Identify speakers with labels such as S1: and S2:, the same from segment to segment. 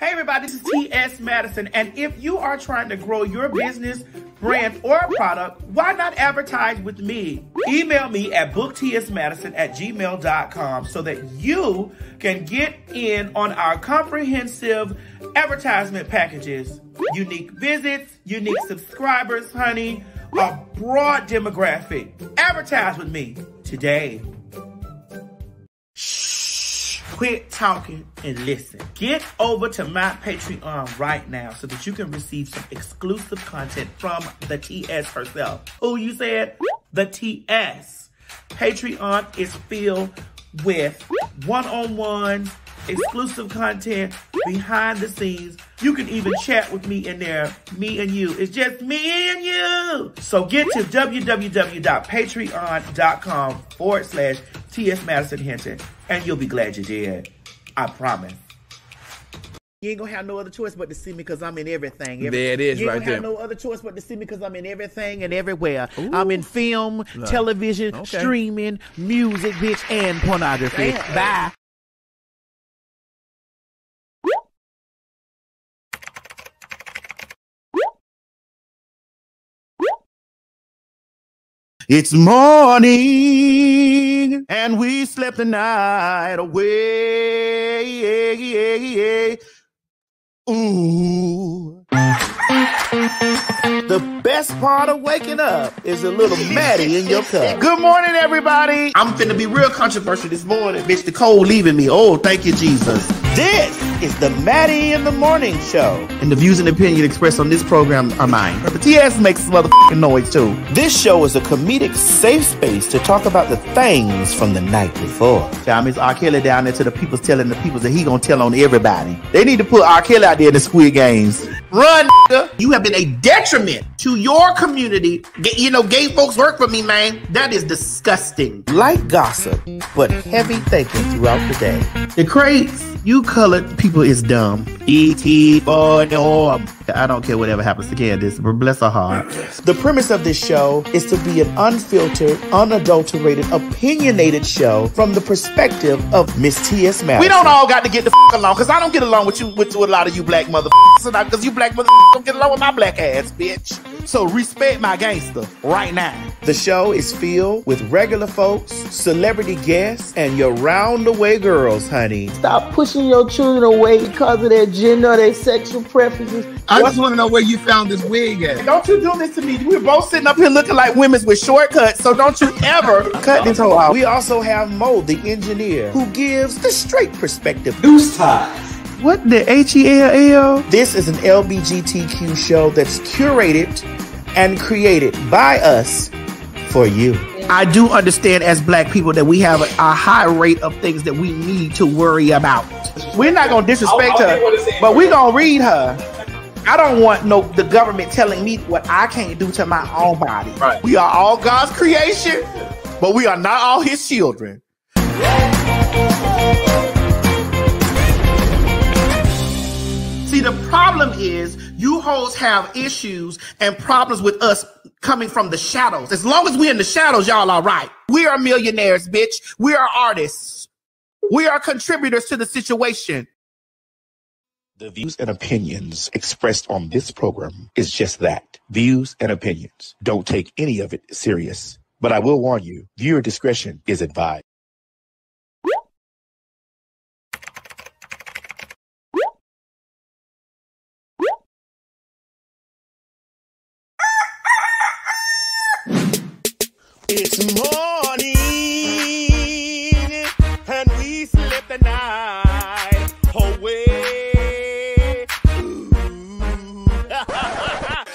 S1: Hey everybody, this is T.S. Madison, and if you are trying to grow your business, brand, or product, why not advertise with me? Email me at booktsmadison at gmail.com so that you can get in on our comprehensive advertisement packages. Unique visits, unique subscribers, honey, a broad demographic. Advertise with me today. Quit talking and listen. Get over to my Patreon right now so that you can receive some exclusive content from the TS herself. Who you said? The TS. Patreon is filled with one-on-one exclusive content behind the scenes. You can even chat with me in there, me and you. It's just me and you. So get to www.patreon.com forward slash T.S. Madison Hinton, and you'll be glad you did. I promise. You ain't gonna have no other choice but to see me because I'm in everything. Every,
S2: There it is
S1: you ain't
S2: right
S1: gonna have no other choice but to see me because I'm in everything and everywhere. I'm in film, television,
S2: Okay.
S1: streaming, music, bitch, and pornography.
S2: Damn.
S1: Bye. It's morning and we slept the night away. Ooh. The best part of waking up is a little Maddie in your cup. Good morning, everybody. I'm finna be real controversial this morning. Bitch, the cold leaving me. Oh, thank you, Jesus. This is the Maddie in the Morning Show. And the views and opinion expressed on this program are mine. But the TS makes motherfucking noise too. This show is a comedic safe space to talk about the things from the night before. Time is R. Kelly down there to the people's telling the people that he gonna tell on everybody. They need to put R. Kelly out there in the Squid Games. Run. You have been a detriment to your community. Ga- You know, gay folks work for me, man. That is disgusting. Light gossip, but heavy thinking throughout the day. The crates, you colored people is dumb. E.T. boy, no. I don't care whatever happens to Candace, but bless her heart. The premise of this show is to be an unfiltered, unadulterated, opinionated show from the perspective of Miss T.S. Madison. We don't all got to get the f- along, because I don't get along with you, with, with a lot of you black motherfuckers, because you black motherfuckers don't get along with my black ass, bitch. So respect my gangster right now. The show is filled with regular folks, celebrity guests, and your round-the-way girls, honey.
S3: Stop pushing your children away because of their gender their sexual preferences.
S2: I just want to know where you found this wig at.
S1: Don't you do this to me. We're both sitting up here looking like women with shortcuts, so don't you ever cut this whole out. We also have Mo, the engineer, who gives the straight perspective.
S4: Deuce ties.
S1: What the H E L L? This is an LBGTQ show that's curated and created by us for you. I do understand as black people that we have a, a high rate of things that we need to worry about. We're not gonna disrespect
S4: I'll- I'll be able to
S1: her, but we're gonna read her. I don't want no the government telling me what I can't do to my own body.
S2: Right.
S1: We are all God's creation, but we are not all his children. See, the problem is you hoes have issues and problems with us coming from the shadows. As long as we're in the shadows, y'all are right. We are millionaires, bitch. We are artists. We are contributors to the situation.
S5: The views and opinions expressed on this program is just that views and opinions. Don't take any of it serious. But I will warn you viewer discretion is advised.
S1: Morning, and we slept the night away.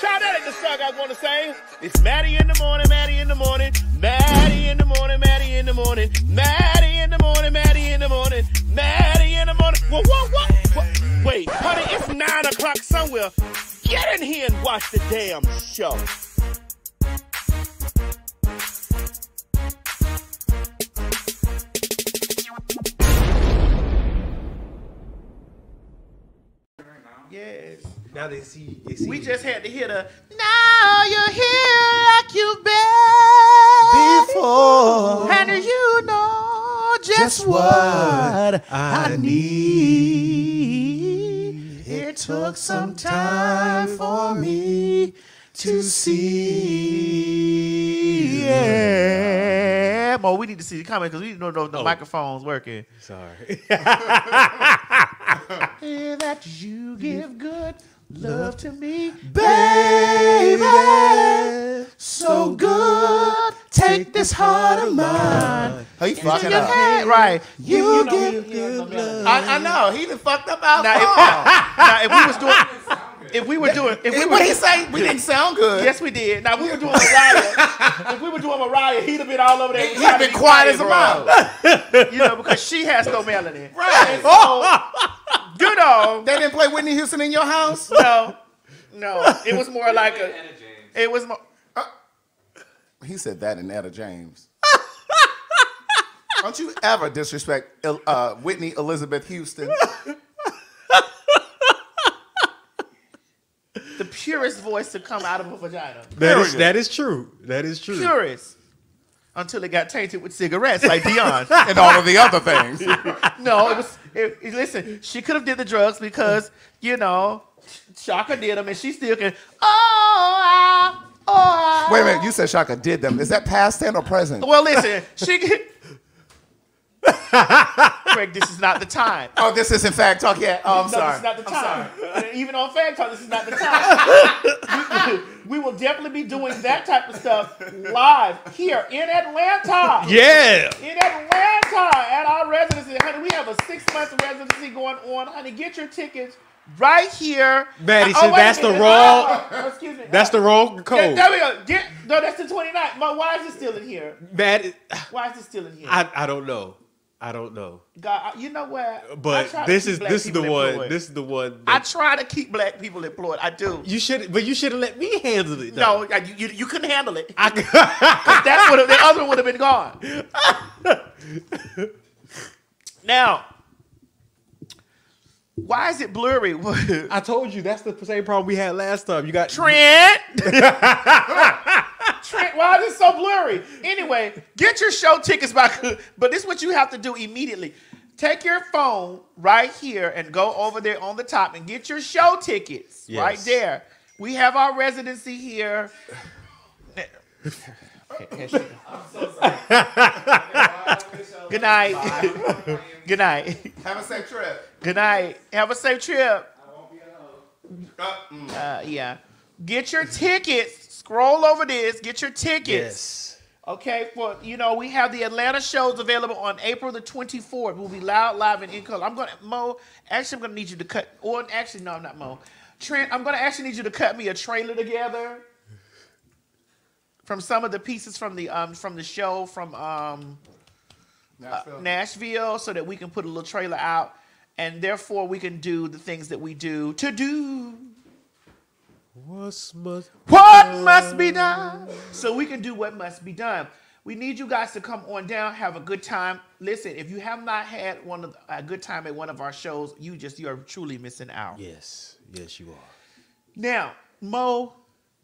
S1: Shout out at the song I want to sing. It's Maddie in the morning, Maddie in the morning, Maddie in the morning, Maddie in the morning, Maddie in the morning, Maddie in the morning. Wait, honey, it's nine o'clock somewhere. Get in here and watch the damn show. Yes.
S4: Now they see. They see.
S1: We just had to hit a now you're here like you've been before. And you know just, what I need. It took some time for me to see. Yeah. Mo, we need to see the comment because we don't know if the
S6: Oh.
S1: microphone's working.
S6: Sorry.
S1: Yeah, that you give good love to me, baby. So good. Take this heart of mine.
S2: Oh, he fucking
S1: Your
S2: up.
S1: hand, right. You,
S2: give
S1: good love.
S2: I, I know. He done fucked up our
S1: Now, if, now, if we was doing, if we were doing, if we
S2: Hey,
S1: were,
S2: what he say? We didn't sound good.
S1: yes, we did. Now, if we were doing Mariah. if we were doing Mariah, he'd have been all over there.
S2: He'd have been quiet as a mouse.
S1: You know, because she has no melody.
S2: Right.
S1: So, you know,
S2: They didn't play Whitney Houston in your house?
S1: no, no. It was more like a. It was more.
S2: He said that in Etta James. Don't you ever disrespect uh, Whitney Elizabeth Houston?
S1: The purest voice to come out of a vagina.
S6: That is, that is true. That is true.
S1: Purest. Until it got tainted with cigarettes like Dion.
S2: and all of the other things.
S1: no, it was. It, it- listen, she could have did the drugs because you know Chaka did them, and she still can. Oh, ah, oh. ah.
S2: Wait a minute, you said Chaka did them. Is that past tense or present?
S1: Well, listen, she. Craig, this is not the time.
S2: Oh, this is in PhagTawlk. Yeah. Oh, I'm
S1: no,
S2: sorry.
S1: this is not the time. Even on PhagTawlk, this is not the time. we, we will definitely be doing that type of stuff live here in Atlanta.
S6: Yeah.
S1: In Atlanta at our residency. Honey, we have a six month residency going on. Honey, get your tickets right here.
S6: Maddie,
S1: Oh,
S6: so
S1: wait a
S6: that's the wrong-
S1: Oh, excuse me.
S6: That's the uh, wrong
S1: There,
S6: code.
S1: there we go. Get, no, that's the 29th. But why is it still in here?
S6: Matt,
S1: Why is it still in here?
S6: I, I don't know. I don't know.
S1: God, you know what?
S6: But this is this is the
S1: people
S6: one. This is the one.
S1: I try to keep black people employed. I do.
S6: you should, but you should have let me handle it.
S1: No,
S6: though.
S1: I- you, you, you couldn't handle it.
S6: I,
S1: That would have the other one would have been gone. now, why is it blurry?
S6: I told you that's the same problem we had last time. You got
S1: Trent. Trent, why is it so blurry? Anyway, get your show tickets by. But this is what you have to do immediately. Take your phone right here and go over there on the top and get your show tickets right there. We have our residency here. Good night. Good night.
S2: Have a safe trip.
S1: Good night. Have a safe trip.
S2: Uh.
S1: Uh, yeah. Get your tickets. Scroll over this. Get your tickets.
S6: yes.
S1: Okay, for you know, we have the Atlanta shows available on April the 24th. We'll be loud, live, and in color. I'm gonna Mo. Actually, I'm gonna need you to cut. Or actually, no, I'm not Mo. Trent, I'm gonna actually need you to cut me a trailer together from some of the pieces from the um from the show from um
S2: Nashville.
S1: Nashville, so that we can put a little trailer out, and therefore we can do the things that we do to do.
S6: What's must
S1: What must be done? So we can do what must be done. We need you guys to come on down, have a good time. Listen, if you have not had one of a good time at one of our shows, you just you are truly missing out.
S6: Yes. Yes, you are.
S1: Now, Mo,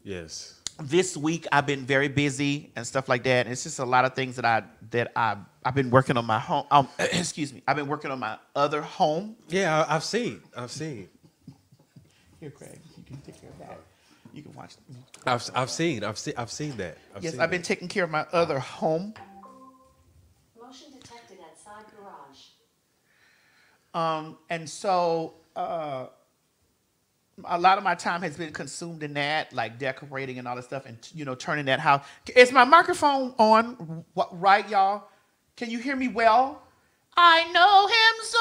S6: Yes.
S1: this week I've been very busy and stuff like that. And it's just a lot of things that I that I I've been working on my home. Um, excuse me, I've been working on my other home.
S6: Yeah, I, I've seen. I've seen.
S1: Here, Craig, you can take care of that. You can watch.
S6: I've I've seen. I've seen. I've seen that. I've
S1: Yes,
S6: seen
S1: I've been
S6: that.
S1: taking care of my other home.
S7: Motion detected at side garage.
S1: Um, and so uh, a lot of my time has been consumed in that, like decorating and all that stuff, and you know, turning that house. Is my microphone on? What, right, y'all? Can you hear me well? I know him so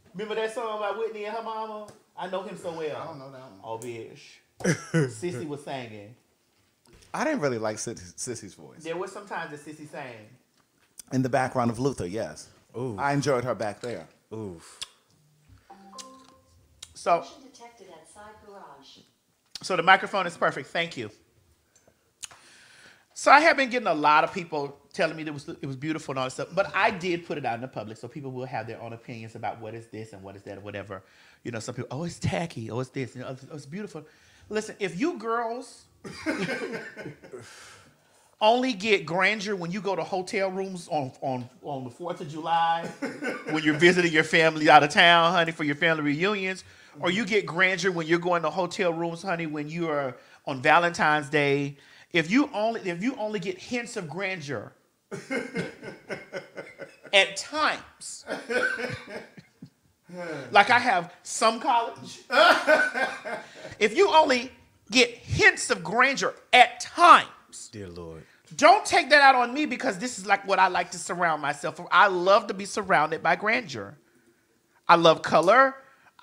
S1: well. Remember that song by Whitney and her mama? I know him so well.
S2: I don't know that one.
S1: Oh, bitch. Cissy was singing.
S2: I didn't really like Sis- Cissy's voice.
S1: There was sometimes that Cissy sang.
S2: In the background of Luther, yes.
S6: Ooh.
S2: I enjoyed her back there.
S6: Oof.
S1: So
S7: Motion detected at side garage.
S1: So the microphone is perfect. Thank you. So I have been getting a lot of people telling me that it was it was beautiful and all this stuff, but I did put it out in the public, so people will have their own opinions about what is this and what is that or whatever. You know, some people, oh, it's tacky, oh, it's this, oh, it's oh, beautiful. Listen, if you girls only get grandeur when you go to hotel rooms on on on the Fourth of July, when you're visiting your family out of town, honey, for your family reunions, or you get grandeur when you're going to hotel rooms, honey, when you are on Valentine's Day. If you only if you only get hints of grandeur at times, like I have some college. if you only get hints of grandeur at times,
S6: Dear Lord.
S1: don't take that out on me because this is like what I like to surround myself with. I love to be surrounded by grandeur. I love color.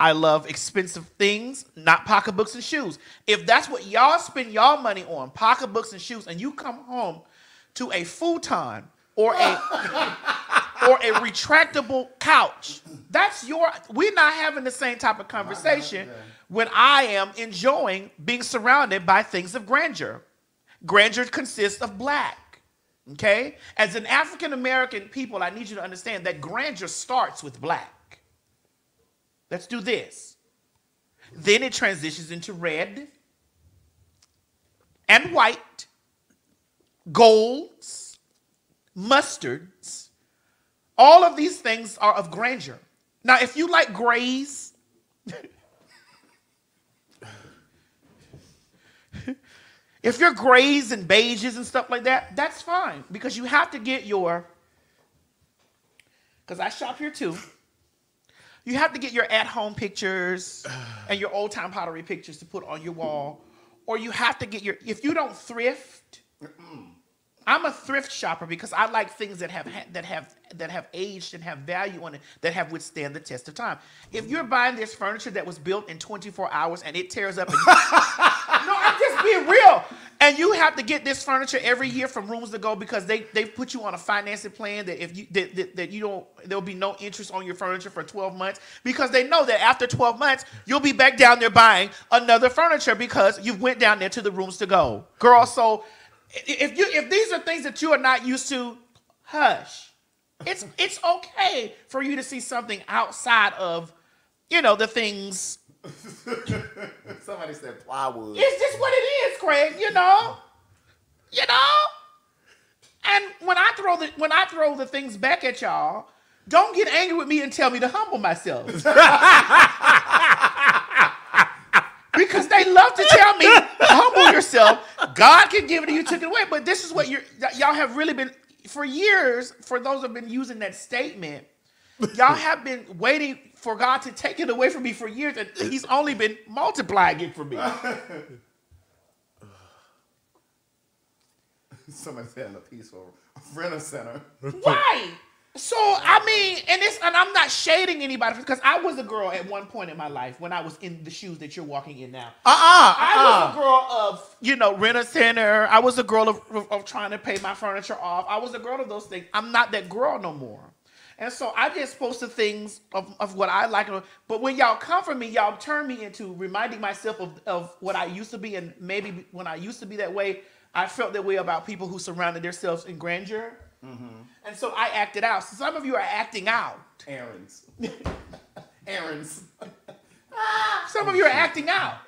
S1: I love expensive things, not pocketbooks and shoes. If that's what y'all spend y'all money on, pocketbooks and shoes, and you come home to a futon or a or a retractable couch, that's your we're not having the same type of conversation when I am enjoying being surrounded by things of grandeur. Grandeur consists of black. Okay? As an African American people, I need you to understand that grandeur starts with black. Let's do this. Then it transitions into red and white, golds, mustards. All of these things are of grandeur. Now, if you like grays, if you're grays and beiges and stuff like that, that's fine because you have to get your, because I shop here too. You have to get your at home pictures and your old time pottery pictures to put on your wall. Or you have to get your, if you don't thrift, I'm a thrift shopper because I like things that have that have that have aged and have value on it that have withstand the test of time. If you're buying this furniture that was built in 24 hours and it tears up, and no, I'm just being real. And you have to get this furniture every year from Rooms to Go because they they put you on a financing plan that if you that, that, that you don't there'll be no interest on your furniture for 12 months because they know that after 12 months you'll be back down there buying another furniture because you went down there to the Rooms to Go, girl. So if you if these are things that you are not used to, hush. It's it's okay for you to see something outside of, you know, the things.
S2: Somebody said plywood.
S1: It's just what it is, Craig. You know, you know. And when I throw the when I throw the things back at y'all, don't get angry with me and tell me to humble myself. because they love to tell me, humble yourself. God can give it to you, took it away. But this is what you're, y'all have really been for years, for those who have been using that statement, y'all have been waiting for God to take it away from me for years, and He's only been multiplying it for me.
S2: Somebody said in a peaceful rent center.
S1: Right. So I mean, and it's and I'm not shading anybody because I was a girl at one point in my life when I was in the shoes that you're walking in now.
S2: Uh-uh, uh-uh.
S1: I was a girl of, you know, rent a center. I was a girl of, of, of trying to pay my furniture off. I was a girl of those things. I'm not that girl no more. And so I just post the things of, of what I like. But when y'all come for me, y'all turn me into reminding myself of, of what I used to be. And maybe when I used to be that way, I felt that way about people who surrounded themselves in grandeur. Mm-hmm. And so I acted out. So some of you are acting out.
S2: Errands. Errands.
S1: Some of you are acting out.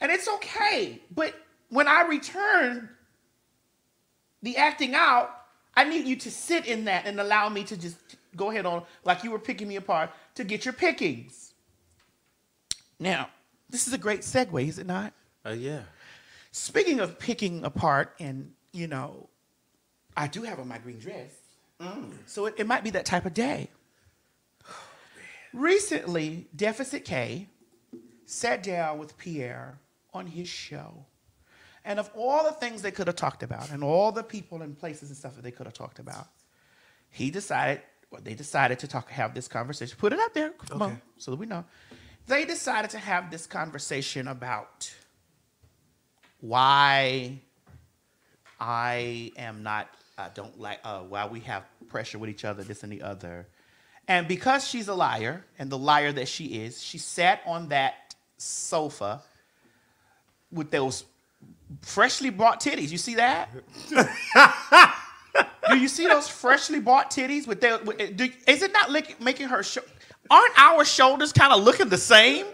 S1: And it's okay. But when I return the acting out, I need you to sit in that and allow me to just go ahead on, like you were picking me apart, to get your pickings. Now, this is a great segue, is it not?
S6: Uh, yeah.
S1: Speaking of picking apart, and you know, I do have on my green dress. So it, it might be that type of day. Recently, Deficit K sat down with Pierre on his show. And of all the things they could have talked about, and all the people and places and stuff that they could have talked about, he decided, or they decided to talk, have this conversation. Put it out there, come on, so that we know. They decided to have this conversation about why I am not, I don't like, uh, why we have pressure with each other, this and the other. And because she's a liar, and the liar that she is, she sat on that sofa with those freshly bought titties. You see that? do you see those freshly bought titties with their? With, do, is it not making her? Aren't our shoulders kind of looking the same?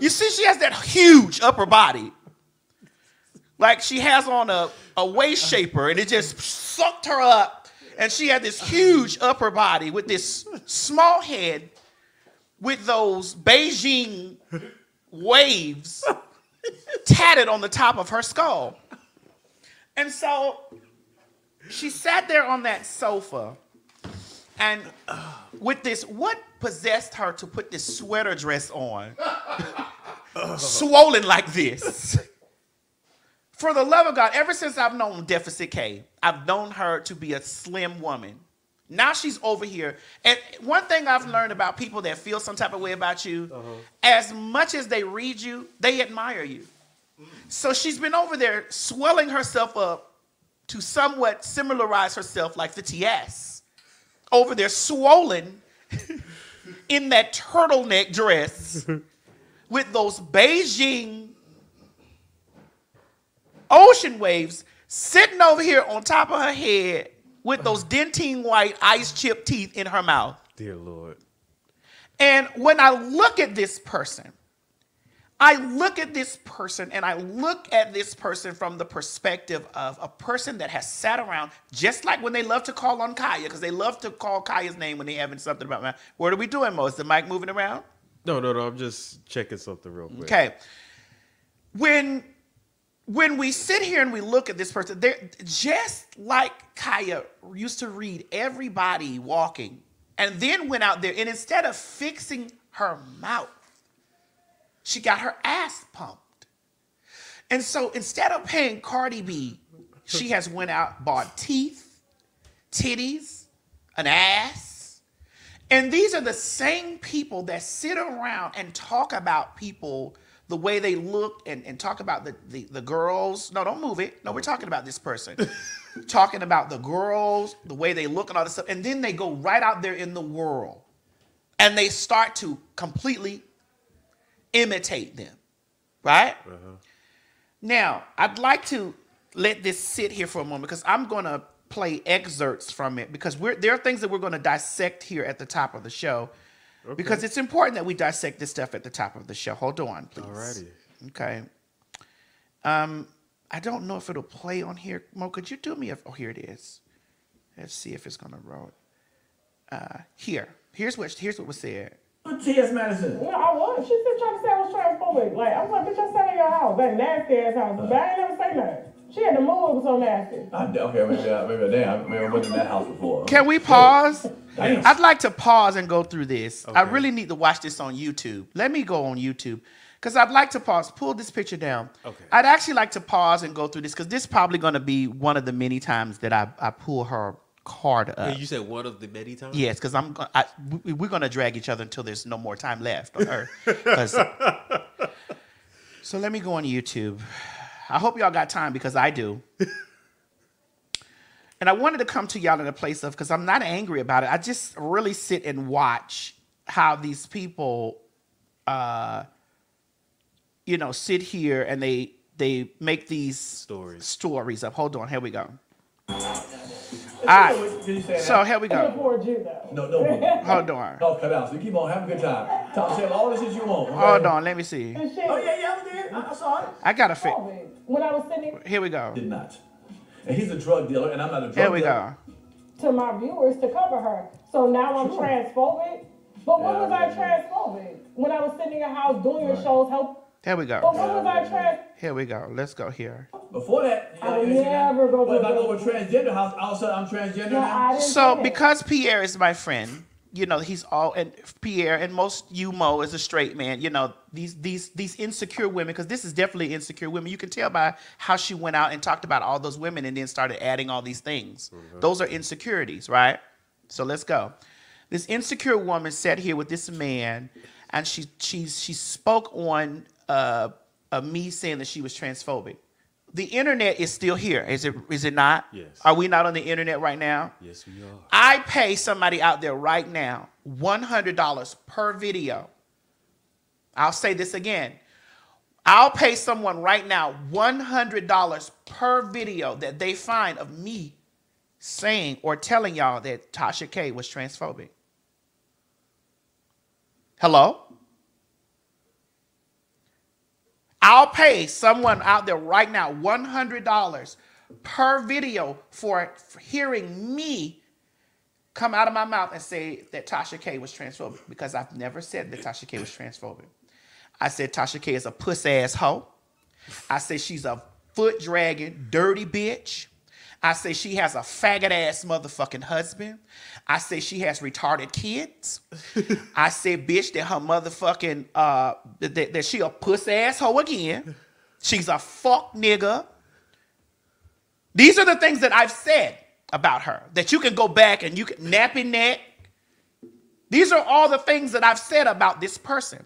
S1: You see, she has that huge upper body Like she has on a, a waist shaper and it just sucked her up. And she had this huge upper body with this small head with those Beijing waves tatted on the top of her skull. And so she sat there on that sofa and with this, what possessed her to put this sweater dress on? swollen like this. For the love of God, ever since I've known Deficit K, I've known her to be a slim woman. Now she's over here. And one thing I've learned about people that feel some type of way about you, uh-huh. as much as they read you, they admire you. So she's been over there swelling herself up to somewhat similarize herself like the TS. Over there swollen in that turtleneck dress with those Beijing ocean waves sitting over here on top of her head with those dentine white ice chip teeth in her mouth.
S6: Dear Lord.
S1: And when I look at this person, I look at this person and I look at this person from the perspective of a person that has sat around, just like when they love to call on Kaya, because they love to call Kaya's name when they having something about. my. What are we doing, Mo? Is the mic moving around?
S6: No, no, no. I'm just checking something real quick.
S1: Okay. When when we sit here and we look at this person, they're just like Kaya used to read everybody walking and then went out there and instead of fixing her mouth, she got her ass pumped. And so instead of paying Cardi B, she has went out, bought teeth, titties, an ass. And these are the same people that sit around and talk about people the way they look and, and talk about the, the, the girls. No, don't move it. No, we're talking about this person. talking about the girls, the way they look and all this stuff. And then they go right out there in the world and they start to completely imitate them. Right? Now, I'd like to let this sit here for a moment because I'm going to play excerpts from it because we're, there are things that we're going to dissect here at the top of the show because it's important that we dissect this stuff at the top of the show. Hold on, please.
S6: Alrighty.
S1: Okay. Um, I don't know if it'll play on here. Mo, could you do me a? Oh, here it is. Let's see if it's gonna roll. Uh, here. Here's what. Here's what was said.
S8: T.S. Madison.
S9: No, I was. She still trying to say I was transphobic. Like, I was like, bitch, I sat in your house. That nasty ass house. But I ain't never say nothing. She had to move. It was so nasty.
S8: I, okay, maybe, uh, maybe, damn, maybe I went in that house before.
S1: Can we pause?
S8: Damn.
S1: I'd like to pause and go through this. I really need to watch this on YouTube. Let me go on YouTube because I'd like to pause. Pull this picture down.
S6: Okay.
S1: I'd actually like to pause and go through this because this is probably going to be one of the many times that I, I pull her card up.
S6: You said one of the many times?
S1: Yes, because I'm. I, we, we're gonna drag each other until there's no more time left on Earth. so let me go on YouTube. I hope y'all got time because I do. and I wanted to come to y'all in a place of because I'm not angry about it. I just really sit and watch how these people, uh, you know, sit here and they they make these
S6: Stories.
S1: stories up. Hold on, here we go. All right,
S8: Did you say
S1: so
S8: that?
S1: here we go.
S9: pour a gin though.
S8: No, no, no.
S1: Hold on.
S8: No, cut out. So you keep on having a good time. Talk, say all the shit you want. okay?
S1: Hold on, let me see.
S8: Oh, yeah, yeah, I did. I, I saw it.
S1: I got to fit.
S9: COVID. When I was sitting
S1: Here we go.
S8: Did not. And he's a drug dealer, and I'm not a drug
S1: Here we
S8: dealer.
S1: go.
S9: to my viewers to cover her. So now I'm transphobic. But when
S8: Yeah,
S9: was I
S8: yeah.
S9: transphobic? When I was sitting in your house doing your shows, help.
S1: Here we go.
S9: when was I trans?
S1: Here we go. Let's go here.
S8: Before that,
S9: I would
S8: you know,
S9: never go to
S8: Well, if I
S9: a
S8: go to a transgender house, all of a sudden I'm transgender
S9: No,
S8: now?
S1: So because Pierre is my friend, you know, he's all and Pierre and most you Mo is a straight man. You know, these these these insecure women, because this is definitely insecure women. You can tell by how she went out and talked about all those women and then started adding all these things. Mm-hmm. Those are insecurities, right? So let's go. This insecure woman sat here with this man, and she she she spoke on uh, uh me saying that she was transphobic. The internet is still here, is it? Is it not?
S6: Yes.
S1: Are we not on the internet right now?
S6: Yes, we are.
S1: I pay somebody out there right now $100 per video. I'll say this again. I'll pay someone right now $100 per video that they find of me saying or telling y'all that Tasha K was transphobic. Hello? I'll pay someone out there right now $100 per video for, hearing me come out of my mouth and say that Tasha K was transphobic because I've never said that Tasha K was transphobic. I said Tasha K is a puss ass hoe. I said she's a foot dragging, dirty bitch. I say she has a faggot ass motherfucking husband. I say she has retarded kids. I say, bitch, that her motherfucking uh that, that she a puss ass hoe again. She's a fuck nigga. These are the things that I've said about her that you can go back and you can nappy neck. These are all the things that I've said about this person.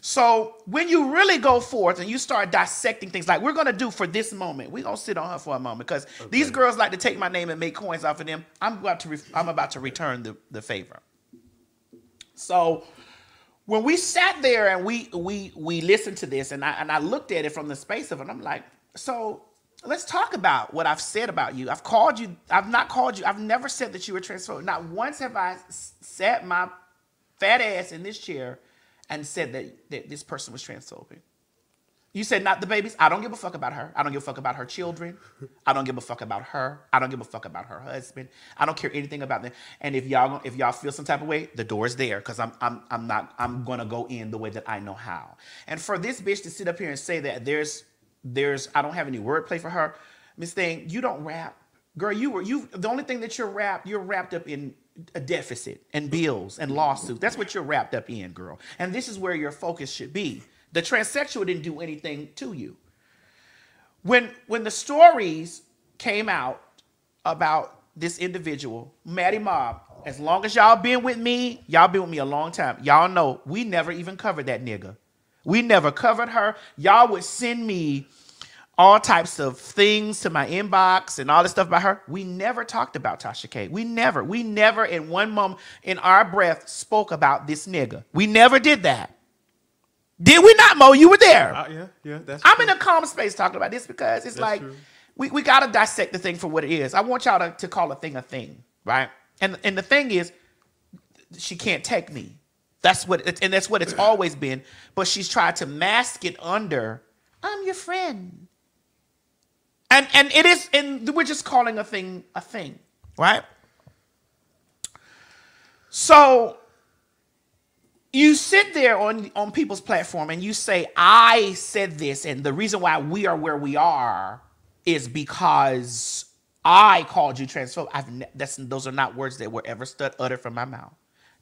S1: So when you really go forth and you start dissecting things like we're gonna do for this moment, we're gonna sit on her for a moment because these girls like to take my name and make coins off of them. I'm about to re- I'm about to return the, the favor. So when we sat there and we we we listened to this and I and I looked at it from the space of it, I'm like, so let's talk about what I've said about you. I've called you, I've not called you, I've never said that you were transphobic. Not once have I sat my fat ass in this chair and said that, that this person was transphobic. You said not the babies. I don't give a fuck about her. I don't give a fuck about her children. I don't give a fuck about her. I don't give a fuck about her husband. I don't care anything about them. And if y'all if y'all feel some type of way, the door's there because I'm I'm I'm not I'm gonna go in the way that I know how. And for this bitch to sit up here and say that there's there's I don't have any wordplay for her, Miss Thing, you don't rap, girl. You were you the only thing that you're wrapped you're wrapped up in a deficit and bills and lawsuits. That's what you're wrapped up in, girl. And this is where your focus should be. The transsexual didn't do anything to you. When when the stories came out about this individual, Maddie Mob, as long as y'all been with me, y'all been with me a long time. Y'all know we never even covered that nigga. We never covered her. Y'all would send me all types of things to my inbox and all this stuff about her. We never talked about Tasha K. We never, we never in one moment in our breath spoke about this nigga. We never did that. Did we not, Mo? You were there.
S6: Uh, yeah, yeah, that's
S1: I'm in a calm space talking about this because it's
S6: That's
S1: like
S6: true.
S1: we, we gotta dissect the thing for what it is. I want y'all to, to call a thing a thing, right? And and the thing is, she can't take me. That's what it, and that's what it's always been. But she's tried to mask it under I'm your friend. And and it is and we're just calling a thing a thing, right? So you sit there on on people's platform and you say i said this and the reason why we are where we are is because i called you transphobic i've that's those are not words that were ever stud uttered from my mouth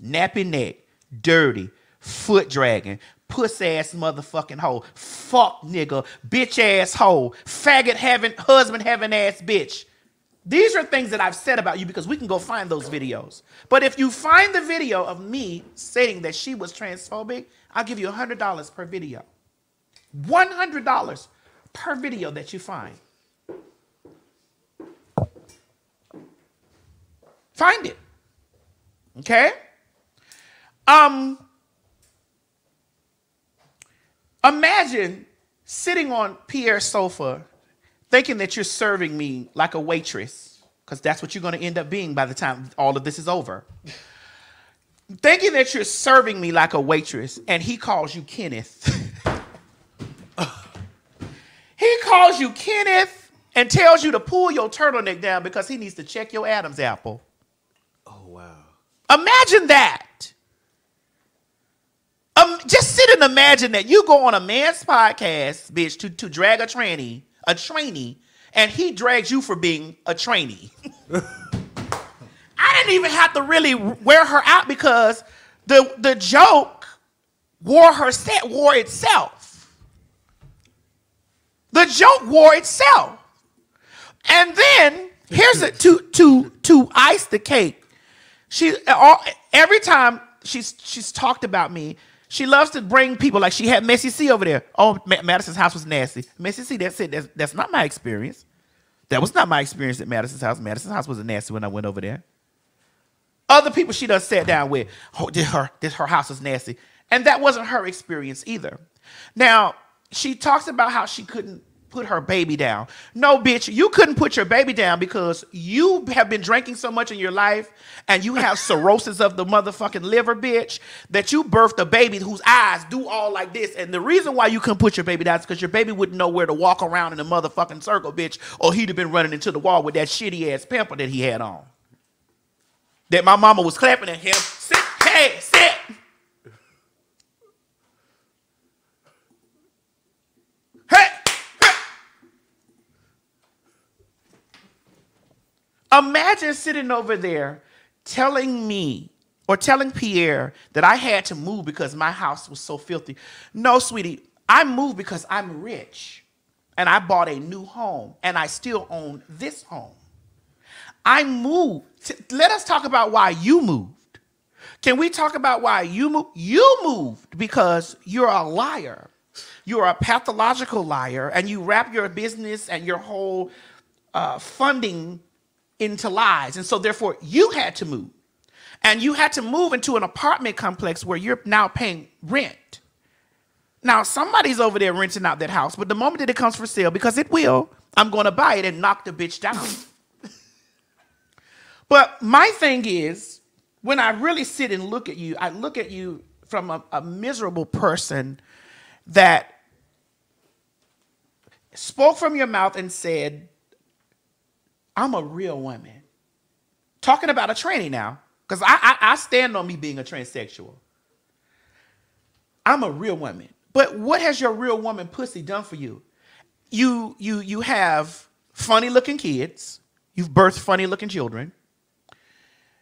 S1: nappy neck dirty foot dragging puss ass motherfucking hoe fuck nigga bitch ass hoe faggot having husband having ass bitch these are things that I've said about you because we can go find those videos. But if you find the video of me saying that she was transphobic, I'll give you $100 per video. $100 per video that you find. Find it. Okay? Um Imagine sitting on Pierre's sofa thinking that you're serving me like a waitress, because that's what you're going to end up being by the time all of this is over. thinking that you're serving me like a waitress, and he calls you Kenneth. he calls you Kenneth and tells you to pull your turtleneck down because he needs to check your Adam's apple.
S6: Oh wow.
S1: Imagine that. Um, just sit and imagine that you go on a man's podcast, bitch, to, to drag a tranny, a trainee, and he drags you for being a trainee. I didn't even have to really wear her out because the the joke wore her set wore itself. The joke wore itself. And then here's it to to to ice the cake. She all, every time she's she's talked about me, she loves to bring people like she had Messy C over there. Oh, Ma- Madison's house was nasty. Messy C, that's it. That's, that's not my experience. That was not my experience at Madison's house. Madison's house was nasty when I went over there. Other people she done sat down with, oh, this her, this her house was nasty. And that wasn't her experience either. Now, she talks about how she couldn't put her baby down. No, bitch, you couldn't put your baby down because you have been drinking so much in your life and you have cirrhosis of the motherfucking liver, bitch, that you birthed a baby whose eyes do all like this. And the reason why you couldn't put your baby down is because your baby wouldn't know where to walk around in a motherfucking circle, bitch, or he'd have been running into the wall with that shitty ass pamper that he had on. That my mama was clapping at him. Sit, hey, sit. Hey, hey. Imagine sitting over there telling me or telling Pierre that I had to move because my house was so filthy. No, sweetie, I moved because I'm rich and I bought a new home and I still own this home. I moved. Let us talk about why you moved. Can we talk about why you moved? You moved because you're a liar. You're a pathological liar and you wrap your business and your whole uh, funding into lies. And so, therefore, you had to move. And you had to move into an apartment complex where you're now paying rent. Now, somebody's over there renting out that house, but the moment that it comes for sale, because it will, I'm going to buy it and knock the bitch down. but my thing is, when I really sit and look at you, I look at you from a, a miserable person that spoke from your mouth and said, I'm a real woman. Talking about a tranny now, because I, I, I stand on me being a transsexual. I'm a real woman. But what has your real woman pussy done for you? You you you have funny looking kids. You've birthed funny looking children.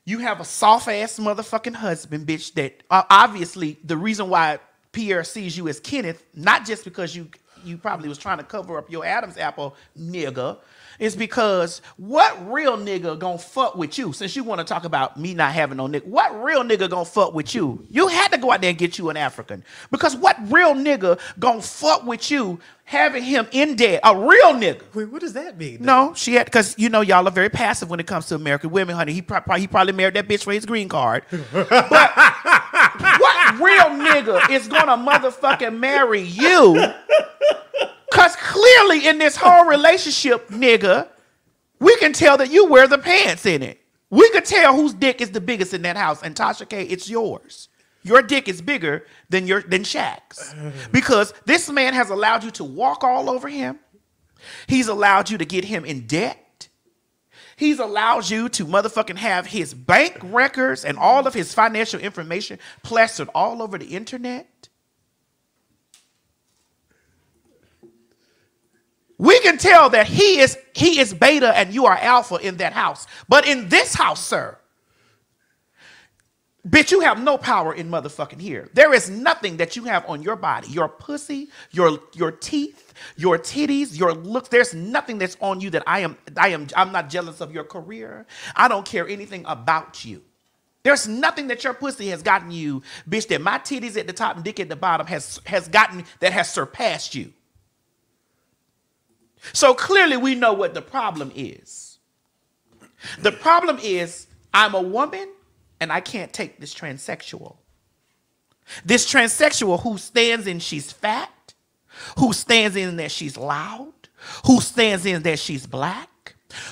S1: You have a soft ass motherfucking husband, bitch. That uh, obviously the reason why Pierre sees you as Kenneth, not just because you you probably was trying to cover up your Adam's apple, nigga, is because what real nigga gonna fuck with you? Since you want to talk about me not having no nigga, what real nigga gonna fuck with you? You had to go out there and get you an African because what real nigga gonna fuck with you? Having him in debt, a real nigga.
S6: Wait, what does that mean?
S1: No, she had because you know y'all are very passive when it comes to American women, honey. He, pro- he probably married that bitch for his green card. But what real nigga is gonna motherfucking marry you? Cause clearly in this whole relationship, nigga, we can tell that you wear the pants in it. We could tell whose dick is the biggest in that house, and Tasha K, it's yours. Your dick is bigger than your than Shaq's because this man has allowed you to walk all over him. He's allowed you to get him in debt. He's allowed you to motherfucking have his bank records and all of his financial information plastered all over the internet. We can tell that he is he is beta and you are alpha in that house. But in this house, sir, bitch, you have no power in motherfucking here. There is nothing that you have on your body. Your pussy, your your teeth, your titties, your looks. There's nothing that's on you that I am I am I'm not jealous of your career. I don't care anything about you. There's nothing that your pussy has gotten you, bitch, that my titties at the top and dick at the bottom has has gotten that has surpassed you. So clearly, we know what the problem is. The problem is, I'm a woman and I can't take this transsexual. This transsexual who stands in she's fat, who stands in that she's loud, who stands in that she's black,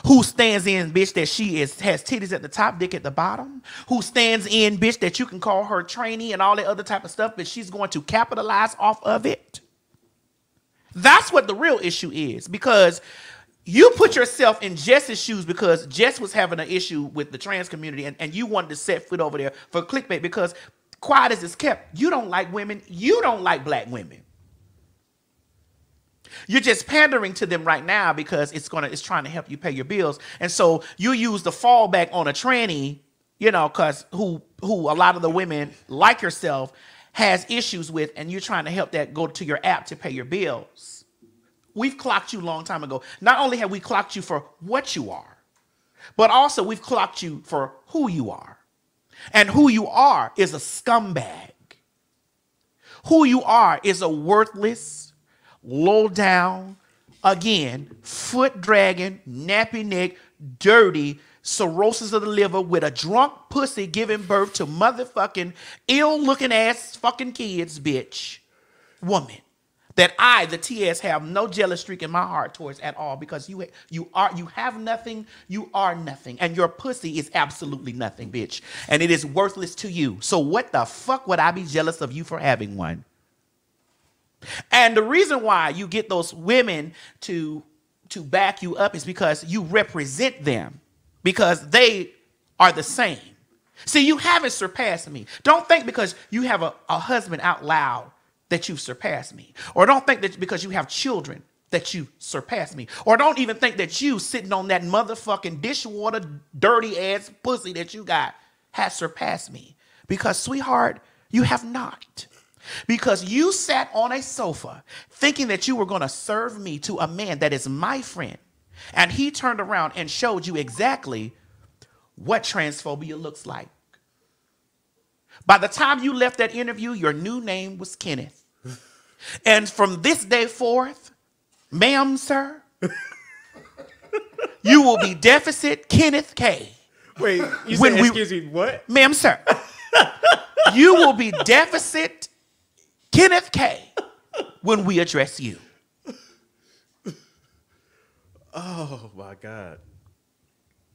S1: who stands in bitch that she is has titties at the top, dick at the bottom, who stands in bitch that you can call her trainee and all that other type of stuff, but she's going to capitalize off of it. That's what the real issue is because you put yourself in Jess's shoes because Jess was having an issue with the trans community and, and you wanted to set foot over there for clickbait because quiet as it's kept, you don't like women, you don't like black women. You're just pandering to them right now because it's gonna it's trying to help you pay your bills. And so you use the fallback on a tranny, you know, cause who who a lot of the women like yourself has issues with, and you're trying to help that go to your app to pay your bills. We've clocked you a long time ago. Not only have we clocked you for what you are, but also we've clocked you for who you are. And who you are is a scumbag. Who you are is a worthless, low down, again, foot dragging, nappy neck, dirty, cirrhosis of the liver with a drunk pussy giving birth to motherfucking ill looking ass fucking kids, bitch. Woman. that I, the TS, have no jealous streak in my heart towards at all because you you are you have nothing, you are nothing, and your pussy is absolutely nothing, bitch, and it is worthless to you. So what the fuck would I be jealous of you for having one? And the reason why you get those women to to back you up is because you represent them because they are the same. See, you haven't surpassed me. Don't think because you have a, a husband out loud that you've surpassed me. Or don't think that because you have children that you surpassed me. Or don't even think that you sitting on that motherfucking dishwater dirty ass pussy that you got has surpassed me. Because, sweetheart, you have not. Because you sat on a sofa thinking that you were going to serve me to a man that is my friend. And he turned around and showed you exactly what transphobia looks like. By the time you left that interview, your new name was Kenneth. And from this day forth, ma'am, sir, you will be deficit Kenneth K.
S6: Wait, you
S1: When
S6: said,
S1: we-
S6: excuse me, what?
S1: Ma'am, sir, you will be deficit Kenneth K when we address you.
S6: Oh my God.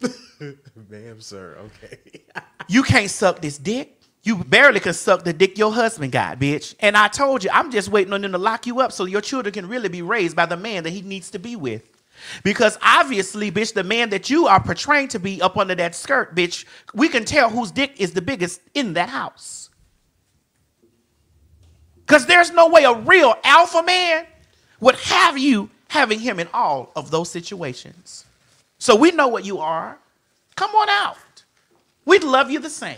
S6: Ma'am, sir. Okay.
S1: You can't suck this dick. You barely can suck the dick your husband got, bitch. And I told you, I'm just waiting on them to lock you up so your children can really be raised by the man that he needs to be with. Because obviously, bitch, the man that you are portraying to be up under that skirt, bitch, we can tell whose dick is the biggest in that house. Because there's no way a real alpha man would have you having him in all of those situations. So we know what you are. Come on out. We'd love you the same.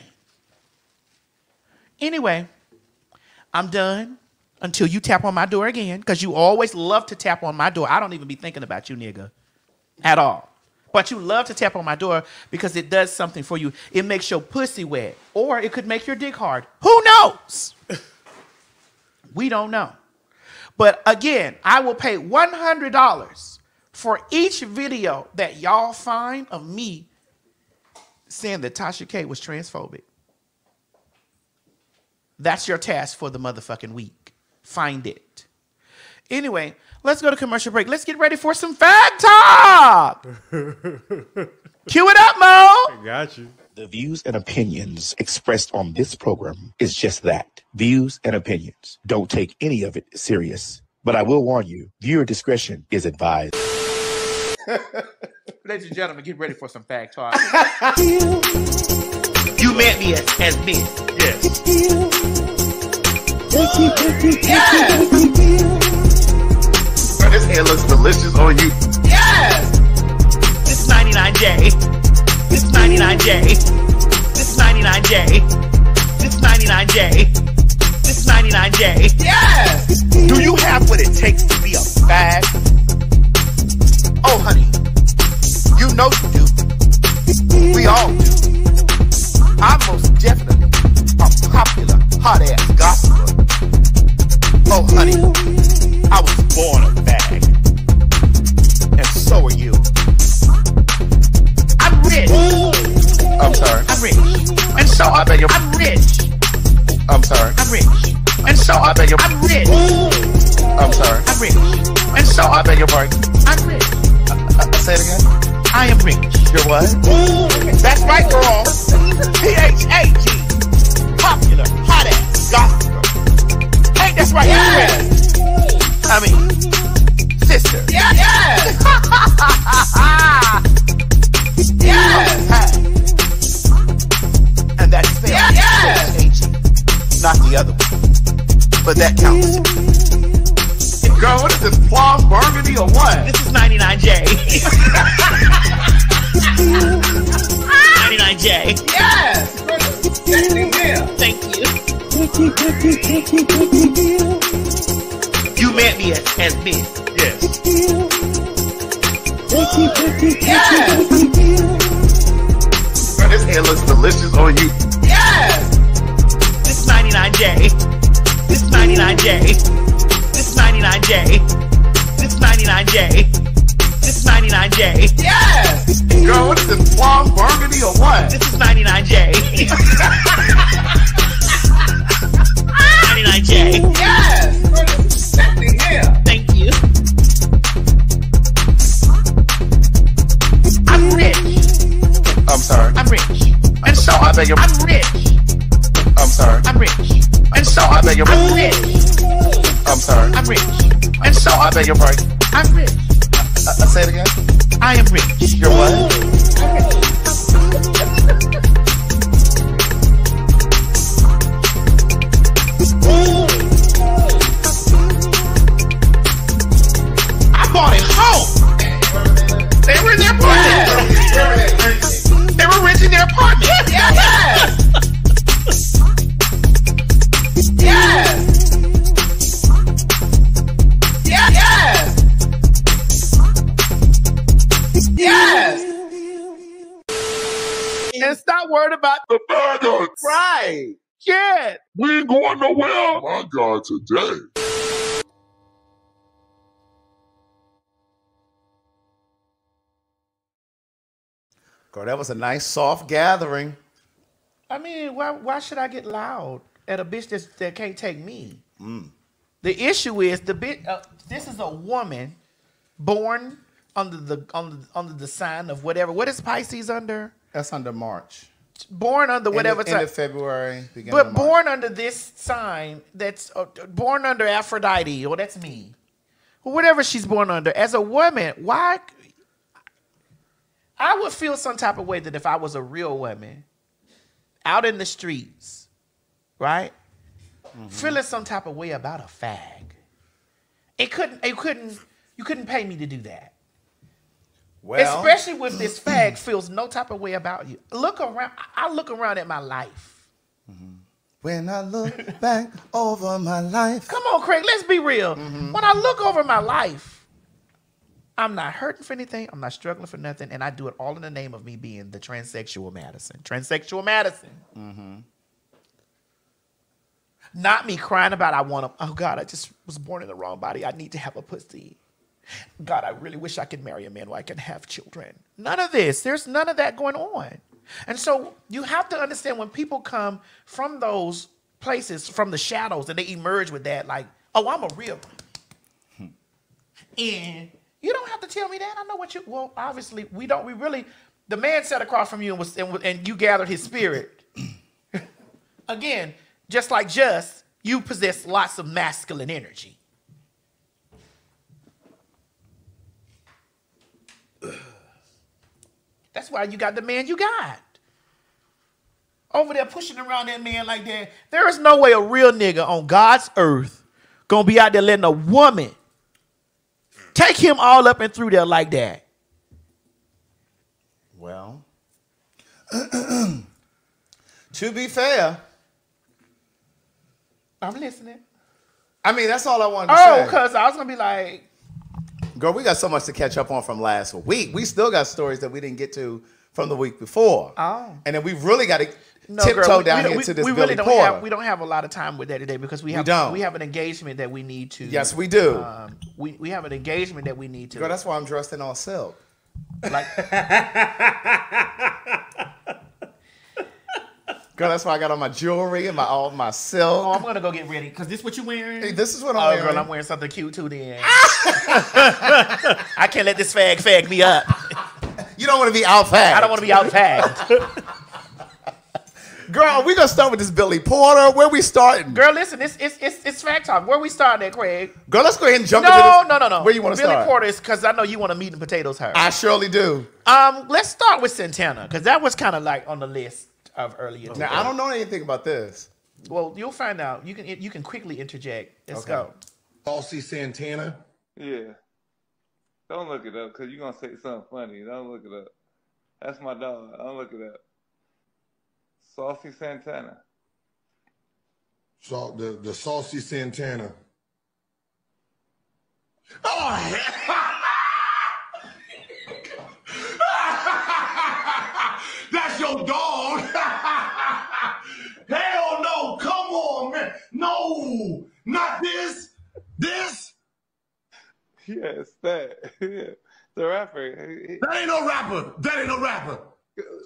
S1: Anyway, I'm done until you tap on my door again because you always love to tap on my door. I don't even be thinking about you, nigga, at all. But you love to tap on my door because it does something for you. It makes your pussy wet, or it could make your dick hard. Who knows? we don't know. But again, I will pay $100 for each video that y'all find of me saying that Tasha K was transphobic. That's your task for the motherfucking week. Find it. Anyway, let's go to commercial break. Let's get ready for some PhagTawlk. Cue it up, Mo.
S6: I got you.
S5: The views and opinions expressed on this program is just that views and opinions. Don't take any of it serious. But I will warn you viewer discretion is advised.
S1: Ladies and gentlemen, get ready for some PhagTawlk. you met me as, as men.
S6: Yes.
S2: Bro, this hair looks delicious on you.
S1: Yes! This 99J. This 99J. This 99J. This 99J. This 99J. Yes!
S5: Do you have what it takes to be a fag?
S2: Oh, honey, you know you do. We all do. I'm most definitely a popular, hot ass gossiper. Oh, honey, I was born a fag. And so are you.
S1: I'm rich.
S2: I'm sorry.
S1: I'm rich. And so
S2: I beg your.
S1: I'm rich.
S2: I'm sorry.
S1: I'm rich. And so
S2: I beg your.
S1: I'm rich.
S2: I'm sorry.
S1: I'm rich. And so
S2: I beg your pardon.
S1: I'm rich.
S2: Uh, say it again.
S1: I am rich.
S2: You're what?
S1: That's right, girl. P-H-A-G. Popular, hot ass, gossiper. Ain't that's right? Yes.
S2: I mean, sister.
S1: Yeah, yes.
S2: Not the other one. But that counts.
S1: Girl, what is this, plum burgundy or what? This is 99J. 99J. Yes. Thank you. You met me as, as men.
S6: Yes.
S2: Bro, this hair looks delicious on you.
S1: Yes. 99J. This 99J. This 99J. This 99J. This 99J. Yes!
S2: Girl, what is this? Blonde burgundy or what?
S1: This is 99J. 99J. Yes! Sitting here. Thank you. I'm rich. I'm sorry. I'm rich. And so I beg your I'm rich pardon. I'm rich. And so I beg your pardon.
S10: I'm sorry.
S1: I'm rich. And so I
S10: I beg your pardon.
S1: I'm rich.
S10: Uh, uh, say it again.
S1: I am rich.
S10: You're what?
S1: I bought it home. They were in their apartment. They were renting their apartment. Yes. Yes. About
S11: The faggots!
S1: right. Yeah.
S11: We ain't going nowhere! My God, today.
S10: Girl, that was a nice soft gathering.
S1: I mean, why why should I get loud at a bitch that's, that can't take me? The issue is the bit. Uh, this is a woman born under the under under the sign of whatever. What is Pisces under?
S10: That's under March.
S1: Born under whatever
S10: End of, end
S1: sign.
S10: of February,
S1: But born under this sign, that's uh, born under Aphrodite, or that's me, or whatever she's born under. As a woman, why? I would feel some type of way that if I was a real woman, out in the streets, right,
S10: Mm-hmm.
S1: feeling some type of way about a fag. It couldn't. It couldn't. You couldn't pay me to do that.
S10: Well,
S1: Especially with this fag feels no type of way about you. Look around. I look around at my life.
S10: when I look back over my life.
S1: Come on, Craig, let's be real.
S10: Mm-hmm.
S1: When I look over my life, I'm not hurting for anything. I'm not struggling for nothing. And I do it all in the name of me being the transsexual Madison. Transsexual Madison.
S10: Mm-hmm.
S1: Not me crying about I want to, oh God, I just was born in the wrong body. I need to have a pussy. God, I really wish I could marry a man where I can have children. None of this. There's none of that going on. And so you have to understand when people come from those places, from the shadows, and they emerge with that, like, oh, I'm a real. And you don't have to tell me that. I know what you. Well, obviously, we don't. We really. The man sat across from you and was, and, and you gathered his spirit. Again, just like just, you possess lots of masculine energy. That's why you got the man you got. Over there pushing around that man like that. There is no way a real nigga on God's earth gonna be out there letting a woman take him all up and through there like that.
S10: Well, to be fair,
S1: I'm listening.
S10: I mean that's all I wanted to
S1: Oh,
S10: say.
S1: Oh, because I was gonna be like,
S10: Girl, we got so much to catch up on from last week. We still got stories that we didn't get to from the week before.
S1: Oh.
S10: And then we've really got to
S1: no,
S10: tiptoe
S1: girl, we-
S10: down
S1: we,
S10: here
S1: we,
S10: to this
S1: we
S10: Billy
S1: really don't
S10: Porter.
S1: have we don't have a lot of time with that today because we have we,
S10: don't.
S1: we have an engagement that we need to.
S10: Yes, we do.
S1: Um, we we have an engagement that we need to.
S10: Girl, that's why I'm dressed in all silk.
S1: like
S10: Girl, that's why I got on my jewelry and my all my silk.
S1: Oh, I'm gonna go get ready because this is what you wearing.
S10: Hey, this is what I'm
S1: oh,
S10: wearing.
S1: girl, I'm wearing something cute too. Then I can't let this fag fag me up.
S10: You don't want to be out fagged.
S1: I don't want to be out fagged.
S10: Girl, we gonna start with this Billy Porter. Where we starting?
S1: Girl, listen, it's it's it's, it's PhagTawlk. Where we starting at, Craig?
S10: Girl, let's go ahead and jump
S1: No,
S10: into this.
S1: no, no, no.
S10: Where you want to start? Billy?
S1: Porter is because I know you want to meat and potatoes her.
S10: I surely do.
S1: um, let's start with Santana because that was kind of like on the list of earlier.
S10: Now. I don't know anything about this.
S1: Well, you'll find out. You can you can quickly interject. Let's
S10: Okay.
S1: go.
S11: Saucy Santana.
S12: Yeah. Don't look it up because you're going to say something funny. Don't look it up. That's my dog. Don't look it up. Saucy Santana.
S11: Sa- the, the Saucy Santana. Oh, That's your dog. Hell no. Come on, man. No. Not this. This.
S12: Yes, that. Yeah. The rapper.
S11: That ain't no rapper. That ain't no rapper.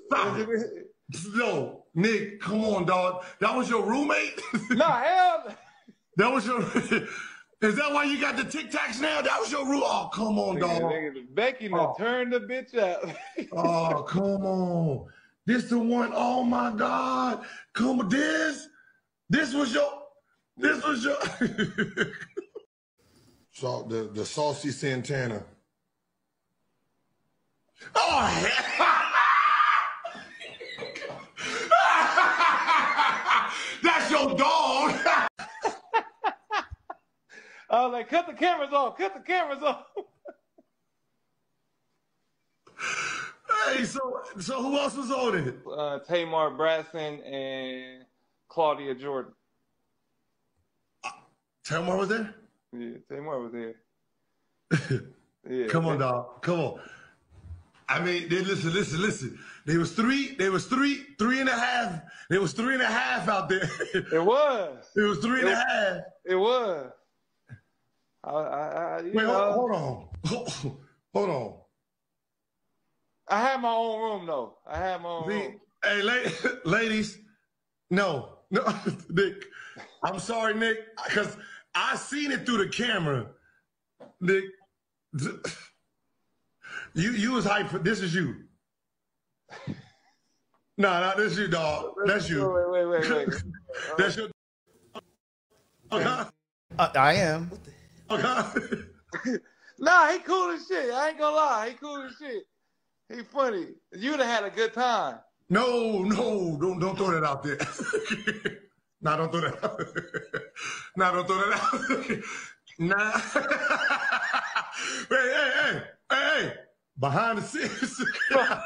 S11: Stop it. No, Nick, come on, dog. That was your roommate?
S12: no, hell.
S11: That was your. Is that why you got the Tic Tacs now? That was your rule. Oh, come on, dog.
S12: nigga, Becky
S11: Oh.
S12: turned the bitch up.
S11: Oh, come on. This the one. Oh my God. Come on, this. This was your. This was your. so the the saucy Santana. Oh, that's your dog.
S12: I was like, cut the cameras off, cut the cameras off.
S11: hey, so so who else was on it?
S12: Uh, Tamar Braxton and Claudia Jordan.
S11: Tamar was there.
S12: Yeah, Tamar was there. Yeah.
S11: Come on, dog. Come on. I mean, they, listen, listen, listen. There was three. There was three, three and a half. There was three and a half out there.
S12: It was.
S11: It was three and a
S12: It-
S11: half.
S12: It was. I, I, I,
S11: Wait,
S12: know,
S11: hold, hold on. Hold on.
S12: I had my own room though. I had my own
S11: See,
S12: room.
S11: hey, la- ladies, no, no, Nick. I'm sorry, Nick, because I seen it through the camera. Nick, you you was hype. For, this is you. No, no, this is you, dog. That's you.
S12: Wait, wait, wait, wait.
S11: That's your. Okay.
S1: Uh, I am.
S11: Okay.
S12: Nah, he cool as shit. I ain't gonna lie. He cool as shit. He funny. You'd have had a good time.
S11: No, no, don't don't throw that out there. nah, don't throw that out. nah, don't throw that out. nah. hey, hey, hey, hey, hey. Behind the scenes.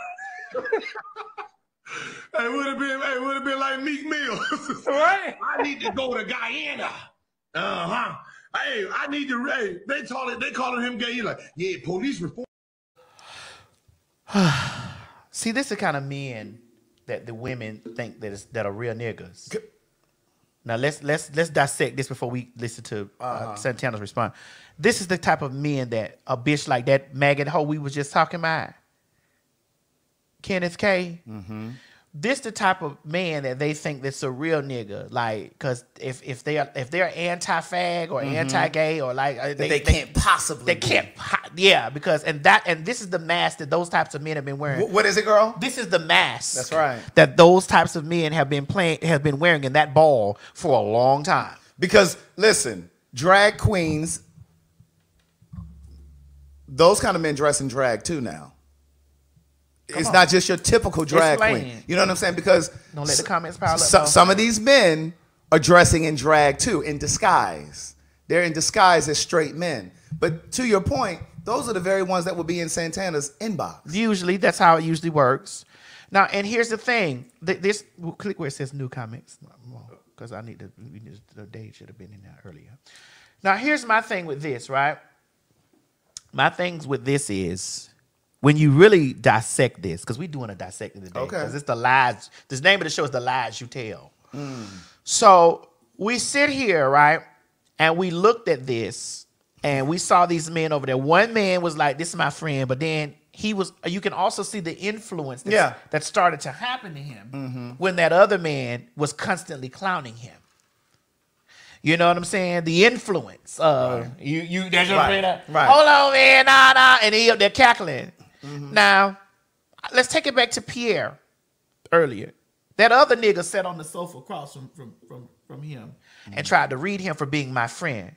S11: Hey, would have been, hey, would have been like Meek Mill.
S12: right?
S11: I need to go to Guyana. Uh huh. Hey, I need to. Hey, they call it. They calling him gay. He's like, yeah, police report.
S1: See, this is the kind of men that the women think that is that are real niggas. Now let's let's let's dissect this before we listen to uh,
S10: Uh-huh.
S1: Santana's response. This is the type of men that a bitch like that maggot hoe we was just talking about, Kenneth K.
S10: Mm-hmm.
S1: This the type of man that they think that's a real nigga, like, cause if if they are if they're anti-fag or
S10: Mhm.
S1: anti-gay or like uh,
S10: That they can't possibly
S1: they can't po- yeah because and that and this is the mask that those types of men have been wearing.
S10: Wh- what is it, girl?
S1: This is the mask.
S10: That's right.
S1: That those types of men have been playing have been wearing in that ball for a long time.
S10: Because listen, drag queens, those kind of men dress in drag too now. It's
S1: on.
S10: not just your typical drag queen. You know what I'm saying? Because
S1: Don't let the comments pile up,
S10: so- some of these men are dressing in drag too, in disguise. They're in disguise as straight men. But to your point, those are the very ones that will be in Santana's inbox.
S1: Usually, that's how it usually works. Now, and here's the thing: Th- this well, click where it says new comics because I need to. need- The date should have been in there earlier. Now, here's my thing with this, right? My things with this is when you really dissect this, because we're doing a dissecting today.
S10: Okay.
S1: Because it's the lies. This name of the show is the lies you tell. So we sit here, right? And we looked at this and we saw these men over there. One man was like, This is my friend, but then he was you can also see the influence
S10: Yeah.
S1: that started to happen to him when that other man was constantly clowning him. You know what I'm saying? The influence. Uh, you you that's your
S10: Right.
S1: friend.
S10: Right.
S1: Hold on, man, nah, nah. And he up there cackling. Mm-hmm. Now, let's take it back to Pierre earlier. That other nigga sat on the sofa across from from from, from him and mm-hmm. tried to read him for being my friend.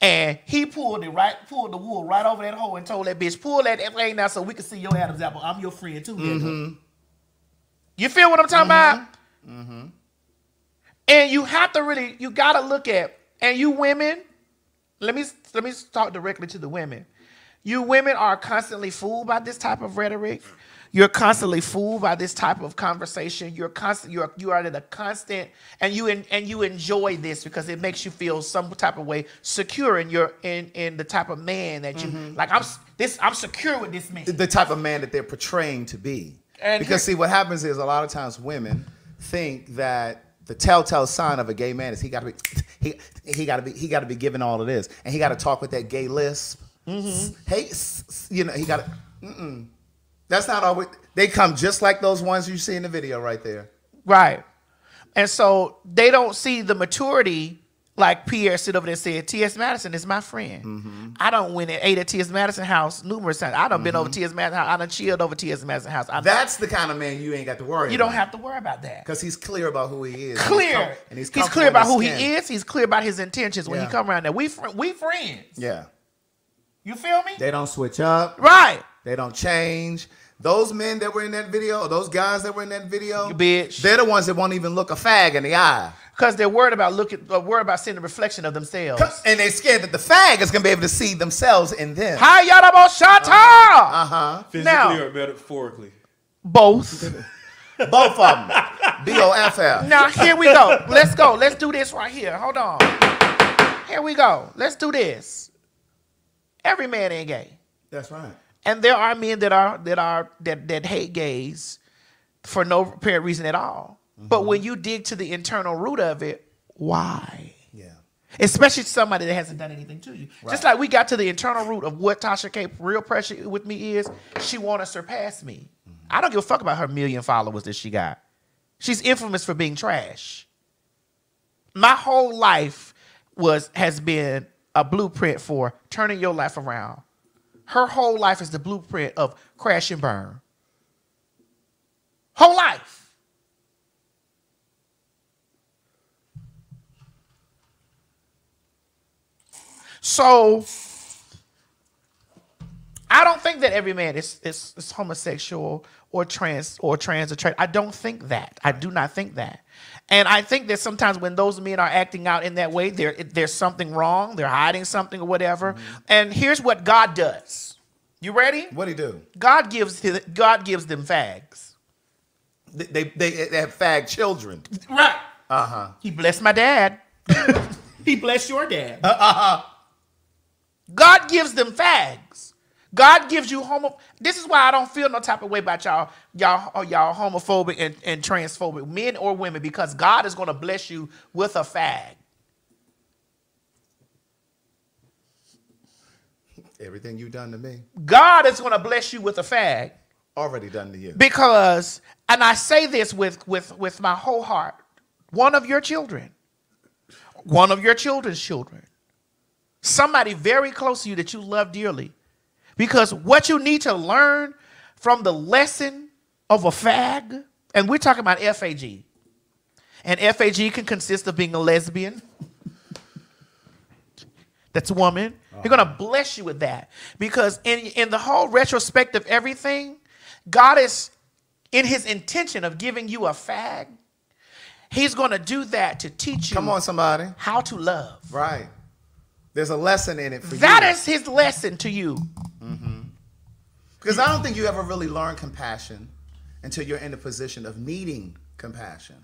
S1: And he pulled it right, pulled the wool right over that hole and told that bitch, pull that thing now so we can see your Adam's apple. I'm your friend too, nigga. Mm-hmm. You feel what I'm talking about? And you have to really, you gotta look at, and you women, let me let me talk directly to the women. You women are constantly fooled by this type of rhetoric. You're constantly fooled by this type of conversation. You're constant. You're you are in a constant, and you en- and you enjoy this because it makes you feel some type of way secure in your in in the type of man that you mm-hmm. like. I'm this. I'm secure with this man.
S10: the type of man that they're portraying to be.
S1: And
S10: because see, what happens is a lot of times women think that the telltale sign of a gay man is he got to be he he got to be he got to be given all of this, and he got to talk with that gay lisp. Hey, s- s- you know he got it. That's not always. They come just like those ones you see in the video right there.
S1: Right. And so they don't see the maturity Like Pierre sit over there and said, T.S. Madison is my friend.
S10: Mm-hmm.
S1: I don't went and ate at T.S. Madison house numerous times. I done been over T.S. Madison house. I done chilled over T.S. Madison house. I,
S10: That's the kind of man you ain't got to worry
S1: you
S10: about.
S1: don't have to worry about that.
S10: Because he's clear about who he is.
S1: Clear.
S10: And he's, com- and he's,
S1: he's clear about who he is. He's clear about his intentions when
S10: Yeah.
S1: he come around there. We fr- we friends.
S10: Yeah.
S1: You feel me?
S10: They don't switch up.
S1: Right.
S10: They don't change. Those men that were in that video, those guys that were in that video,
S1: bitch.
S10: they're the ones that won't even look a fag in the eye.
S1: Because they're worried about looking, uh, worried about seeing the reflection of themselves.
S10: And they're scared that the fag is gonna be able to see themselves in them.
S1: Hi, Yarabo Shata.
S10: Uh huh.
S6: Physically
S1: Now-
S6: or metaphorically?
S1: Both.
S10: Both of them. B O F F.
S1: Now here we go. Let's go. Let's do this right here. Hold on. Here we go. Let's do this. Every man ain't gay.
S10: That's right.
S1: And there are men that are that are that that hate gays for no apparent reason at all. Mm-hmm. But when you dig to the internal root of it, why?
S10: Yeah.
S1: Especially somebody that hasn't done anything to you. Just like we got to the internal root of what Tasha K real pressure with me is, she wanna surpass me. Mm-hmm. I don't give a fuck about her million followers that she got. She's infamous for being trash. My whole life was has been a blueprint for turning your life around. Her whole life is the blueprint of crash and burn. Whole life. So I don't think that every man is, is, is homosexual or trans or trans or trans. I don't think that. I do not think that. And I think that sometimes when those men are acting out in that way, there there's something wrong. They're hiding something or whatever. And here's what God does. You ready?
S10: What do he do?
S1: God gives his, God gives them fags.
S10: They they, they, they have fag children.
S1: Right.
S10: Uh huh.
S1: He blessed my dad. he blessed your dad.
S10: Uh-huh.
S1: God gives them fags. God gives you homo. This is why I don't feel no type of way about y'all, y'all, oh, y'all homophobic and, and transphobic men or women, because God is going to bless you with a fag.
S10: Everything you've done to me,
S1: God is going to bless you with a fag
S10: already done to you.
S1: because, and I say this with with with my whole heart, one of your children, one of your children's children, somebody very close to you that you love dearly, because what you need to learn from the lesson of a fag, and we're talking about FAG, and FAG can consist of being a lesbian. That's a woman. You're gonna bless you with that because in in the whole retrospect of everything, God is in His intention of giving you a fag. He's gonna do that to teach you.
S10: Come on, somebody.
S1: how to love.
S10: Right. There's a lesson in it for
S1: That
S10: you.
S1: is His lesson to you. Mm-hmm.
S10: Because I don't think you ever really learn compassion until you're in a position of needing compassion.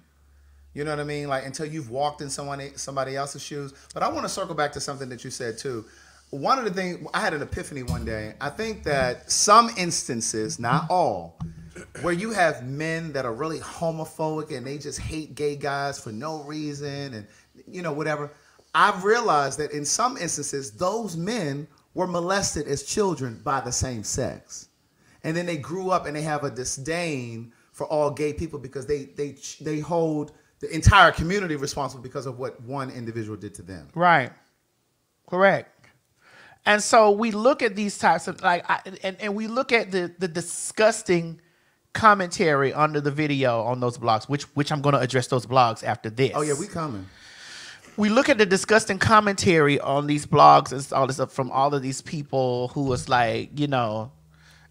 S10: You know what I mean? Like until you've walked in someone somebody else's shoes. But I want to circle back to something that you said too. One of the things I had an epiphany one day. I think that some instances, not all, where you have men that are really homophobic and they just hate gay guys for no reason and you know whatever. I've realized that in some instances those men were molested as children by the same sex and then they grew up and they have a disdain for all gay people because they they they hold the entire community responsible because of what one individual did to them.
S1: Right. Correct. And so we look at these types of like, I, and and we look at the the disgusting commentary under the video on those blogs, which which I'm going to address those blogs after this.
S10: Oh yeah, we coming.
S1: We look at the disgusting commentary on these blogs and all this stuff from all of these people who was like, you know,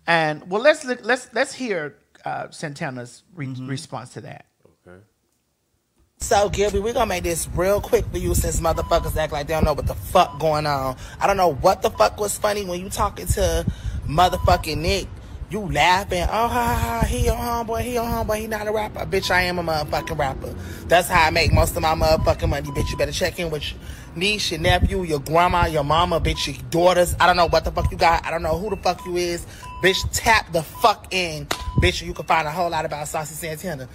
S1: and well, let's look, let's let's hear uh, Santana's re- response to that.
S6: Okay.
S13: So, Gilby, we're gonna make this real quick for you since motherfuckers act like they don't know what the fuck going on. I don't know what the fuck was funny when you talking to motherfucking Nick. You laughing, oh ha ha, he your homeboy, he your homeboy, he not a rapper. Bitch, I am a motherfucking rapper. That's how I make most of my motherfucking money, bitch. You better check in with your niece, your nephew, your grandma, your mama, bitch, your daughters. I don't know what the fuck you got. I don't know who the fuck you is. Bitch, tap the fuck in. Bitch, you can find a whole lot about Saucy Santana.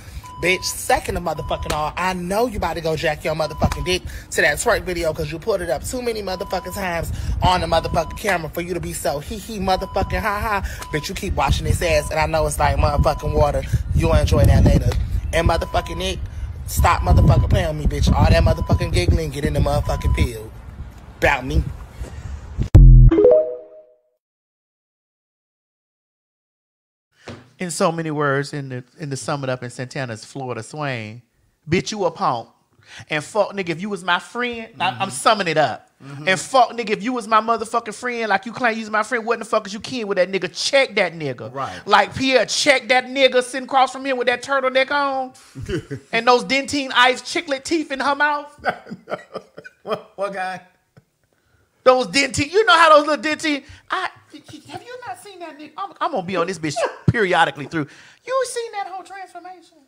S13: Bitch, second of motherfucking all, I know you about to go jack your motherfucking dick to that twerk video because you put it up too many motherfucking times on the motherfucking camera for you to be so hee hee motherfucking ha ha. Bitch, you keep watching this ass and I know it's like motherfucking water. You'll enjoy that later. And motherfucking Nick, Stop motherfucking playing with me, bitch. All that motherfucking giggling, get in the motherfucking field. About me.
S1: In so many words in the in the sum it up in Santana's Florida Swain, bitch you a punk. And fuck nigga, if you was my friend, I, I'm mm-hmm. summing it up. Mm-hmm. And fuck nigga, if you was my motherfucking friend, like you claim you was my friend, what the fuck is you kin with that nigga? Check that nigga.
S10: Right.
S1: Like Pierre, check that nigga sitting across from him with that turtleneck on and those Dentyne Ice chiclet teeth in her mouth.
S10: What, what guy?
S1: Those Dentyne, you know how those little Dentyne. I have you not seen that nigga? I'm, I'm gonna be on this bitch periodically through. You seen that whole transformation?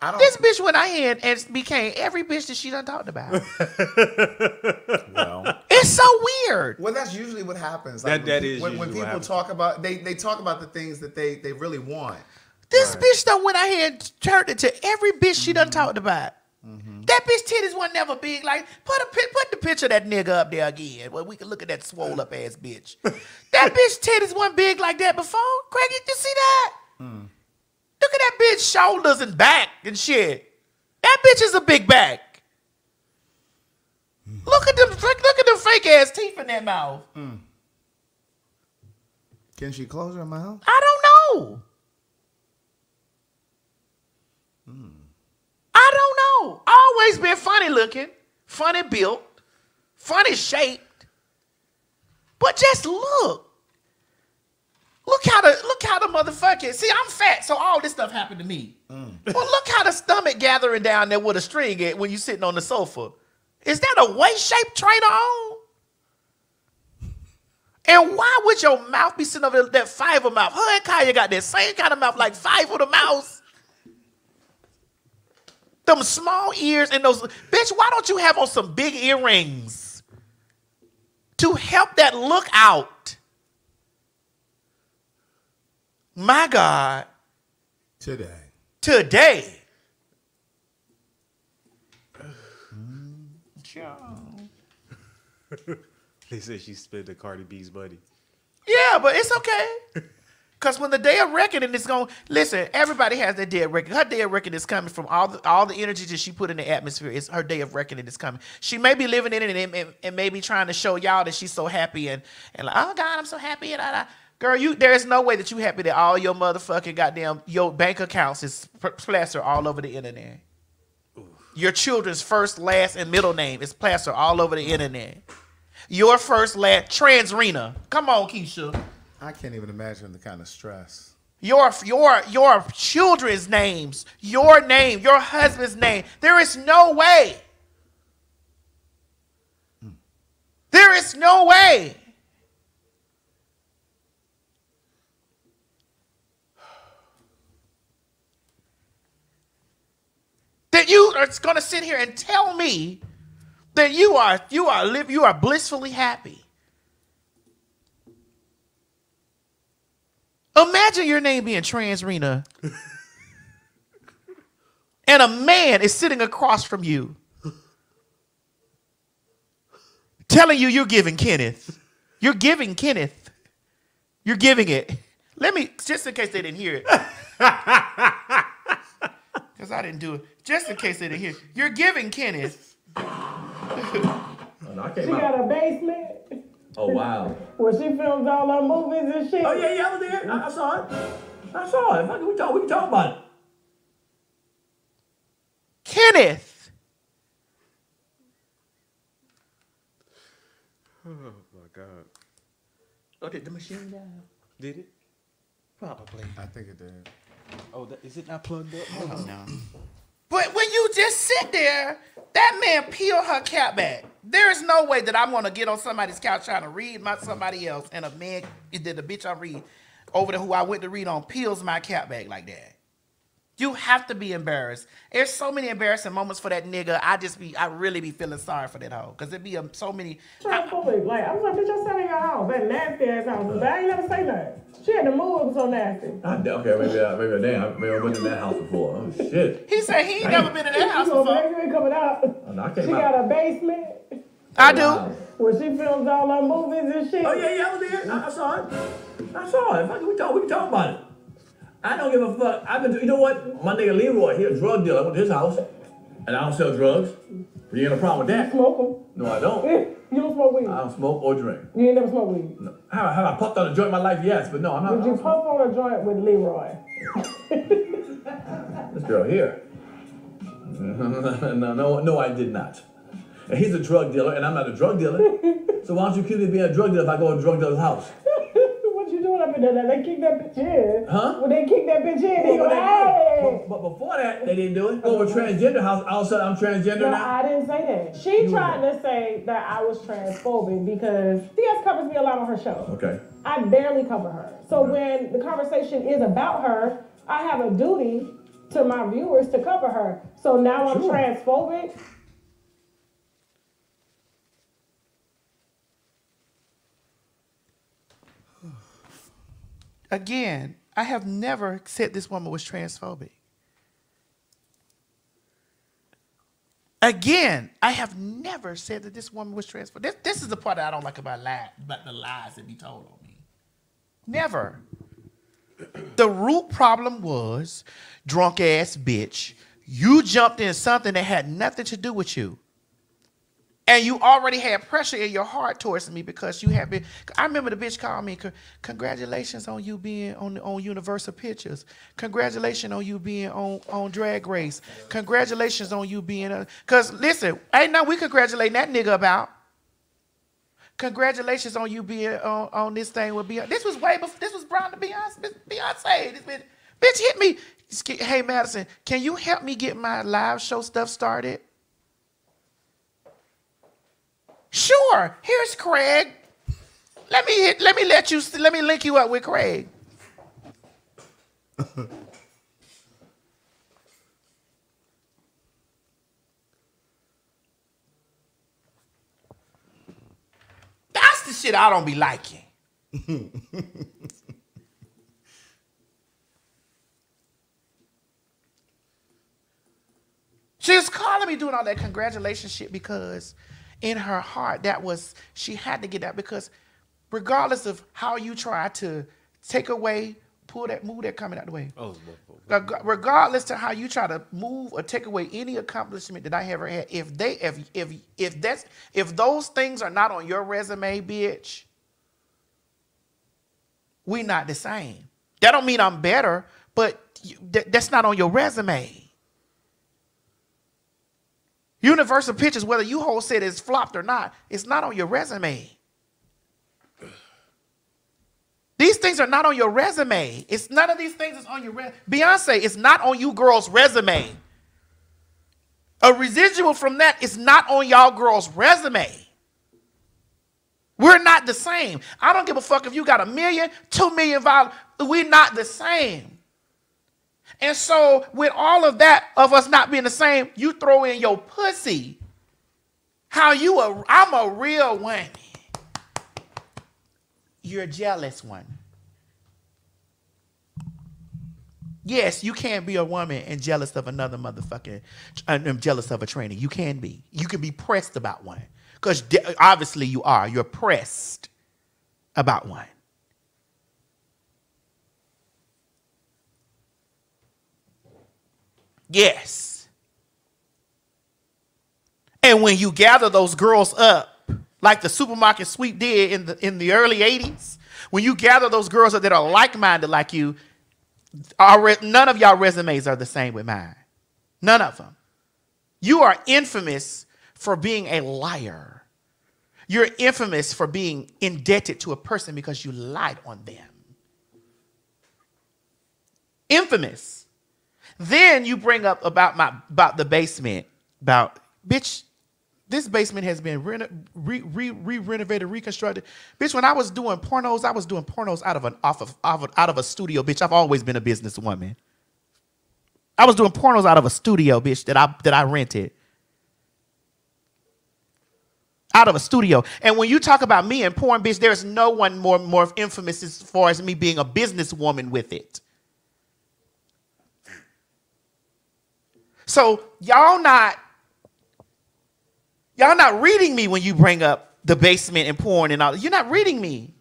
S10: I don't.
S1: This bitch went ahead and became every bitch that she done talked about.
S10: well,
S1: it's so weird.
S10: Well, that's usually what happens.
S6: That-
S10: when,
S6: that
S10: pe- when, when
S6: usually what
S10: people talk about they they talk about the things that they they really want.
S1: This bitch done went ahead and turned it to every bitch she
S10: Mm-hmm.
S1: done talked about. That bitch titties wasn't never big. Like put a put the picture of that nigga up there again, where we can look at that swole up ass bitch. that bitch titties wasn't big like that before. Craig, you you see that?
S10: Mm.
S1: Look at that bitch shoulders and back and shit. That bitch is a big back.
S10: Mm.
S1: Look at them, look at them fake ass teeth in that mouth.
S10: Can she close her mouth?
S1: I don't know. I don't know. Always been funny looking, funny built, funny shaped. But just look. Look how the look how the motherfucking see I'm fat, so all this stuff happened to me. Mm. Well, look how the stomach gathering down there with a string at when you sitting on the sofa. Is that a waist shape trainer on? And why would your mouth be sitting over that fiver mouth? Her and Kaya got that same kind of mouth, like five of the mouse. Them small ears and those bitch. Why don't you have on some big earrings to help that look out? My God,
S10: Today.
S1: today.
S6: They said she spit the Cardi B's money.
S1: Yeah, but it's okay. Cause when the day of reckoning is going, listen. Everybody has their day of reckoning. Her day of reckoning is coming from all the all the energy that she put in the atmosphere. It's her day of reckoning is coming. She may be living in it and, and, and maybe trying to show y'all that she's so happy and and like, oh God, I'm so happy. And I, girl, you there is no way that you happy that all your motherfucking goddamn your bank accounts is p- plastered all over the internet. Your children's first, last, and middle name is plastered all over the internet. Your first, last, Transrena. Come on, Keisha.
S10: I can't even imagine the kind of stress.
S1: your your your children's names, your name, your husband's name. There is no way. There is no way. That you are going to sit here and tell me that you are you are live you are blissfully happy. Imagine your name being Trans Rena. and a man is sitting across from you telling you you're giving Kenneth. You're giving Kenneth. You're giving it. Let me, just in case they didn't hear it. Because I didn't do it. Just in case they didn't hear it. You're giving Kenneth.
S8: Oh, no, I
S9: She
S8: came
S9: got a basement
S8: Oh, wow.
S9: where she films all our movies and shit.
S8: Oh, yeah, yeah, I was there. I, I saw it. I saw it. Fuck it, We talk, we can talk about it.
S1: Kenneth.
S6: Oh my God.
S1: Oh, did the machine die?
S6: Did it?
S1: Probably.
S10: I think it did.
S6: Oh, that, is it not plugged up?
S1: I don't know. But when you just sit there, that man peel her cap back. There is no way that I'm gonna get on somebody's couch trying to read my somebody else, and a man did the bitch I read over there who I went to read on peels my cap back like that. You have to be embarrassed. There's so many embarrassing moments for that nigga. I just be, I really be feeling sorry for that hoe, cause it be um, so many.
S9: Transphobic. Like, I was like, bitch, I sat in your house. That nasty ass house. But I ain't never say nothing. She had to move. It was so nasty.
S8: I, okay, maybe, I, maybe, damn, maybe I went in that house before. Oh, shit.
S1: He said he ain't never been in that house
S9: You know,
S1: before.
S9: You ain't coming out.
S8: Oh, no, I came
S9: She
S8: out.
S9: got a basement
S1: I do.
S9: where she films all her movies and shit.
S8: Oh, yeah, yeah, I was there. I, I saw it. I saw it. Fuck it, We talk, we can talk about it. I don't give a fuck. I've been, you know what? My nigga Leroy, he a drug dealer. I went to his house, and I don't sell drugs. You ain't a problem with that.
S9: Smoke them.
S8: No, I don't.
S9: You don't smoke weed.
S8: I don't smoke or drink.
S9: You ain't never smoked weed.
S8: No. Have, I- have I puffed on a joint in my life? Yes, but no, I'm not.
S9: Did you puff on a joint with Leroy?
S8: This girl here. no, no, no, I did not. And he's a drug dealer, and I'm not a drug dealer. so why don't you keep me being a drug dealer if I go to a drug dealer's house?
S9: what you doing up in there? They kicked that bitch in.
S8: Huh?
S9: When they kicked that bitch in, they
S8: oh,
S9: go,
S8: but,
S9: hey.
S8: but, but before that, they didn't do it. Go to transgender house. All of a sudden, I'm transgender
S9: No,
S8: now.
S9: I didn't say that. She tried to say that I was transphobic because CS covers me a lot on her show.
S8: Okay.
S9: I barely cover her. So when the conversation is about her, I have a duty to my viewers to cover her. So now I'm transphobic.
S1: Again, I have never said this woman was transphobic. Again, I have never said that this woman was transphobic. This, this is the part that I don't like about lies, about the lies that be told on me. Never. The root problem was drunk ass bitch. You jumped in something that had nothing to do with you. And you already had pressure in your heart towards me because you have been. I remember the bitch called me, "Congratulations on you being on on Universal Pictures. Congratulations on you being on on Drag Race. Congratulations on you being a." Cause listen, ain't nothing we congratulating that nigga about. Congratulations on you being on, on this thing with Beyonce. This was way before. This was Brown to Beyonce. Beyonce. This bitch, bitch hit me. Hey Madison, can you help me get my live show stuff started? Sure. Here's Craig. Let me hit, let me let you let me link you up with Craig. That's the shit I don't be liking. She's calling me doing all that congratulations shit because in her heart that was she had to get that because regardless of how you try to take away, pull that move that coming out the way.
S6: Oh,
S1: Reg- Regardless to how you try to move or take away any accomplishment that I ever had, if they if if if that's if those things are not on your resume, bitch, we not the same. That don't mean I'm better, but that's not on your resume. Universal Pictures, whether you whole said it's flopped or not, it's not on your resume. These things are not on your resume. It's none of these things is on your resume. Beyonce, it's not on you girls' resume. A residual from that is not on y'all girls' resume. We're not the same. I don't give a fuck if you got a million, two million. We're not the same. And so, with all of that of us not being the same, you throw in your pussy. How you a I'm a real one. You're a jealous one. Yes, you can't be a woman and jealous of another motherfucking, and jealous of a trainee. You can be. You can be pressed about one. Because obviously you are. You're pressed about one. Yes. And when you gather those girls up, like the supermarket sweep did in the in the early 80s, when you gather those girls up that are like-minded like you, none of y'all resumes are the same with mine. None of them. You are infamous for being a liar. You're infamous for being indebted to a person because you lied on them. Infamous. Then you bring up about my about the basement. About bitch, this basement has been reno, re, re, re renovated, reconstructed. Bitch, when I was doing pornos, I was doing pornos out of an off of, off of out of a studio. Bitch, I've always been a businesswoman. I was doing pornos out of a studio, bitch, that I that I rented. Out of a studio. And when you talk about me and porn, bitch, there's no one more more infamous as far as me being a businesswoman with it. So y'all not y'all not reading me when you bring up the basement and porn and all. You're not reading me.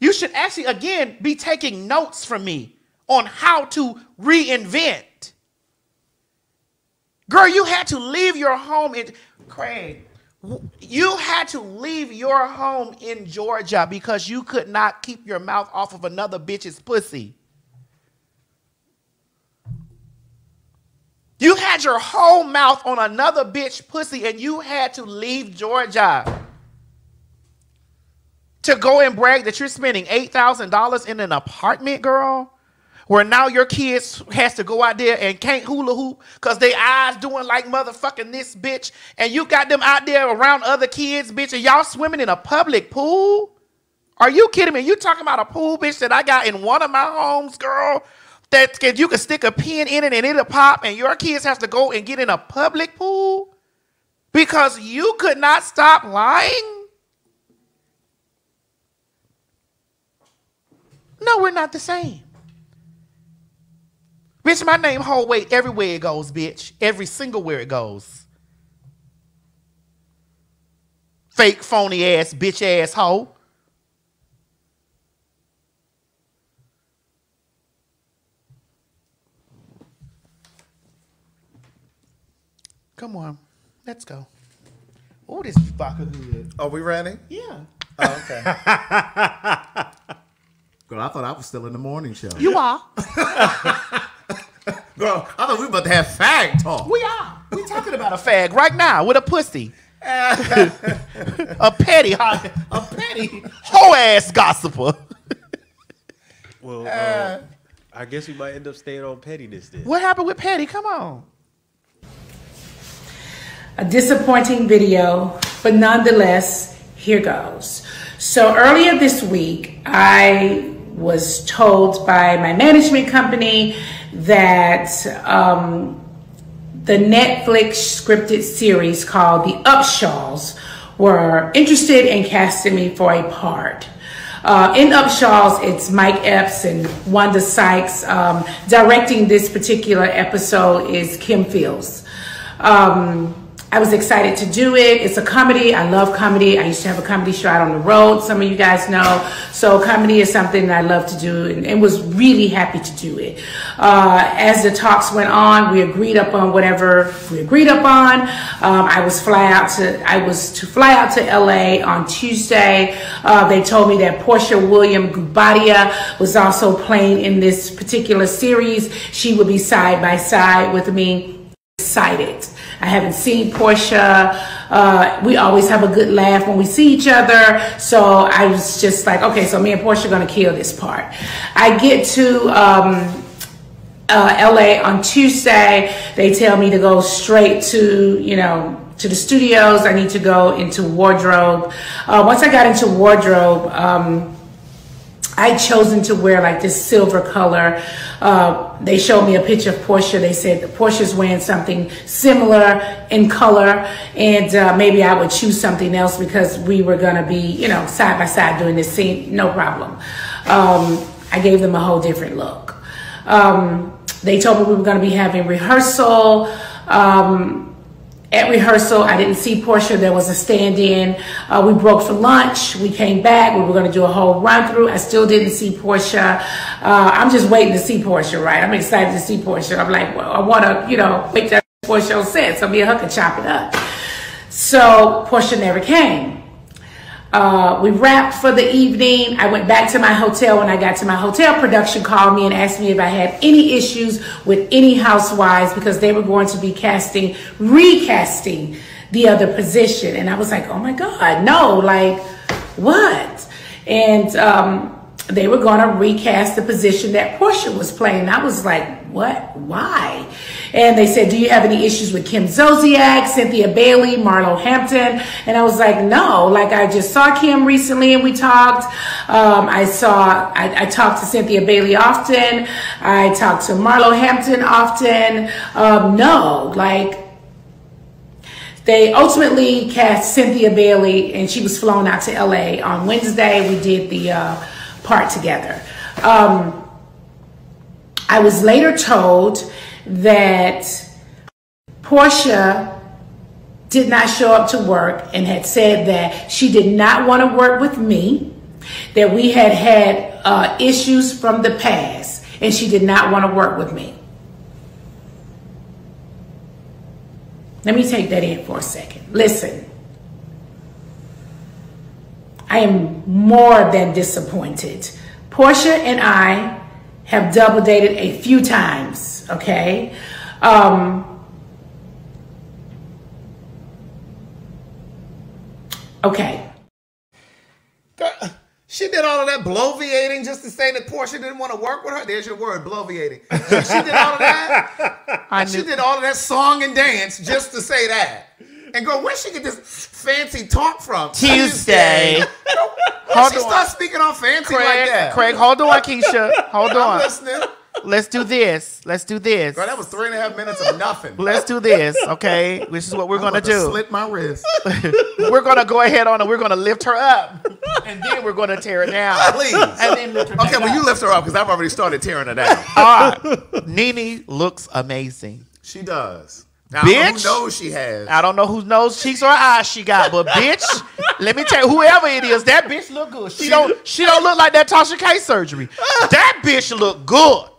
S1: You should actually again be taking notes from me on how to reinvent. Girl, you had to leave your home in Craig. You had to leave your home in Georgia because you could not keep your mouth off of another bitch's pussy. You had your whole mouth on another bitch pussy and you had to leave Georgia to go and brag that you're spending $8,000 in an apartment, girl, where now your kids has to go out there and can't hula hoop because they eyes doing like motherfucking this bitch and you got them out there around other kids, bitch, and y'all swimming in a public pool? Are you kidding me? You talking about a pool, bitch, that I got in one of my homes, girl, that you can stick a pin in it and it'll pop and your kids have to go and get in a public pool because you could not stop lying? No, we're not the same. Bitch, my name hold weight everywhere it goes, bitch. Every single where it goes. Fake, phony ass, bitch ass hoe. Come on, let's go. Oh, this vodka good.
S10: Are we ready?
S1: Yeah.
S10: Oh, okay. Girl, I thought I was still in the morning show.
S1: You are.
S10: Girl, I thought we were about to have fag talk.
S1: We are. We talking about a fag right now with a pussy. a petty, a petty hoe ass gossiper.
S6: Well, uh, I guess we might end up staying on pettiness then.
S1: What happened with petty? Come on.
S14: A disappointing video, but nonetheless, here goes. So earlier this week, I was told by my management company that um, the Netflix scripted series called The Upshaws were interested in casting me for a part. Uh, in Upshaws, it's Mike Epps and Wanda Sykes. Um, directing this particular episode is Kim Fields. Um, I was excited to do it. It's a comedy. I love comedy. I used to have a comedy show out on the road. Some of you guys know. So comedy is something that I love to do and, and was really happy to do it. Uh, as the talks went on, we agreed upon whatever we agreed upon. Um, I was fly out to, I was to fly out to LA on Tuesday. Uh, they told me that Porsha William Guobadia was also playing in this particular series. She would be side by side with me. Excited. I haven't seen Porsha. Uh, we always have a good laugh when we see each other. So I was just like, okay, so me and Porsha are going to kill this part. I get to um, uh, LA on Tuesday. They tell me to go straight to, you know, to the studios. I need to go into wardrobe. Uh, once I got into wardrobe, um, I chosen to wear like this silver color. Uh, they showed me a picture of Porsha. They said Porsha's wearing something similar in color, and uh, maybe I would choose something else because we were gonna be, you know, side by side doing this scene. No problem. Um, I gave them a whole different look. Um, they told me we were gonna be having rehearsal. Um, at rehearsal, I didn't see Porsha. There was a stand-in. Uh, we broke for lunch. We came back. We were going to do a whole run-through. I still didn't see Porsha. Uh, I'm just waiting to see Porsha, right? I'm excited to see Porsha. I'm like, well, I want to, you know, wait that Porsha set. So me and her can chop it up. So Porsha never came. Uh, we wrapped for the evening. I went back to my hotel. When I got to my hotel, production called me and asked me if I had any issues with any housewives because they were going to be casting, recasting the other position. And I was like, oh my God, no, like what? And um, they were going to recast the position that Porsha was playing. I was like, what? Why? And they said, do you have any issues with Kim Zolciak, Cynthia Bailey, Marlo Hampton? And I was like, no, like I just saw Kim recently and we talked. Um, I saw, I, I talked to Cynthia Bailey often. I talked to Marlo Hampton often. Um, no, like they ultimately cast Cynthia Bailey and she was flown out to LA on Wednesday. We did the, uh, part together. Um, I was later told that Porsha did not show up to work and had said that she did not want to work with me, that we had had uh, issues from the past. and she did not want to work with me. Let me take that in for a second. Listen, I am more than disappointed. Porsha and I have double dated a few times, okay? Um, okay.
S10: She did all of that bloviating just to say that Porsha didn't want to work with her. There's your word, bloviating. She, she did all of that. she did all of that song and dance just to say that. And girl, where she get this fancy talk from?
S1: Tuesday.
S10: Hold she start speaking on fancy
S1: Craig,
S10: like that?
S1: Craig, hold on, Keisha. Hold
S10: I'm
S1: on.
S10: listening.
S1: Let's do this. Let's do this.
S10: Girl, that was three and a half minutes of nothing.
S1: Let's do this, okay? Which is what we're
S10: I'm
S1: gonna
S10: about to
S1: do.
S10: Slit my wrist.
S1: we're gonna go ahead on and we're gonna lift her up, and then we're gonna tear it down.
S10: Please.
S1: And then lift her
S10: Okay, well,
S1: up.
S10: you lift her up because I've already started tearing her down.
S1: All right. Nene looks amazing.
S10: She does. Now, I don't know
S1: Bitch.
S10: who knows she has.
S1: I don't know whose nose, cheeks, or eyes she got, but bitch, let me tell you, whoever it is, that bitch look good. She don't, she don't look like that Tasha K surgery. That bitch look good.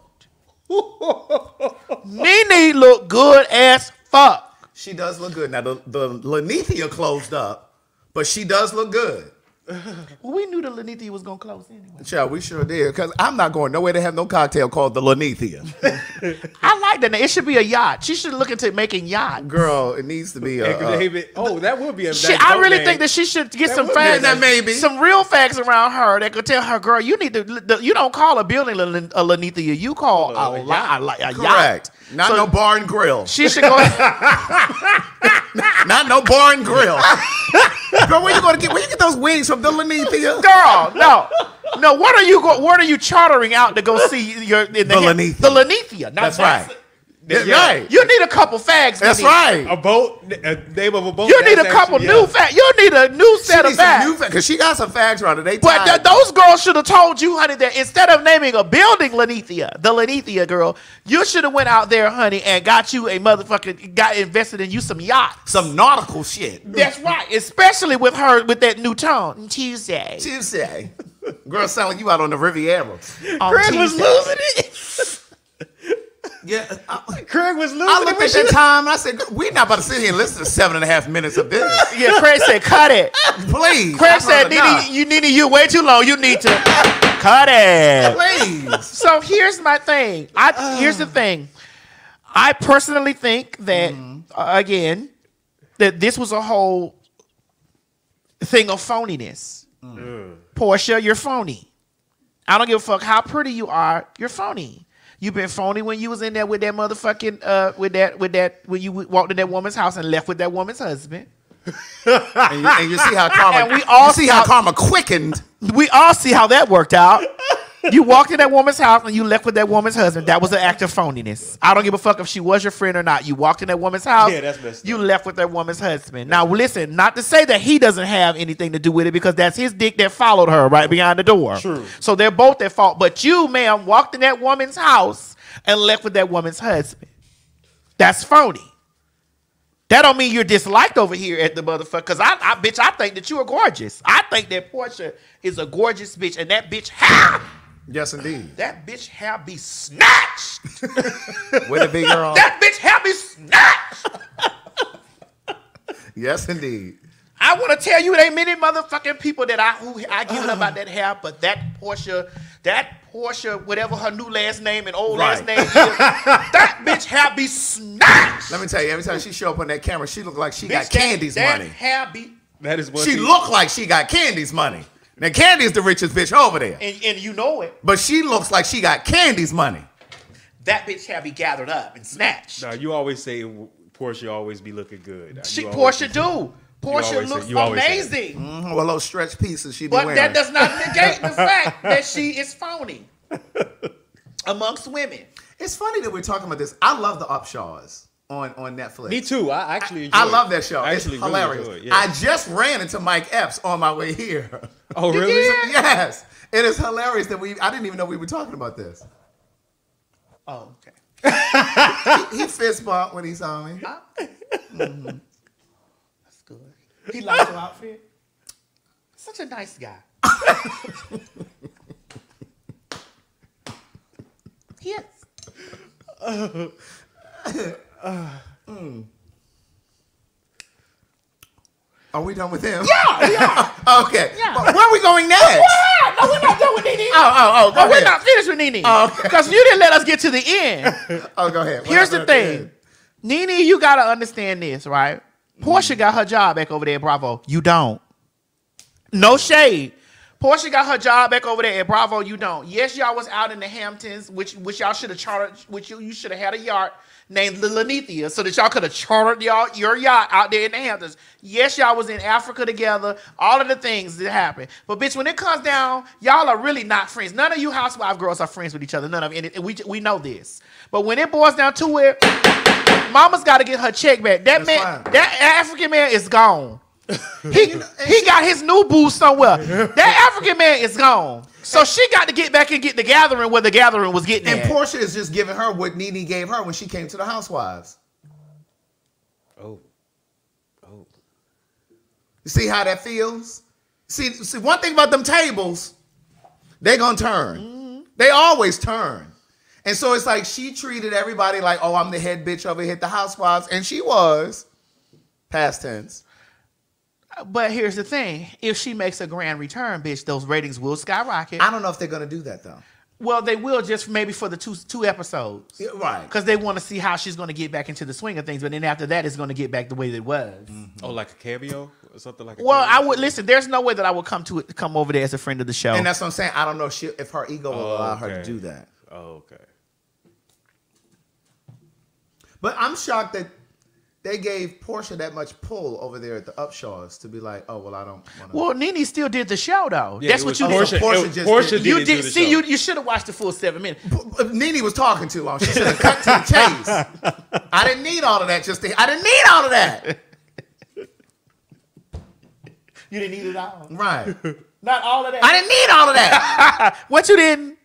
S1: Nene look good as fuck.
S10: She does look good. Now the the Linnethia closed up, but she does look good.
S1: Well, we knew the Linnethia was gonna close anyway.
S10: Yeah, we sure did. Because I'm not going nowhere to have no cocktail called the Linnethia.
S1: I like that. name. It should be a yacht. She should look into making yacht.
S10: Girl, it needs to be a.
S6: Edgar
S10: a-
S6: David. Oh, that would be a.
S1: She, I really
S6: name.
S1: think that she should get
S6: That
S1: some
S6: would be a
S1: facts,
S6: nice-
S10: maybe.
S1: some real facts around her that could tell her, girl, you need to. the- You don't call a building a Lan- Linnethia. You call a, li- a, li- a yacht.
S10: Not
S1: So-
S10: no bar and grill.
S1: She should go.
S10: Not no bar and grill. Girl, where you gonna get? Where you get those wings from? The Linnethia?
S1: Girl, no, no. What are you? Go, what are you chartering out to go see your in the,
S10: The Linnethia.
S1: The Linnethia. Now,
S10: That's right. That's
S1: yeah.
S10: right.
S1: You need a couple fags.
S10: That's
S1: Nene.
S10: right.
S6: A boat, a name of a boat.
S1: You need a couple
S6: actually-
S1: new
S6: yeah.
S1: facts. You need a new
S10: She
S1: set of
S10: needs some
S1: facts.
S10: because she got some fags around her. They
S1: But th- those girls should have told you, honey, that instead of naming a building Linnethia, the Linnethia girl, you should have went out there, honey, and got you a motherfucking got invested in you some yacht.
S10: some nautical shit.
S1: That's right, especially with her with that new tone Tuesday.
S10: Tuesday. Girl, sound like you out on the Riviera.
S1: On
S6: Craig was losing it.
S10: Yeah, uh, I,
S6: Craig was losing
S10: I looked
S6: when
S10: at
S6: she-
S10: that time and I said, we're not about to sit here and listen to seven and a half minutes of this.
S1: Yeah, Craig said, cut it.
S10: Please.
S1: Craig
S10: I'd
S1: said,
S10: rather not.
S1: Nene, you Nene, you way too long. You need to cut it.
S10: Please.
S1: So here's my thing. I here's the uh. thing. I personally think that mm-hmm. uh, again that this was a whole thing of phoniness. Mm. Porsha, you're phony. I don't give a fuck how pretty you are. You're phony. You've been phony when you was in there with that motherfucking uh with that with that when you walked in that woman's house and left with that woman's husband.
S10: And you, and you see how karma,
S1: And we all
S10: you see how karma quickened.
S1: We all see how that worked out. You walked in that woman's house and you left with that woman's husband. That was an act of phoniness. I don't give a fuck if she was your friend or not. You walked in that woman's house.
S6: Yeah, that's messed
S1: You left with that woman's husband. Now listen, not to say that he doesn't have anything to do with it because that's his dick that followed her right behind the door.
S6: True.
S1: So they're both at fault. But you, ma'am, walked in that woman's house and left with that woman's husband. That's phony. That don't mean you're disliked over here at the motherfucker. Cause I, I bitch, I think that you are gorgeous. I think that Porsha is a gorgeous bitch, and that bitch ha,
S10: Yes, indeed.
S1: that bitch hair be snatched.
S10: With a big girl.
S1: that bitch hair be snatched.
S10: Yes, indeed.
S1: I want to tell you, there ain't many motherfucking people that I who I give it about that hair, but that Porsha, that Porsha, whatever her new last name and old last name is, that bitch hair be snatched.
S10: Let me tell you, every time she show up on that camera, she look like she
S1: Bitch,
S10: got
S1: that-
S10: Kandi's
S1: that
S10: money.
S1: hair be,
S6: That is what
S10: She
S6: thing-
S10: look like she got Kandi's money. Now Kandi's the richest bitch over there,
S1: and, and you know it.
S10: but she looks like she got Kandi's money.
S1: That bitch hair be gathered up and snatched.
S6: Nah, you always say Porsha always be looking good.
S1: She,
S6: You always Porsha
S1: do. Porsha
S6: always
S1: looks
S6: say that.
S1: amazing.
S10: Mhm, Well, those stretch pieces she be
S1: But
S10: wearing.
S1: that does not negate the fact that she is phony amongst women.
S10: It's funny that we're talking about this. I love the Upshaws on on Netflix.
S6: Me too. I actually enjoy
S10: I
S6: it.
S10: love that show.
S6: I
S10: it's
S6: actually really
S10: hilarious.
S6: enjoy it, yeah.
S10: I just ran into Mike Epps on my way here.
S6: Oh, really?
S10: yes. It is hilarious that we. I didn't even know we were talking about this.
S1: Oh, okay.
S10: He, he fist bumped when he saw me.
S1: Mhm. That's good. He likes your outfit. Such a nice guy.
S10: Yes. Mm. Are we done with him?
S1: Yeah, yeah.
S10: okay.
S1: Yeah.
S10: But where are we going next?
S1: What? No, we're not done with Nene.
S10: Oh, oh, oh, go
S1: no, we're not finished with Nene.
S10: Oh, okay.
S1: Because you didn't let us get to the end.
S10: Oh, go ahead. What
S1: Here's the thing. Nene, you gotta understand this, right? Porsha got her job back over there at Bravo. You don't. No shade. Porsha got her job back over there at Bravo. You don't. Yes, y'all was out in the Hamptons, which which y'all should have chartered, which you, you should have had a yacht named the Linnethia, so that y'all could have chartered y'all your yacht out there in the Hamptons. Yes, y'all was in Africa together. All of the things that happened. But bitch, when it comes down, y'all are really not friends. None of you housewife girls are friends with each other. None of it. And we we know this. But when it boils down to it, Mama's got to get her check back. That man, that African man is gone. He, he got his new boo somewhere. That African man is gone. So she got to get back and get the gathering where the gathering was getting
S10: And
S1: at.
S10: Porsha is just giving her what Nene gave her when she came to the Housewives.
S6: Oh. Oh.
S10: You see how that feels? See, see, one thing about them tables, they gonna turn.
S1: Mm-hmm.
S10: They always turn. And so it's like she treated everybody like, oh, I'm the head bitch over here at the Housewives, and she was. Past tense.
S1: But here's the thing: if she makes a grand return, bitch, those ratings will skyrocket.
S10: I don't know if they're gonna do that though.
S1: Well, they will just maybe for the two two episodes,
S10: right?
S1: Because they want to see how she's going to get back into the swing of things. But then after that, it's going to get back the way it was. Mm-hmm.
S6: Oh, like a cameo or something like. A
S1: Well. I would listen. There's no way that I would come to it, come over there as a friend of the show.
S10: And that's what I'm saying. I don't know if, she, if her ego will
S6: Oh,
S10: allow her to do that.
S6: Oh, okay.
S10: But I'm shocked that they gave Porsha that much pull over there at the Upshaws to be like, oh well, I don't want to.
S1: Well, Nene still did the shout out.
S10: Yeah,
S1: That's what you
S10: oh,
S1: did.
S10: Porsha Porsha just
S6: Porsha
S10: did-
S1: you
S6: didn't do
S1: did.
S6: the
S1: See,
S6: show.
S1: you you should have watched the full seven minutes.
S10: Nene was talking too long. She should have cut to the chase. I didn't need all of that. Just to, I didn't need all of that.
S1: You didn't need it all.
S10: Right.
S1: Not all of that.
S10: I didn't need all of that.
S1: what you didn't?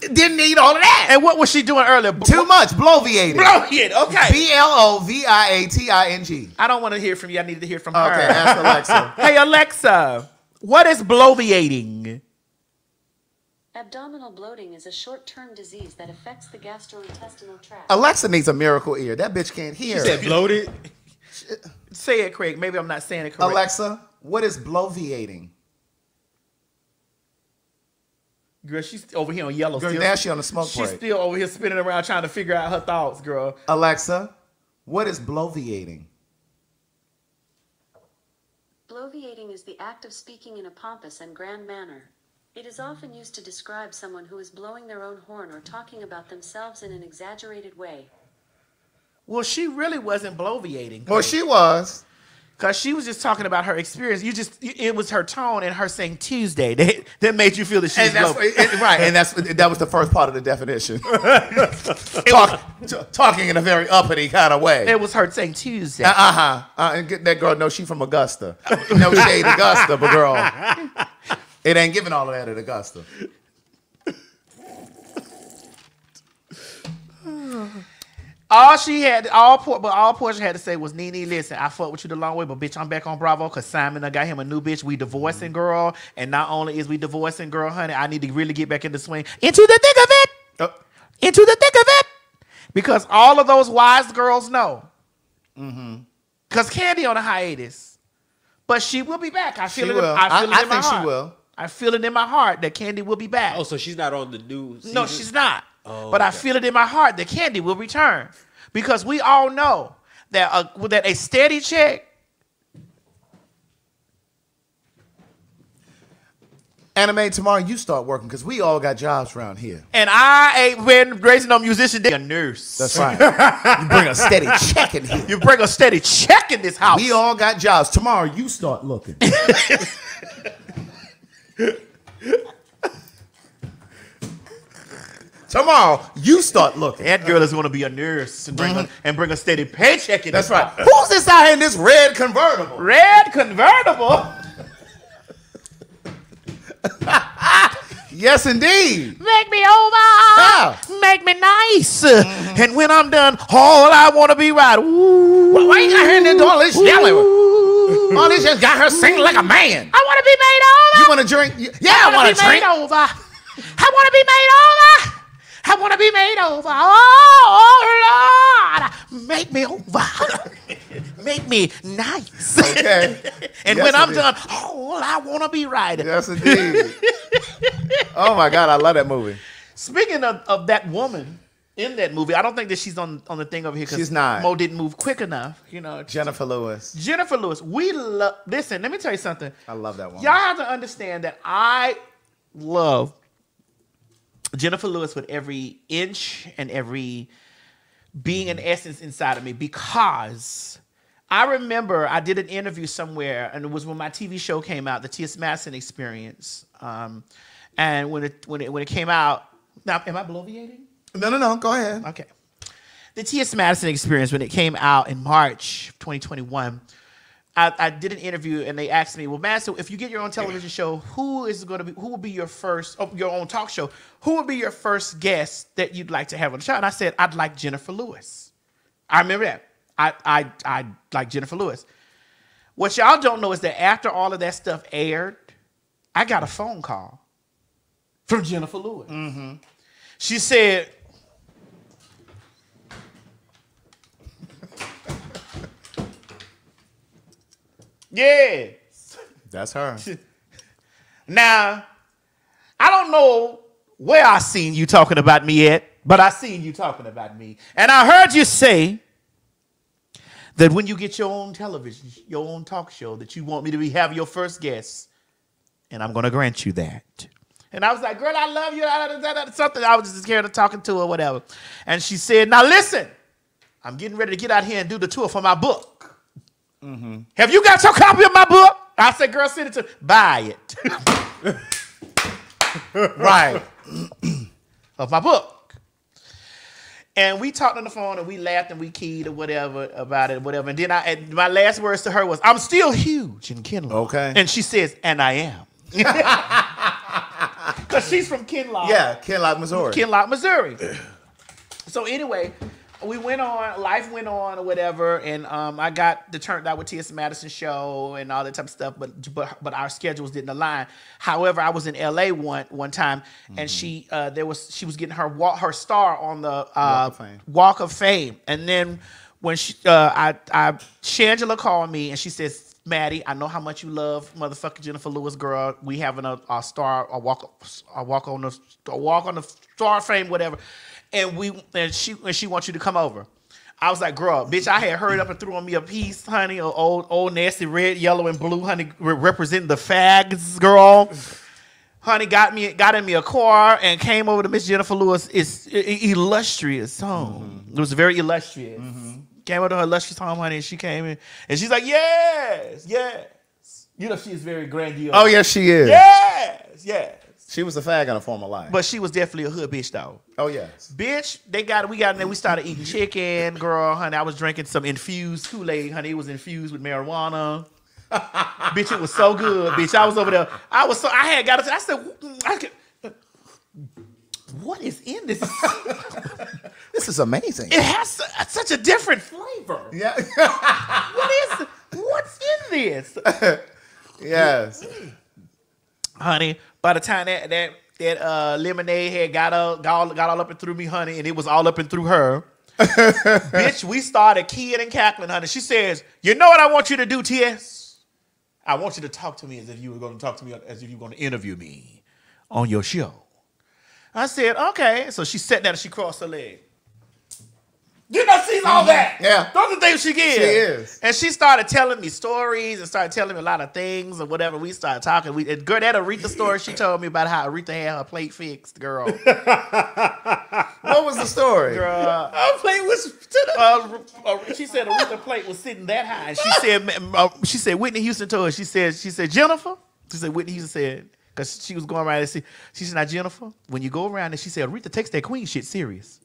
S10: Didn't need all of that.
S1: And what was she doing earlier?
S10: Too much. Bloviating.
S1: Bloviating. Okay.
S10: B L O V I A T I N G.
S1: I don't want to hear from you. I need to hear from
S10: Okay,
S1: her.
S10: ask Alexa.
S1: hey Alexa, what is bloviating?
S7: Abdominal bloating is a short-term disease that affects the gastrointestinal tract.
S10: Alexa needs a miracle ear. That bitch can't hear.
S6: She said bloated.
S1: Say it, Craig. Maybe I'm not saying it correct.
S10: Alexa, what is bloviating?
S1: Girl, she's over here on yellow.
S10: Girl,
S1: still.
S10: now she on the smoke
S1: She's
S10: break.
S1: still over here spinning around trying to figure out her thoughts, girl.
S10: Alexa, what is bloviating?
S7: Bloviating is the act of speaking in a pompous and grand manner. It is often used to describe someone who is blowing their own horn or talking about themselves in an exaggerated way.
S1: Well, she really wasn't bloviating.
S10: Well, she was.
S1: Cause she was just talking about her experience. You just it was her tone and her saying Tuesday that, that made you feel that she was
S10: that's right, and that's that was the first part of the definition. Talk, talking in a very uppity kind of way.
S1: It was her saying Tuesday.
S10: Uh huh. Uh, and get that girl. No, she from Augusta. No shade, Augusta, but girl, it ain't giving all of that at Augusta.
S1: All she had, all Por- but all Porsha had to say was, "Nene, listen, I fuck with you the long way, but bitch, I'm back on Bravo because Simon I got him a new bitch. We divorcing, girl, and not only is we divorcing, girl, honey, I need to really get back in the swing, into the thick of it,
S10: Oh.
S1: into the thick of it, because all of those wise girls know,
S10: Mm-hmm.
S1: because Kandi on a hiatus, but she will be back. I
S10: She
S1: feel it.
S10: will.
S1: I feel
S10: I-
S1: it in
S10: I
S1: my
S10: think she will.
S1: I feel it in my heart that Kandi will be back.
S6: Oh, so she's not on the new. Season?
S1: No, she's not.
S6: Oh,
S1: but I feel it in my heart that Kandi will return because we all know that a, that a steady check.
S10: Anime tomorrow, you start working because we all got jobs around here.
S1: And I ain't been raising no musician. Day, a nurse.
S10: That's right. you bring a steady check in here.
S1: You bring a steady check in this house.
S10: We all got jobs. Tomorrow, you start looking. Tomorrow, you start looking.
S1: That girl is going to be a nurse and bring, a, mm-hmm. and bring a steady paycheck in.
S10: That's right.
S1: house.
S10: Who's this out here in this red convertible?
S1: Red convertible.
S10: Yes, indeed.
S1: Make me over. Make me nice. Mm-hmm. And when I'm done, all I want to be right. Ooh.
S10: Why, why you got her in there all this yelling? All this just got her singing like a man.
S1: I want to be made over.
S10: You want to drink? Yeah, I want
S1: wanna
S10: drink.
S1: made over. I want to be made over. I want to be made over. Oh, Lord, make me over. make me nice.
S10: Okay.
S1: and
S10: Yes,
S1: when I'm
S10: indeed.
S1: done, oh, I want to be right.
S10: Yes, indeed. oh my God, I love that movie.
S1: Speaking of, of that woman in that movie, I don't think that she's on, on the thing over here because
S10: She's not.
S1: Mo didn't move quick enough. You know,
S10: Jennifer Lewis.
S1: Jennifer Lewis. We love. Listen, let me tell you something.
S10: I love that one.
S1: Y'all have to understand that I love Jennifer Lewis with every inch and every being an essence inside of me because I remember I did an interview somewhere, and it was when my TV show came out, the T.S. Madison Experience. Um, and when it when it when it came out, now am I bloviating?
S10: No, no, no. Go ahead.
S1: Okay. The T.S. Madison Experience when it came out in March 2021. I, I did an interview and they asked me, well, Madison, if you get your own television show, who is going to be, who will be your first, oh, your own talk show? Who would be your first guest that you'd like to have on the show? And I said, I'd like Jennifer Lewis. I remember that. I, I, I like Jennifer Lewis. What y'all don't know is that after all of that stuff aired, I got a phone call from Jennifer Lewis. Mm-hmm. She said, Yeah.
S10: That's her.
S1: Now, I don't know where I seen you talking about me yet, but I seen you talking about me. And I heard you say that when you get your own television, your own talk show, that you want me to be have your first guest, and I'm gonna grant you that. And I was like, girl, I love you. Something. I was just scared of talking to her, or whatever. And she said, now listen, I'm getting ready to get out here and do the tour for my book. Mm-hmm. Have you got your copy of my book? I said, girl, send it to buy it. right. of my book. And we talked on the phone and we laughed and we keyed or whatever about it, whatever. And then I and my last words to her was, I'm still huge in Kinloch.
S10: Okay.
S1: And she says, and I am. Because she's from Kinloch.
S10: Yeah, Kinloch, Missouri.
S1: Kinloch, Missouri. so anyway, we went on, life went on or whatever, and um, I got the turned out with T.S. Madison show and all that type of stuff, but but but our schedules didn't align. However, I was in L.A. one one time, and she uh, there was she was getting her walk, her star on the uh,
S10: Walk of Fame.
S1: Walk of Fame, and then when she uh, I I Shangela called me and she says. Maddie, I know how much you love motherfucking Jennifer Lewis, girl. We having a, a star, a walk, a walk on the, a walk on the star fame, whatever. And we, and she, and she wants you to come over. I was like, girl, bitch, I had hurried up and threw on me a piece, honey, of old, old nasty red, yellow, and blue, honey, re- representing the fags, girl. Honey got me, got in me a car and came over to Miss Jennifer Lewis. It's illustrious home. Mm-hmm. It was very illustrious. Mm-hmm. Came over to her illustrious home, honey, and she came in and she's like, yes, yes. You know, she is very grandiose.
S10: Oh, yes, she is.
S1: Yes, yes.
S10: She was a fag in a former life.
S1: But she was definitely a hood bitch, though.
S10: oh, yes.
S1: Bitch, they got we got in there. We started eating chicken, girl, honey. I was drinking some infused Kool Aid, honey. It was infused with marijuana. bitch, it was so good, bitch. I was over there. I was so I had got it. I said, "Mm, I could, what is in this?
S10: This is amazing.
S1: It has such a different flavor.
S10: Yeah.
S1: What is? What's in this?
S10: yes.
S1: honey. By the time that that that uh, lemonade had got up, got all, got all up and through me, honey, and it was all up and through her. Bitch, we started keying and cackling, honey. She says, "You know what I want you to do, T.S. I want you to talk to me as if you were going to talk to me as if you were going to interview me on your show." I said, "Okay." So she sat down and she crossed her leg. You know, she's all that.
S10: Yeah.
S1: Those are the things she gives.
S10: She is.
S1: And she started telling me stories and started telling me a lot of things and whatever. We started talking. We and girl, that Aretha story, she told me about how Aretha had her plate fixed, girl.
S10: What was the story?
S1: Girl, her plate was uh, uh, she said Aretha plate was sitting that high. And she said uh, she said Whitney Houston told her, she said, she said, Jennifer. She said Whitney Houston said, because she was going around and she, she said, now Jennifer, when you go around and she said, Aretha takes that queen shit serious.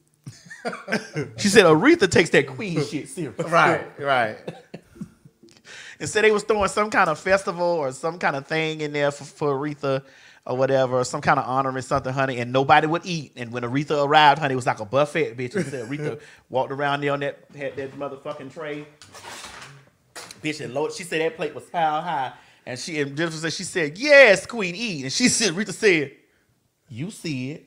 S1: she said Aretha takes that queen shit serious.
S10: Right, right.
S1: and said they was throwing some kind of festival or some kind of thing in there for, for Aretha or whatever, or some kind of honor or something, honey, and nobody would eat. And when Aretha arrived, honey, it was like a buffet, bitch. And said Aretha walked around there on that had that motherfucking tray. Bitch, and Lord, she said that plate was how high. And she and Jennifer said, she said, Yes, Queen E. And she said, Aretha said, You see it.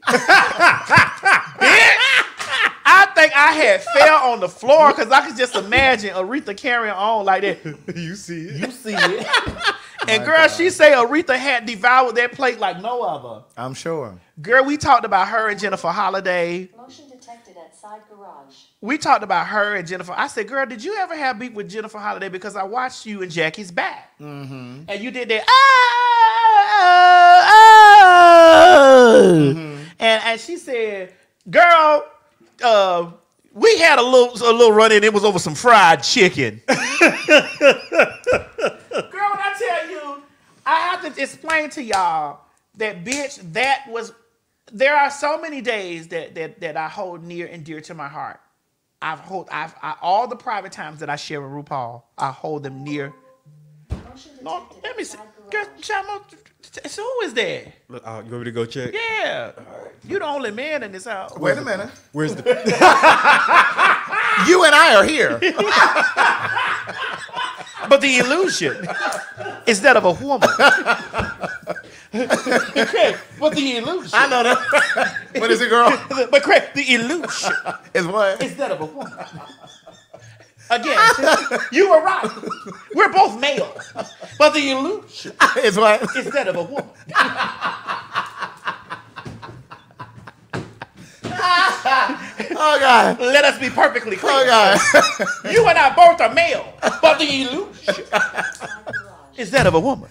S1: Bitch. think I had fell on the floor because I could just imagine Aretha carrying on like that.
S6: you see it.
S1: You see it. and girl, she say Aretha had devoured that plate like no other.
S10: I'm sure.
S1: Girl, we talked about her and Jennifer Holliday.
S7: Motion detected at side garage.
S1: We talked about her and Jennifer. I said, girl, did you ever have beef with Jennifer Holliday? Because I watched you and Jackie's back.
S10: Mm-hmm.
S1: And you did that. "Ah, ah, ah." And, and she said, girl, uh, we had a little a little run in. It was over some fried chicken. Girl, when I tell you, I have to explain to y'all that bitch, that was there are so many days that that that I hold near and dear to my heart. I've hold I've I, all the private times that I share with RuPaul, I hold them near. No, let me see. Girl, Chamo, so who is that?
S6: Look, uh, you want me to go check?
S1: Yeah, You're the only man in this house.
S10: Wait a minute.
S6: Where's the?
S10: You and I are here.
S1: But the illusion is that of a woman. but the illusion.
S10: I know that. What is it, girl?
S1: But Craig, the illusion
S10: Is what?
S1: is that of a woman. Again, you were right. We're both male. But the illusion
S10: Is what?
S1: is that of a woman.
S10: Oh God.
S1: Let us be perfectly clear.
S10: Oh God.
S1: You and I both are male, but the illusion is that of a woman.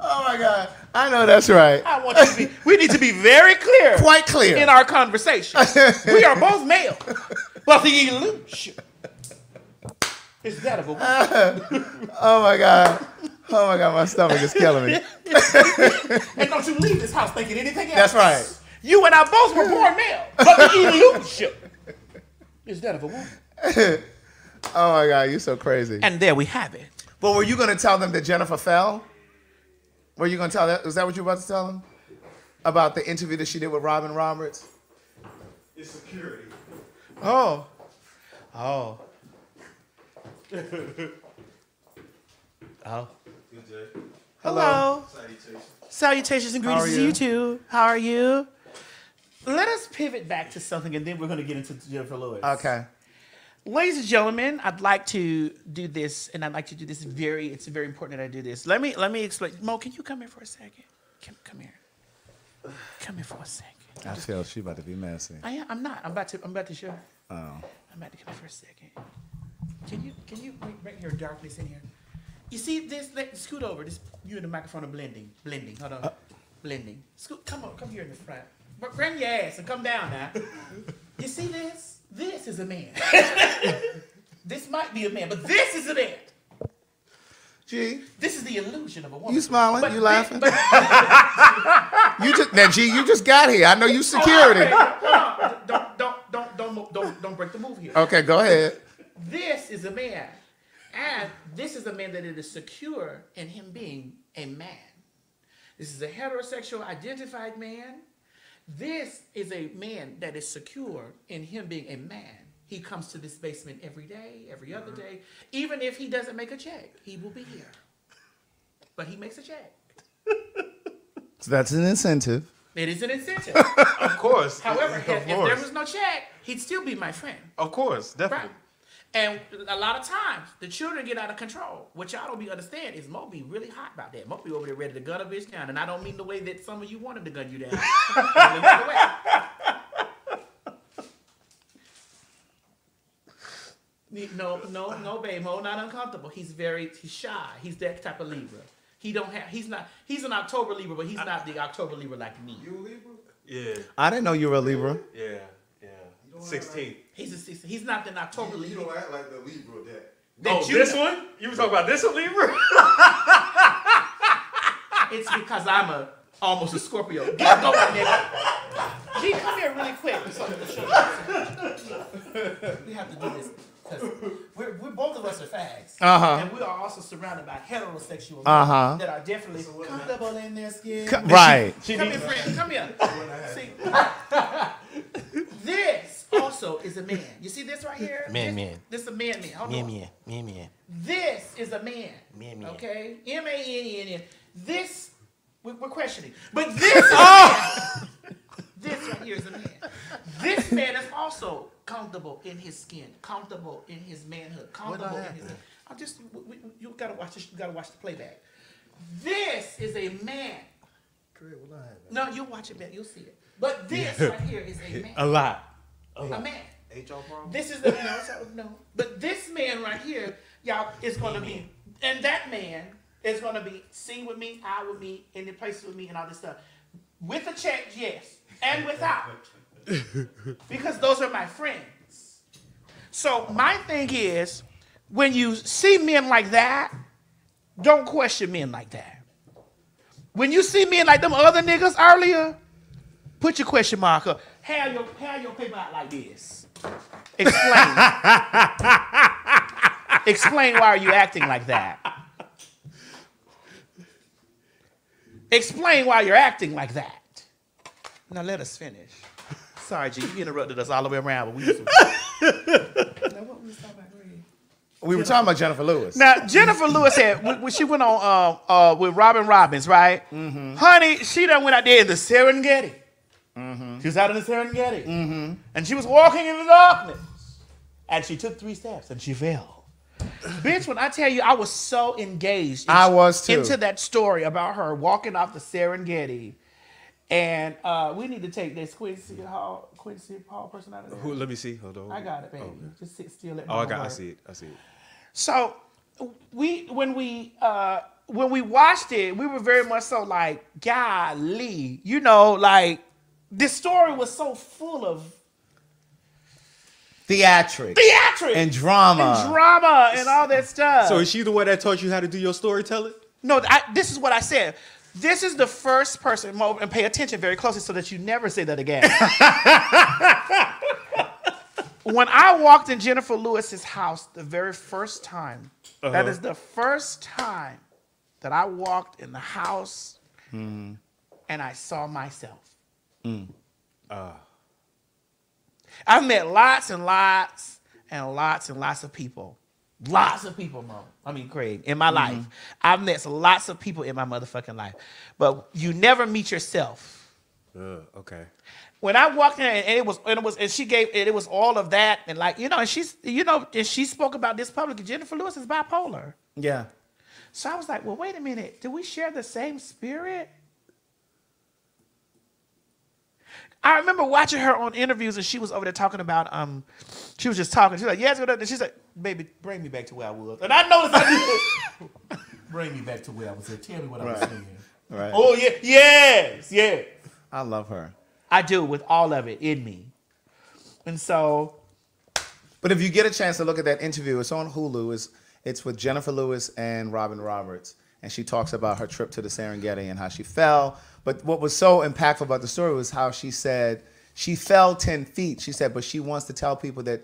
S10: Oh my God. I know that's right.
S1: I want you to be, we need to be very clear
S10: Quite clear.
S1: in our conversation. We are both male, but the illusion is that of a woman.
S10: Oh my God. Oh my God. My stomach is killing me.
S1: And don't you leave this house thinking anything else.
S10: That's right.
S1: You and I both were born male, but the illusion is that of a woman.
S10: Oh my God. You're so crazy.
S1: And there we have it.
S10: But were you going to tell them that Jennifer fell? Were you going to tell that? Was that what you were about to tell them? About the interview that she did with Robin Roberts?
S6: It's security.
S1: Oh. Oh. Oh.
S6: Good day.
S1: Hello.
S6: Salutations.
S1: Salutations and greetings to
S10: you?
S1: too. How are you? Let us pivot back to something and then we're going to get into Jennifer Lewis.
S10: Okay.
S1: Ladies and gentlemen, I'd like to do this, and I'd like to do this very. It's very important that I do this. Let me let me explain. Mo, can you come here for a second? Come, come here. Come here for a second.
S10: I feel she about to be messy.
S1: I am. I'm not. I'm about to. I'm about to show.
S10: Oh.
S1: I'm about to come here for a second. Can you can you bring, bring your darkness in here? You see this? Let, scoot over. This you and the microphone are blending. Blending. Hold on. Uh. blending. Scoot. Come on. Come here in the front. But bring your ass and come down now. you see this? This is a man. this might be a man, but this is a man.
S10: G,
S1: This is the illusion of a woman.
S10: you smiling?
S1: But
S10: you laughing?
S1: but-
S10: you just now, G. You just got here. I know you security.
S1: Hold on. Don't don't don't don't don't don't break the move here.
S10: Okay, go ahead.
S1: This is a man, and this is a man that it is secure in him being a man. This is a heterosexual identified man. This is a man that is secure in him being a man. He comes to this basement every day, every other mm-hmm. day. Even if he doesn't make a check, he will be here. But he makes a check.
S10: So that's an incentive.
S1: It is an incentive.
S6: Of course.
S1: However,
S6: Of
S1: if, if there was no check, he'd still be my friend.
S6: Of course,
S1: Right.
S6: Definitely.
S1: And a lot of times, the children get out of control. What y'all don't be understand is Mo be really hot about that. Mo be over there ready to gun a bitch down. And I don't mean the way that some of you want him to gun you down. I mean the other way. No, no, no, babe. Mo not uncomfortable. He's very, he's shy. He's that type of Libra. He don't have, he's not, he's an October Libra, but he's not the October Libra like me.
S6: You Libra? Yeah,
S10: I didn't know you were a Libra.
S6: yeah, yeah. 16.
S1: He's a, six- he's not an October Libra.
S15: don't act like the Libra that.
S1: that
S6: oh, this
S1: know.
S6: one? You were talking about this one, Libra?
S1: It's because I'm a almost a Scorpio. Get going, nigga. G, come here really quick. Something to show you. We have to do this because we're, we're both of us are fags,
S10: Uh-huh.
S1: and we are also surrounded by heterosexual men
S10: Uh-huh.
S1: that are definitely comfortable in their skin.
S10: Co- right.
S1: Come here, friend. Come here. See, this also is a man. You see this right here?
S16: Man,
S1: this,
S16: man.
S1: This is a man, man. Hold
S16: Man,
S1: on.
S16: man, man, man.
S1: This is a man.
S16: Man, man.
S1: Okay? M A N E N N. This, we- we're questioning. But this is a man. Oh! This right here is a man. This man is also comfortable in his skin, comfortable in his manhood, comfortable in his. I just we, we, you gotta watch this. You gotta watch the playback. This is a man. No, you'll watch it, man. You'll see it. But this right here is a man.
S6: A lot. A
S1: A man.
S17: HR problem?
S1: This is the no, it's not- no. But this man right here, y'all, is gonna be, and that man is gonna be seen with me, out with me, in the place with me, and all this stuff. With a check, yes, and without, because those are my friends. So my thing is, when you see men like that, don't question men like that. When you see men like them other niggas earlier, put your question mark up. Have your have your paper out like this. Explain. Explain why are you acting like that? Explain why you're acting like that. Now let us finish. Sorry, G, you interrupted us all the way around, but we just. Now, what was talking about?
S10: We were talking about Jennifer Lewis.
S1: Now Jennifer Lewis had when when she went on uh, uh, with Robin Robbins, right?
S10: Mm-hmm.
S1: Honey, she done went out there in the Serengeti. She was out in the Serengeti,
S10: Mm-hmm.
S1: and she was walking in the darkness, and she took three steps and she fell. Bitch, when I tell you, I was so engaged.
S10: I was too.
S1: into that story about her walking off the Serengeti, and uh, we need to take this Quincy Hall, Quincy Paul person out of there.
S6: Who, let me see. Hold on.
S1: I got it, baby.
S6: Oh,
S1: Just sit still. Let
S6: Oh, I
S1: me
S6: got. I see it. I see it.
S1: So we when we uh when we watched it, we were very much so like, golly, you know, like this story was so full of
S10: Theatrics.
S1: theatrics
S10: And drama.
S1: and drama and all that stuff.
S6: So is she the one that taught you how to do your storytelling?
S1: no, I, this is what I said. This is the first person, Mo, and pay attention very closely so that you never say that again. when I walked in Jennifer Lewis's house the very first time, that
S6: Uh-huh.
S1: is the first time that I walked in the house
S10: Mm-hmm.
S1: and I saw myself.
S10: Mm.
S1: I've met lots and lots and lots and lots of people. Lots of people, Mo. I mean, Craig, in my life. I've met lots of people in my motherfucking life. But you never meet yourself.
S6: Uh, okay.
S1: When I walked in and it was and it was and she gave and it was all of that and like, you know, and she's you know, and she spoke about this publicly. Jennifer Lewis is bipolar.
S10: Yeah.
S1: So I was like, well, wait a minute. Do we share the same spirit? I remember watching her on interviews and she was over there talking about um she was just talking. She's like, yes, yeah, and she's like, baby, bring me back to where I was. And I noticed I did. bring me back to where I was at. Tell me what I was
S10: Right.
S1: saying.
S10: Right.
S1: Oh yeah, yes, yes.
S10: I love her.
S1: I do with all of it in me. And so
S10: But if you get a chance to look at that interview, it's on Hulu. It's it's with Jennifer Lewis and Robin Roberts, and she talks about her trip to the Serengeti and how she fell. But what was so impactful about the story was how she said she fell ten feet. She said, but she wants to tell people that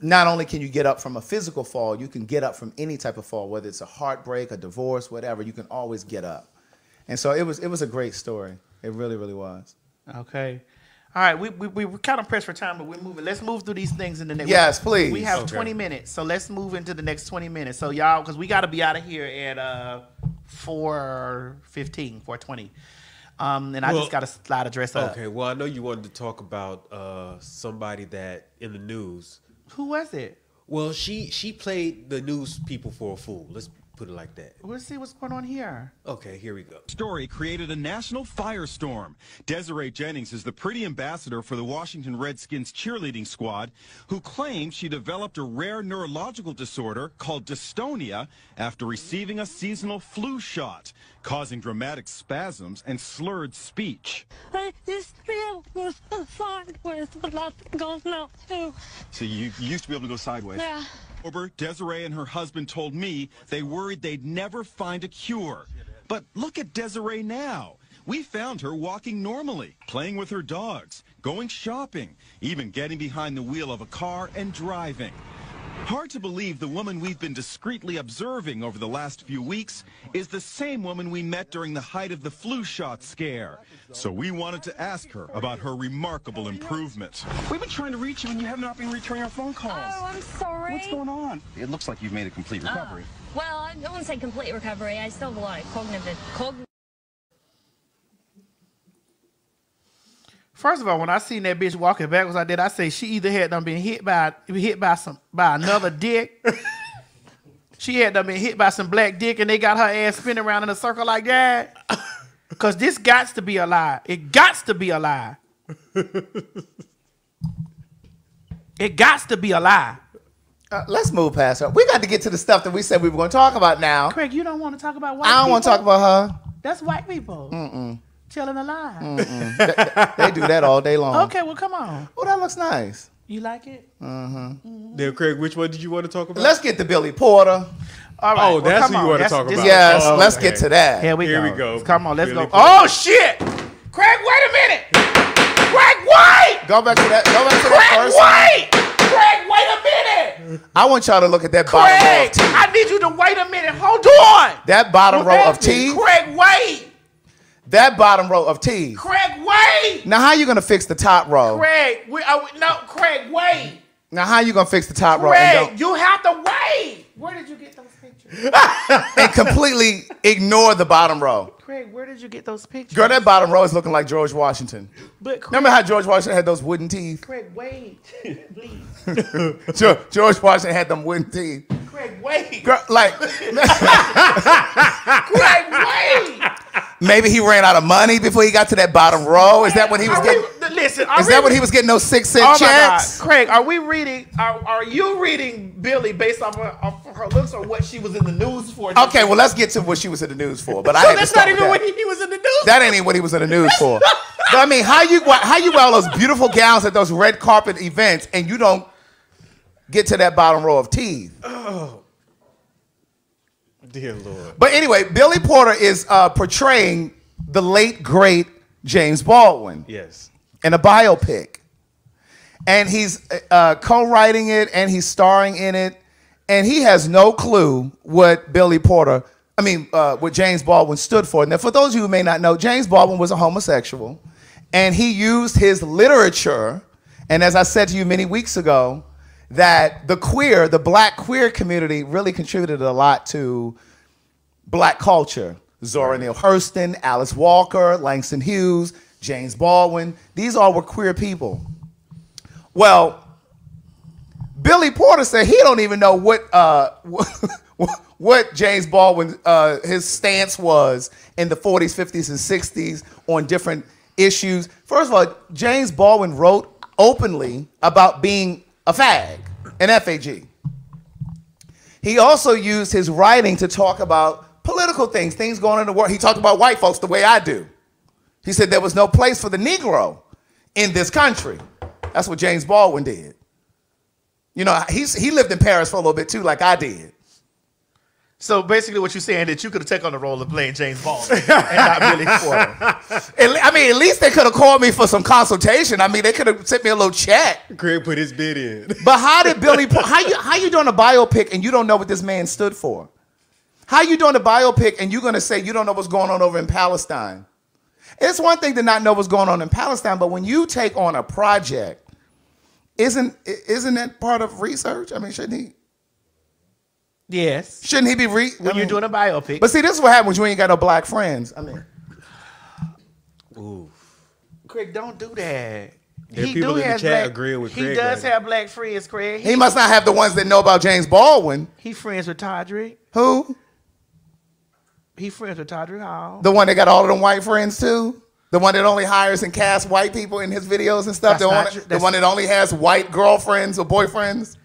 S10: not only can you get up from a physical fall, you can get up from any type of fall, whether it's a heartbreak, a divorce, whatever. You can always get up. And so it was it was a great story. It really, really was.
S1: Okay. All right, we, we, we were kind of pressed for time, but we're moving. Let's move through these things in the next.
S10: Yes, please.
S1: We have
S10: Okay.
S1: 20 minutes, so let's move into the next 20 minutes. So y'all, because we got to be out of here at uh 4:15, 4:20. Um, and I
S6: Well,
S1: just got to slide a dress up.
S6: Okay. Well, I know you wanted to talk about uh, somebody that in the news.
S1: Who was it?
S6: Well, she she played the news people for a fool. Let's put it like that.
S1: Let's see what's going on here.
S6: Okay, here we go.
S18: Story created a national firestorm. Desiree Jennings is the pretty ambassador for the Washington Redskins cheerleading squad who claims she developed a rare neurological disorder called dystonia after receiving a seasonal flu shot, causing dramatic spasms and slurred speech.
S19: I used to be able to go sideways, but that's gone now too.
S18: So you you used to be able to go sideways?
S19: Yeah.
S18: October, Desiree and her husband told me they worried they'd never find a cure. But look at Desiree now. We found her walking normally, playing with her dogs, going shopping, even getting behind the wheel of a car and driving. Hard to believe the woman we've been discreetly observing over the last few weeks is the same woman we met during the height of the flu shot scare. So we wanted to ask her about her remarkable improvement. We've been trying to reach you and you have not been returning our phone calls.
S19: Oh, I'm sorry.
S18: What's going on? It looks like you've made a complete recovery.
S19: Oh, well, I don't say complete recovery. I still have a lot of cognitive cognitive
S1: First of all, when I seen that bitch walking backwards, I did. I say she either had done been hit by hit by some by another dick. she had done been hit by some black dick, and they got her ass spinning around in a circle like that. Cause this got to be a lie. It got to be a lie. it got to be a lie.
S10: Uh, let's move past her. We got to get to the stuff that we said we were going to talk about now.
S1: Craig, you don't want to talk about white.
S10: I don't want to talk about her.
S1: That's white people
S10: Mm-mm.
S1: Telling a lie.
S10: Mm-mm. they, they do that all day long.
S1: Okay, well, come on.
S10: Oh, that looks nice.
S1: You like it?
S10: Uh-huh.
S6: Then Craig, which one did you want to talk about?
S10: Let's get to Billy Porter.
S1: All right.
S6: Oh,
S1: well,
S6: that's
S1: come
S6: who you want to talk about.
S10: Yes,
S6: Oh,
S10: let's
S6: okay.
S10: get to that.
S1: Here we
S6: Here
S1: go.
S6: we go.
S1: Come on, let's
S6: Billy
S1: go.
S6: Porter.
S1: Oh shit! Craig, wait a minute. Craig, wait.
S10: Go back to that. Go back to
S1: Craig,
S10: that first.
S1: wait. Craig, wait a minute.
S10: I want y'all to look at that bottom row
S1: Craig,
S10: of tea.
S1: I need you to wait a minute. Hold on.
S10: That bottom row of tea.
S1: Craig, wait.
S10: That bottom row of tea.
S1: Craig, wait.
S10: Now, how you gonna fix the top row?
S1: Craig, we, uh, we- no, Craig, wait.
S10: Now, how you gonna fix the top row and,
S1: Craig, you have to wait. Where did you get those pictures?
S10: and completely ignore the bottom row?
S1: Craig, where did you get those pictures?
S10: Girl, that bottom row is looking like George Washington.
S1: But Craig,
S10: Remember how George Washington had those wooden teeth?
S1: Craig, wait, please.
S10: George, George Washington had them wooden teeth.
S1: Craig, wait.
S10: Girl, like
S1: Craig, wait.
S10: Maybe he ran out of money before he got to that bottom row. Is that when he was getting?
S1: we, listen,
S10: Is
S1: we-
S10: that when he was getting those six cent
S1: Oh my
S10: checks?
S1: God. Craig, are we reading? Are, are you reading Billy based off of, off of her looks or what she was in the news for?
S10: Okay, well let's get to what she was in the news for. But I
S1: so
S10: to
S1: that's not even
S10: that.
S1: what he, he was in the news.
S10: That ain't even what he was in the news for. But I mean, how you how you wear all those beautiful gowns at those red carpet events and you don't get to that bottom row of teeth?
S6: Oh, dear Lord.
S10: But anyway, Billy Porter is uh, portraying the late great James Baldwin
S6: Yes.
S10: in a biopic, and he's uh, co-writing it and he's starring in it, and he has no clue what Billy Porter. I mean, uh, what James Baldwin stood for. Now, for those of you who may not know, James Baldwin was a homosexual, and he used his literature. And as I said to you many weeks ago, that the queer, the black queer community really contributed a lot to black culture. Zora Neale Hurston, Alice Walker, Langston Hughes, James Baldwin, these all were queer people. Well, Billy Porter said he don't even know what uh, what James Baldwin uh, his stance was in the 40s, 50s, and 60s on different issues. First of all, James Baldwin wrote openly about being a fag, an FAG. He also used his writing to talk about political things, things going on in the world. He talked about white folks the way I do. He said there was no place for the Negro in this country. That's what James Baldwin did. You know, he's, he lived in Paris for a little bit too, like I did.
S1: So basically, what you're saying that you could have taken on the role of playing James Baldwin and not Billy Porter.
S10: At le- I mean, at least they could have called me for some consultation. I mean, they could have sent me a little check.
S6: Craig put his bid in.
S10: But how did Billy? How you how you doing a biopic and you don't know what this man stood for? How you doing a biopic and you're gonna say you don't know what's going on over in Palestine? It's one thing to not know what's going on in Palestine, but when you take on a project, isn't isn't that part of research? I mean, shouldn't he?
S1: Yes.
S10: Shouldn't he be re?
S1: When you're doing a biopic.
S10: But see, this is what happens when you ain't got no black friends. I mean,
S6: Ooh.
S1: Craig, don't do that.
S6: There are people in the chat
S1: black,
S6: agreeing with Craig.
S1: He
S6: Craig
S1: does
S6: right
S1: have black friends, Craig.
S10: he must not have the ones that know about James Baldwin.
S1: He friends with Todrick.
S10: Who?
S1: He friends with Todrick Hall.
S10: The one that got all of them white friends too? The one that only hires and casts white people in his videos and stuff?
S1: That's
S10: The one, the one that only has white girlfriends or boyfriends?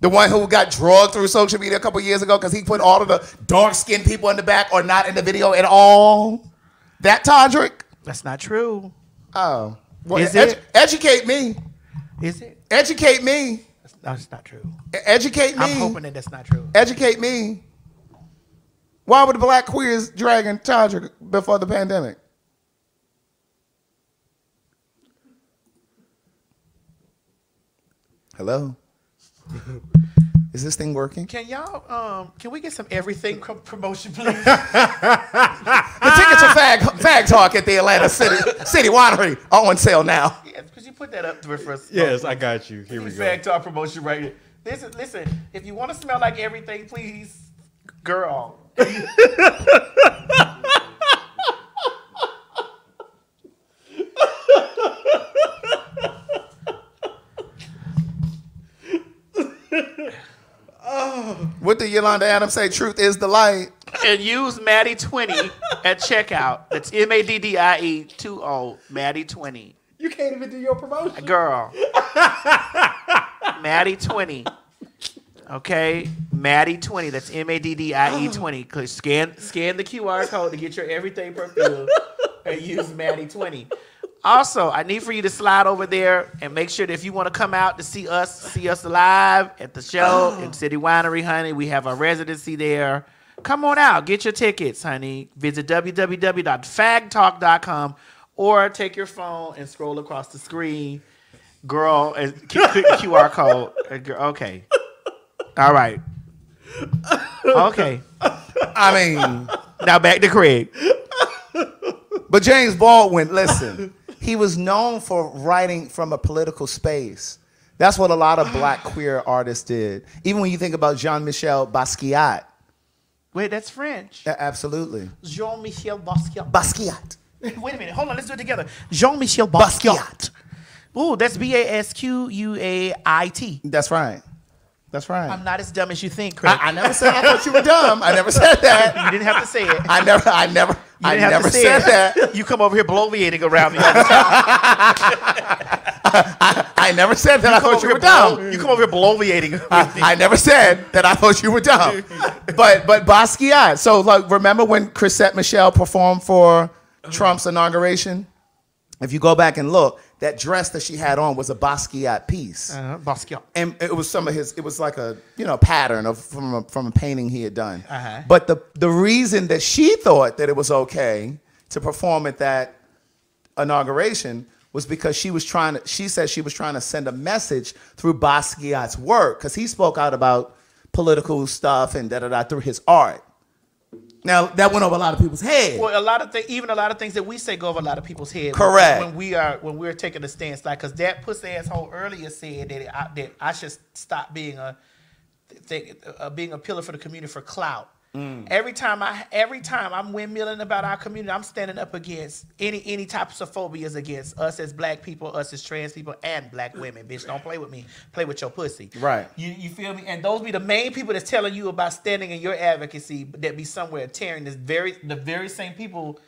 S10: The one who got drugged through social media a couple years ago because he put all of the dark skinned people in the back or not in the video at all? That Todrick?
S1: That's not true.
S10: Oh. Well,
S1: Is
S10: edu-
S1: it?
S10: educate me.
S1: Is it?
S10: Educate me.
S1: That's not true.
S10: E- Educate me.
S1: I'm hoping that that's not true.
S10: Educate me. Why were the black queers dragging Todrick before the pandemic? Hello? Is this thing working?
S1: Can y'all um can we get some everything co- promotion, please?
S10: The tickets are fag, PhagTawlk at the Atlanta City City Winery are on sale now.
S1: yeah, could you put that up to for us?
S6: Yes, I got you. Here we
S1: Please
S6: go.
S1: PhagTawlk promotion right here. Listen, listen. If you want to smell like everything, please, girl.
S10: What did Yolanda Adams say? Truth is the light.
S1: And use Maddie 20 at checkout. That's M A D D I E 2 O, Maddie 20.
S6: You can't even do your promotion.
S1: Girl. Maddie 20 Okay, Maddie20. That's M A D D I E 20. Click scan scan the QR code to get your everything perfume and use Maddie20. Also, I need for you to slide over there and make sure that if you want to come out to see us, see us live at the show in City Winery, honey, we have our residency there. Come on out, get your tickets, honey. Visit www.PhagTawlk.com or take your phone and scroll across the screen. Girl, and click the QR code. Uh, Okay. All right. Okay.
S10: I mean,
S1: now back to Craig.
S10: But James Baldwin, listen, he was known for writing from a political space. That's what a lot of black queer artists did. Even when you think about Jean Michel Basquiat.
S1: Wait, that's French.
S10: A- Absolutely.
S1: Jean Michel Basquiat.
S10: Basquiat.
S1: Wait a minute. Hold on. Let's do it together. Jean Michel Basquiat. Ooh, that's B A S Q U A I T.
S10: That's right. That's right.
S1: I'm not as dumb as you think, Craig.
S10: I, I never said I thought you were dumb. I never said that.
S1: You didn't have to say it.
S10: I never, I never, I never said
S1: it.
S10: that.
S1: You come over here bloviating around me all the time.
S10: I never said that. I thought you were dumb.
S1: You come over here bloviating.
S10: I, I never said that I thought you were dumb. But but Basquiat. So like remember when Chrisette Michele performed for Trump's inauguration? If you go back and look, that dress that she had on was a Basquiat piece.
S1: Uh, Basquiat.
S10: And it was some of his it was like a, you know, pattern of from a, from a painting he had done.
S1: Uh-huh.
S10: But the the reason that she thought that it was okay to perform at that inauguration was because she was trying to she said she was trying to send a message through Basquiat's work because he spoke out about political stuff and da da da through his art. Now that went over a lot of people's head.
S1: Well, a lot of things, even a lot of things that we say go over a lot of people's head.
S10: Correct.
S1: When we are when we're taking a stance, like because that pussy asshole earlier said that it, I, that I should stop being a thing, uh, being a pillar for the community for clout.
S10: Mm.
S1: Every time I every time I'm windmilling about our community, I'm standing up against any any types of phobias against us as black people, us as trans people, and black women. Bitch, don't play with me. Play with your pussy.
S10: Right.
S1: You you feel me? And those be the main people that's telling you about standing in your advocacy that be somewhere tearing this very the very same people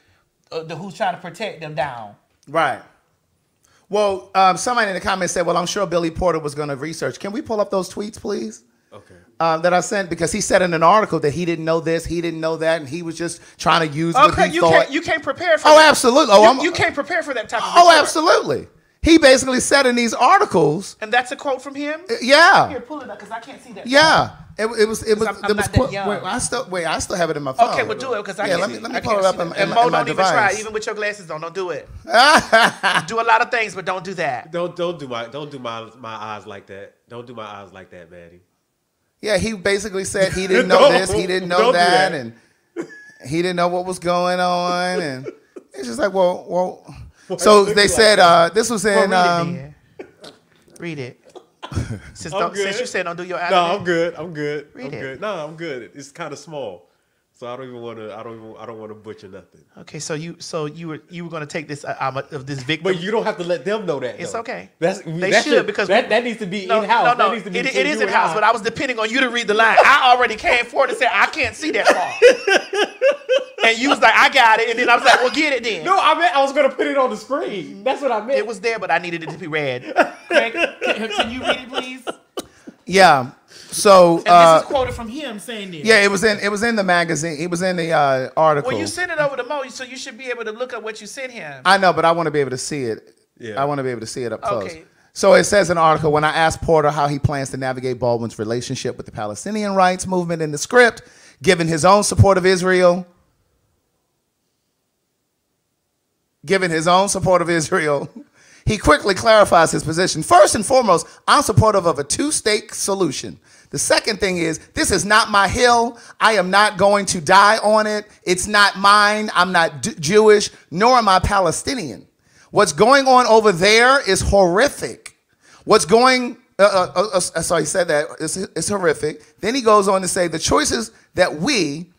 S1: uh, the, who's trying to protect them down.
S10: Right. Well, um, somebody in the comments said, "Well, I'm sure Billy Porter was going to research." Can we pull up those tweets, please?
S6: Okay.
S10: Um, that I sent because he said in an article that he didn't know this, he didn't know that, and he was just trying to use what
S1: Okay,
S10: he
S1: you
S10: thought.
S1: can't you can't prepare for
S10: Oh,
S1: that.
S10: absolutely. Oh,
S1: you,
S10: I'm-
S1: you can't prepare for that type of
S10: oh,
S1: report.
S10: absolutely. He basically said in these articles,
S1: And that's a quote from him?
S10: yeah.
S1: Here, pull it up because I can't see that.
S10: yeah. It, it was. It was.
S1: I'm- I'm
S10: it was.
S1: not that
S10: quote-
S1: young.
S10: Wait, I still. Wait, I still have it in my phone.
S1: Okay, well do it because I
S10: yeah,
S1: can't.
S10: let me let me pull
S1: can't
S10: it up
S1: see
S10: in,
S1: that.
S10: in
S1: and
S10: my,
S1: Mo
S10: in my
S1: don't even try,
S10: device.
S1: even with your glasses on. Don't do it. do a lot of things, but don't do that.
S6: Don't don't do my don't do my my eyes like that. Don't do my eyes like that, Maddie.
S10: Yeah, he basically said he didn't know
S6: No,
S10: this, he didn't know that,
S6: that.
S10: and he didn't know what was going on, and it's just like, well, well.
S1: Why
S10: So they
S1: like
S10: said uh, this was
S1: Well,
S10: in.
S1: read it
S10: um,
S1: then. Read it. Since,
S6: I'm good.
S1: since you said don't do your eyes.
S6: No, I'm good. I'm good.
S1: Read
S6: I'm
S1: it.
S6: good. No, I'm good. It's kind of small, so I don't even want to. I don't even. I don't want to butcher nothing.
S1: Okay, so you so you were you were going to take this uh, um, of this victim.
S6: But you don't have to let them know that.
S1: It's
S6: though.
S1: okay.
S6: That's
S1: They
S6: that
S1: should because
S6: that that needs to be
S1: no,
S6: in house.
S1: No, no,
S6: that needs to be
S1: it, it is in house, but I was depending on you to read the line. I already came forward and said I can't see that far, and you was like I got it, and then I was like, well, get it then.
S6: No, I meant I was gonna put it on the screen. That's what I meant.
S1: It was there, but I needed it to be read. Craig, can, can you read it, please?
S10: yeah. So
S1: And
S10: uh,
S1: this is quoted from him saying this.
S10: yeah, it was in it was in the magazine. It was in the uh, article.
S1: Well, you sent it over to Mo, so you should be able to look at what you sent him.
S10: I know, but I want to be able to see it.
S6: Yeah.
S10: I want to be able to see it up close.
S1: Okay.
S10: So it says in the article when I asked Porter how he plans to navigate Baldwin's relationship with the Palestinian rights movement in the script, given his own support of Israel, given his own support of Israel, he quickly clarifies his position. First and foremost, I'm supportive of a two-state solution. The second thing is, this is not my hill. I am not going to die on it. It's not mine. I'm not Jewish, nor am I Palestinian. What's going on over there is horrific. What's going, uh, uh, uh, uh, so he said that, it's, it's horrific. Then he goes on to say, the choices that we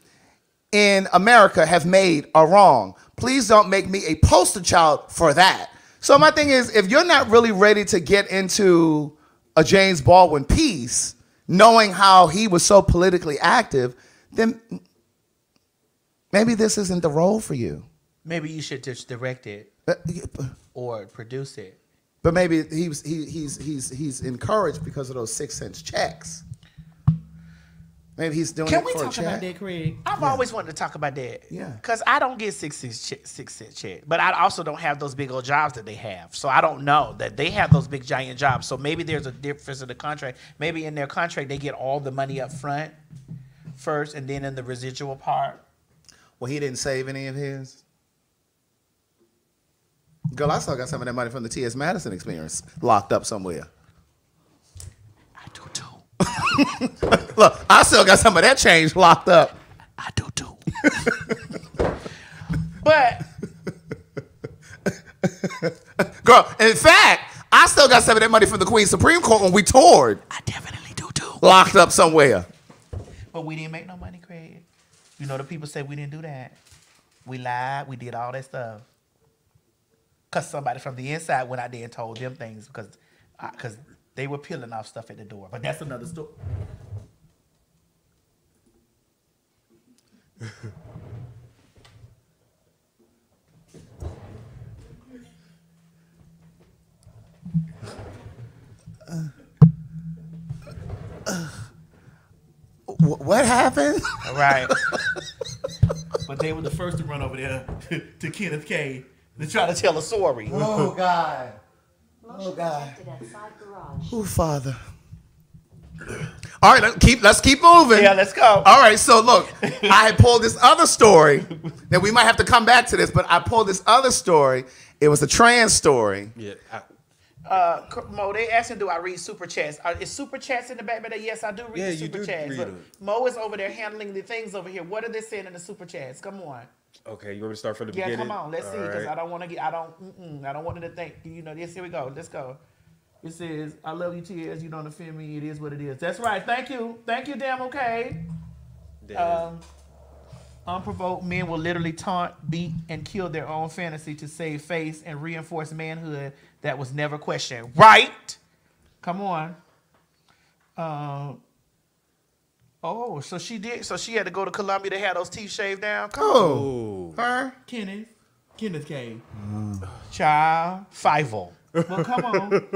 S10: in America have made are wrong. Please don't make me a poster child for that. So my thing is, if you're not really ready to get into a James Baldwin piece, knowing how he was so politically active, then maybe this isn't the role for you.
S1: Maybe you should just direct it or produce it.
S10: but maybe he was, he, he's, he's, he's encouraged because of those six cents checks. Maybe he's doing
S1: Can
S10: it
S1: we
S10: for a
S1: talk
S10: check.
S1: about that, Craig? I've always wanted to talk about that.
S10: Yeah.
S1: Because I don't get six cent check, six cent check, but I also don't have those big old jobs that they have. So I don't know that they have those big giant jobs. So maybe there's a difference in the contract. Maybe in their contract they get all the money up front first, and then in the residual part.
S10: Well, he didn't save any of his. Girl, I still got some of that money from the T.S. Madison experience locked up somewhere.
S1: I do too.
S10: Look, I still got some of that change locked up.
S1: I do too. But
S10: Girl, in fact, I still got some of that money from the Queen Supreme Court when we toured.
S1: I definitely do too.
S10: Locked up somewhere.
S1: But we didn't make no money, Craig. You know the people say we didn't do that. We lied. We did all that stuff. Cause somebody from the inside went out there and told them things because, because uh, they were peeling off stuff at the door. But that's another story.
S10: Wh- What happened?
S1: All right. but they were the first to run over there to Kenneth K to try to tell a story.
S10: Oh, God.
S7: Oh,
S10: God.
S7: Outside garage.
S10: Oh, Father. All right, let's keep let's keep moving.
S1: Yeah, let's go.
S10: All right, so look, I pulled this other story. Now we might have to come back to this, but I pulled this other story. It was a trans story.
S6: Yeah. I,
S1: Uh, Mo, they asking, do I read super chats? Are, is super chats in the back? But yes, I do read
S6: Yeah,
S1: the super chats.
S6: them.
S1: Mo is over there handling the things over here. What are they saying in the super chats? Come on.
S6: okay, you want me to start from the
S1: Yeah,
S6: beginning?
S1: Yeah, come on. Let's see, because
S6: right.
S1: I don't want to get. I don't. Mm-mm, I don't want them to think. You know. Yes, here we go. Let's go. It says, "I love you, tears. You don't offend me. It is what it is." That's right. Thank you. Thank you. Damn okay. Um, unprovoked men will literally taunt, beat, and kill their own fantasy to save face and reinforce manhood that was never questioned. Right? Come on. Um. Oh, so she did. So she had to go to Colombia to have those teeth shaved down. Come
S10: Oh, her.
S1: Kenneth. Kenneth K. Child. Fivel. Well, come on.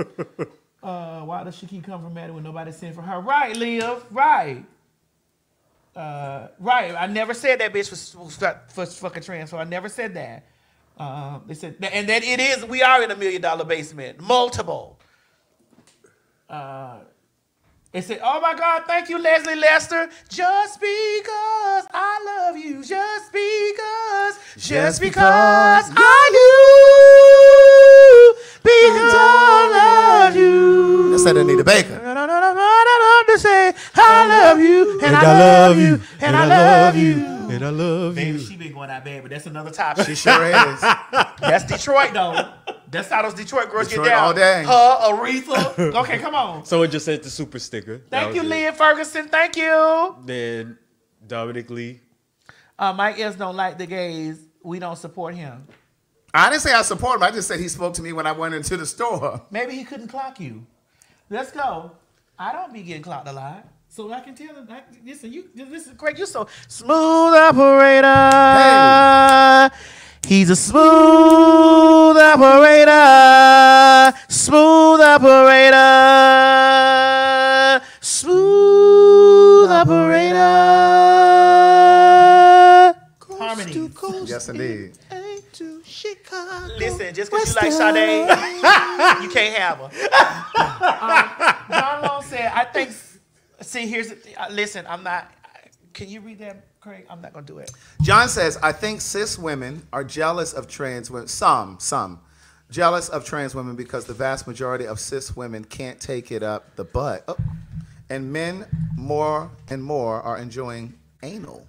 S1: Uh, why does she keep coming from Maddie when nobody sent for her? Right, Liv. Right. Uh, right. I never said that bitch was, was fu- was fucking trans, so I never said that. Um, they said, and that it is. We are in a million dollar basement, multiple. Uh, it said, "Oh my God, thank you, Leslie Lester. Just because I love you, just because, just, because I do, because I love you."
S10: That's that Anita Baker.
S1: No, no, no, no, no, no, to say I love you and, I, love you and, I love you.
S6: And I love
S1: Baby,
S6: you.
S1: she been going out bad, but that's another topic.
S10: She sure is.
S1: That's Detroit though. That's how those Detroit girls
S10: Detroit
S1: get down.
S10: all day.
S1: Her, Aretha. Okay, come on.
S6: So it just said the super sticker.
S1: Thank you,
S6: it.
S1: Leah Ferguson. Thank you.
S6: Then Dominic Lee.
S1: Uh, Mike S don't like the gays. We don't support him.
S10: I didn't say I support him. I just said he spoke to me when I went into the store.
S1: Maybe he couldn't clock you. Let's go. I don't be getting clocked a lot. So I can tell him, I, listen, you, listen, Craig, you're so smooth operator. Hey. He's a smooth operator. Smooth operator. Smooth operator. Harmony.
S10: Yes, indeed.
S1: Listen, just because you like Sade, you can't have her. um, John Long said, I think, see, here's, the, uh, listen, I'm not, can you read that, Craig? I'm not going to do it.
S10: John says, I think cis women are jealous of trans women. Some, some. Jealous of trans women because the vast majority of cis women can't take it up the butt. Oh. And men more and more are enjoying anal.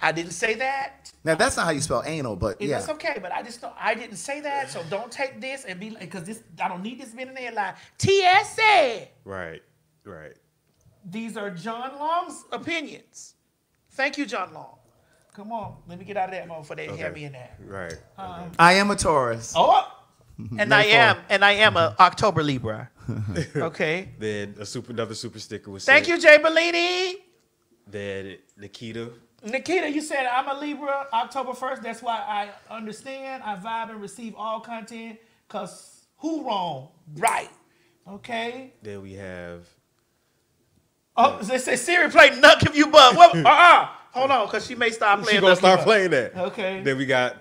S1: I didn't say that.
S10: Now, that's not how you spell anal, but
S1: It-
S10: yeah.
S1: That's okay, but I just don't, I didn't say that, so don't take this and be like, because this, I don't need this being in the headline. TS said,
S6: Right. Right.
S1: These are John Long's opinions. Thank you, John Long. Come on, let me get out of that mode before they have me in there.
S6: Right.
S1: Um,
S10: I am a Taurus.
S1: Oh, and I am and I am a October Libra. Okay.
S6: Then a super another super sticker was
S1: Thank
S6: sent.
S1: you, Jay Bellini.
S6: Then Nikita.
S1: Nikita, you said I'm a Libra, October 1st. That's why I understand, I vibe and receive all content. Cause who wrong? Right. Okay.
S6: Then we have
S1: Oh, they say Siri play Knuck If You Buck. What? Uh-uh. Hold on, cause she may stop playing.
S6: she gonna
S1: Knuck If You
S6: start playing that.
S1: Okay.
S6: Then we got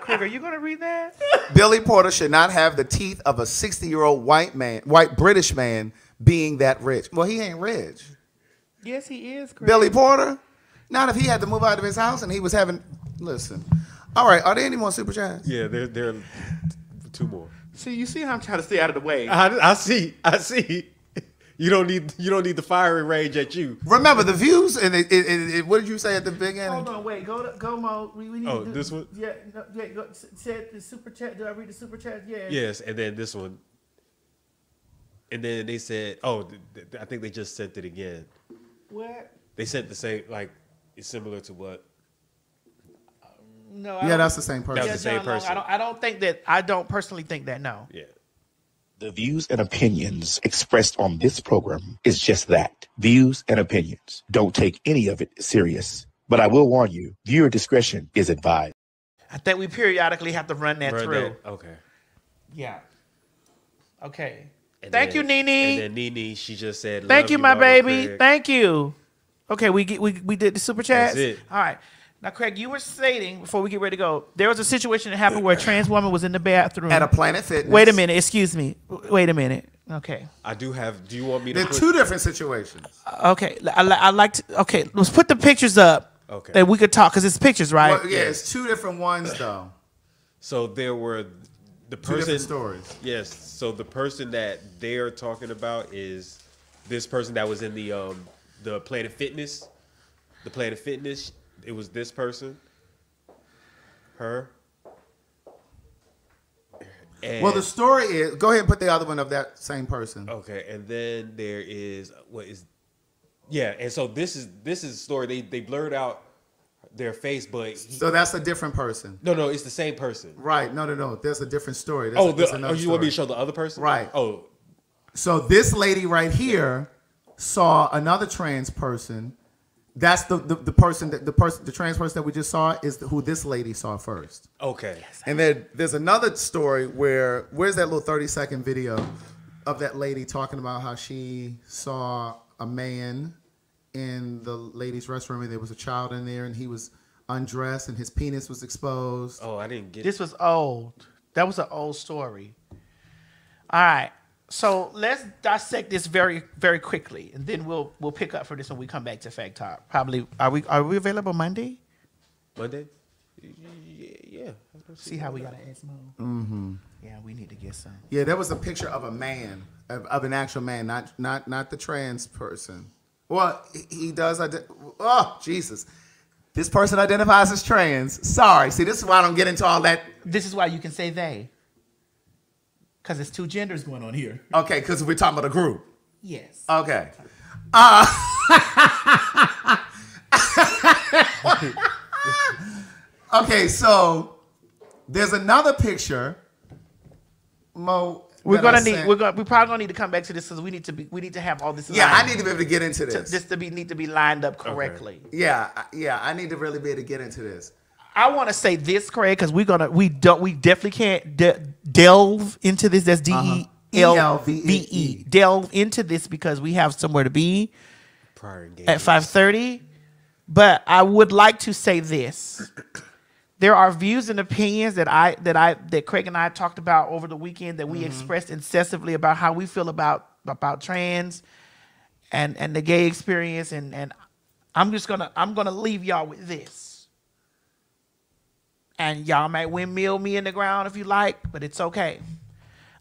S1: Craig, are you gonna read that?
S10: Billy Porter should not have the teeth of a 60 year old white man, white British man being that rich. Well, he ain't rich.
S1: Yes, he is. Craig.
S10: Billy Porter? Not if he had to move out of his house and he was having. Listen. All right, are there any more super chats?
S6: yeah. There there are two more.
S1: See, you see how I'm trying to stay out of the way.
S6: I, I see. I see. You don't need you don't need the firing range at you.
S10: Remember the views and it, it, it, it- what did you say at the beginning?
S1: Hold on, wait. Go to go mode. We, we need
S6: Oh,
S1: to do,
S6: this one?
S1: Yeah, no, yeah. Go, said the super chat. Do I read the super chat? Yeah.
S6: Yes, and then this one. And then they said, "Oh, th- th- I think they just sent it again."
S1: What?
S6: They sent the same, like it's similar to what?
S1: No. I
S10: Yeah, that's the same person.
S6: That was
S1: Yeah,
S6: the same
S1: John Long,
S6: person.
S1: I don't. I don't think that. I don't personally think that. No.
S6: Yeah.
S5: The views and opinions expressed on this program is just that views and opinions. Don't take any of it serious. But I will warn you, viewer discretion is advised.
S1: I think we periodically have to run that
S6: Run
S1: through.
S6: that- Okay.
S1: Yeah. Okay.
S6: And
S1: Thank
S6: then-
S1: you, Nene.
S6: And then Nene, she just said,
S1: Thank
S6: "Love
S1: you, my baby.
S6: Craig."
S1: Thank you. Okay, we get we we did the super chats.
S6: That's it.
S1: All right. Now, Craig, you were stating before we get ready to go, there was a situation that happened where a trans woman was in the bathroom
S10: At a Planet Fitness.
S1: Wait a minute. Excuse me. Wait a minute. Okay.
S6: I do have. Do you want me to?
S10: They're
S6: put-
S10: two different situations.
S1: Okay. I, li- I like to. Okay, let's put the pictures up.
S6: Okay.
S1: That we could talk because it's pictures, right?
S10: Well, yeah, it's two different ones though.
S6: So there were the
S10: Two
S6: person.
S10: different stories.
S6: Yes. So the person that they're talking about is this person that was in the um the Planet Fitness, the Planet Fitness. It was this person. Her. And,
S10: well, the story is. Go ahead and put the other one of that same person.
S6: Okay, and then there is what is, yeah, and so this is this is a story. They they blurred out their face, but he-
S10: So that's a different person.
S6: no, no, it's the same person.
S10: Right. No, no, no. There's a different story. There's
S6: Oh,
S10: a,
S6: the, oh, you want me to show the other person?
S10: Right.
S6: Oh,
S10: So this lady right here saw another trans person. That's the, the, the person that the person the trans person that we just saw is who this lady saw first.
S6: okay.
S10: And then there's another story where where's that little 30 second video of that lady talking about how she saw a man in the ladies' restroom and there was a child in there and he was undressed and his penis was exposed.
S6: Oh, I didn't get.
S1: This was old. That was an old story. All right. So let's dissect this very, very quickly, and then we'll we'll pick up for this when we come back to PhagTawlk. Probably are we are we available Monday?
S6: Monday. Yeah.
S1: See how we got to ask Mo.
S10: Mm-hmm.
S1: Yeah, we need to get some.
S10: Yeah, there was a picture of a man, of, of an actual man, not not not the trans person. Well, he- he does. Ide- oh, Jesus. This person identifies as trans. Sorry. See, this is why I don't get into all that.
S1: This is why you can say they, because it's two genders going on here.
S10: Okay, because we're talking about a group.
S1: Yes.
S10: Okay. Uh, okay, so there's another picture. Mo,
S1: We're gonna need. We're gonna. We probably gonna need to come back to this because we need to be. We need to have all this.
S10: Yeah, I need to be able to get into
S1: to-
S10: this.
S1: This to be need to be lined up correctly.
S10: Yeah, yeah, I need to really be able to get into this.
S1: I want to say this, Craig, because we're gonna we don't we definitely can't de- delve into this. That's D E L V E. Delve into this because we have somewhere to be
S6: Prior
S1: at five thirty. But I would like to say this: there are views and opinions that I that I that Craig and I talked about over the weekend that we expressed incessantly about how we feel about about trans and and the gay experience and and I'm just gonna I'm gonna leave y'all with this. And y'all might windmill me in the ground if you like, but it's okay.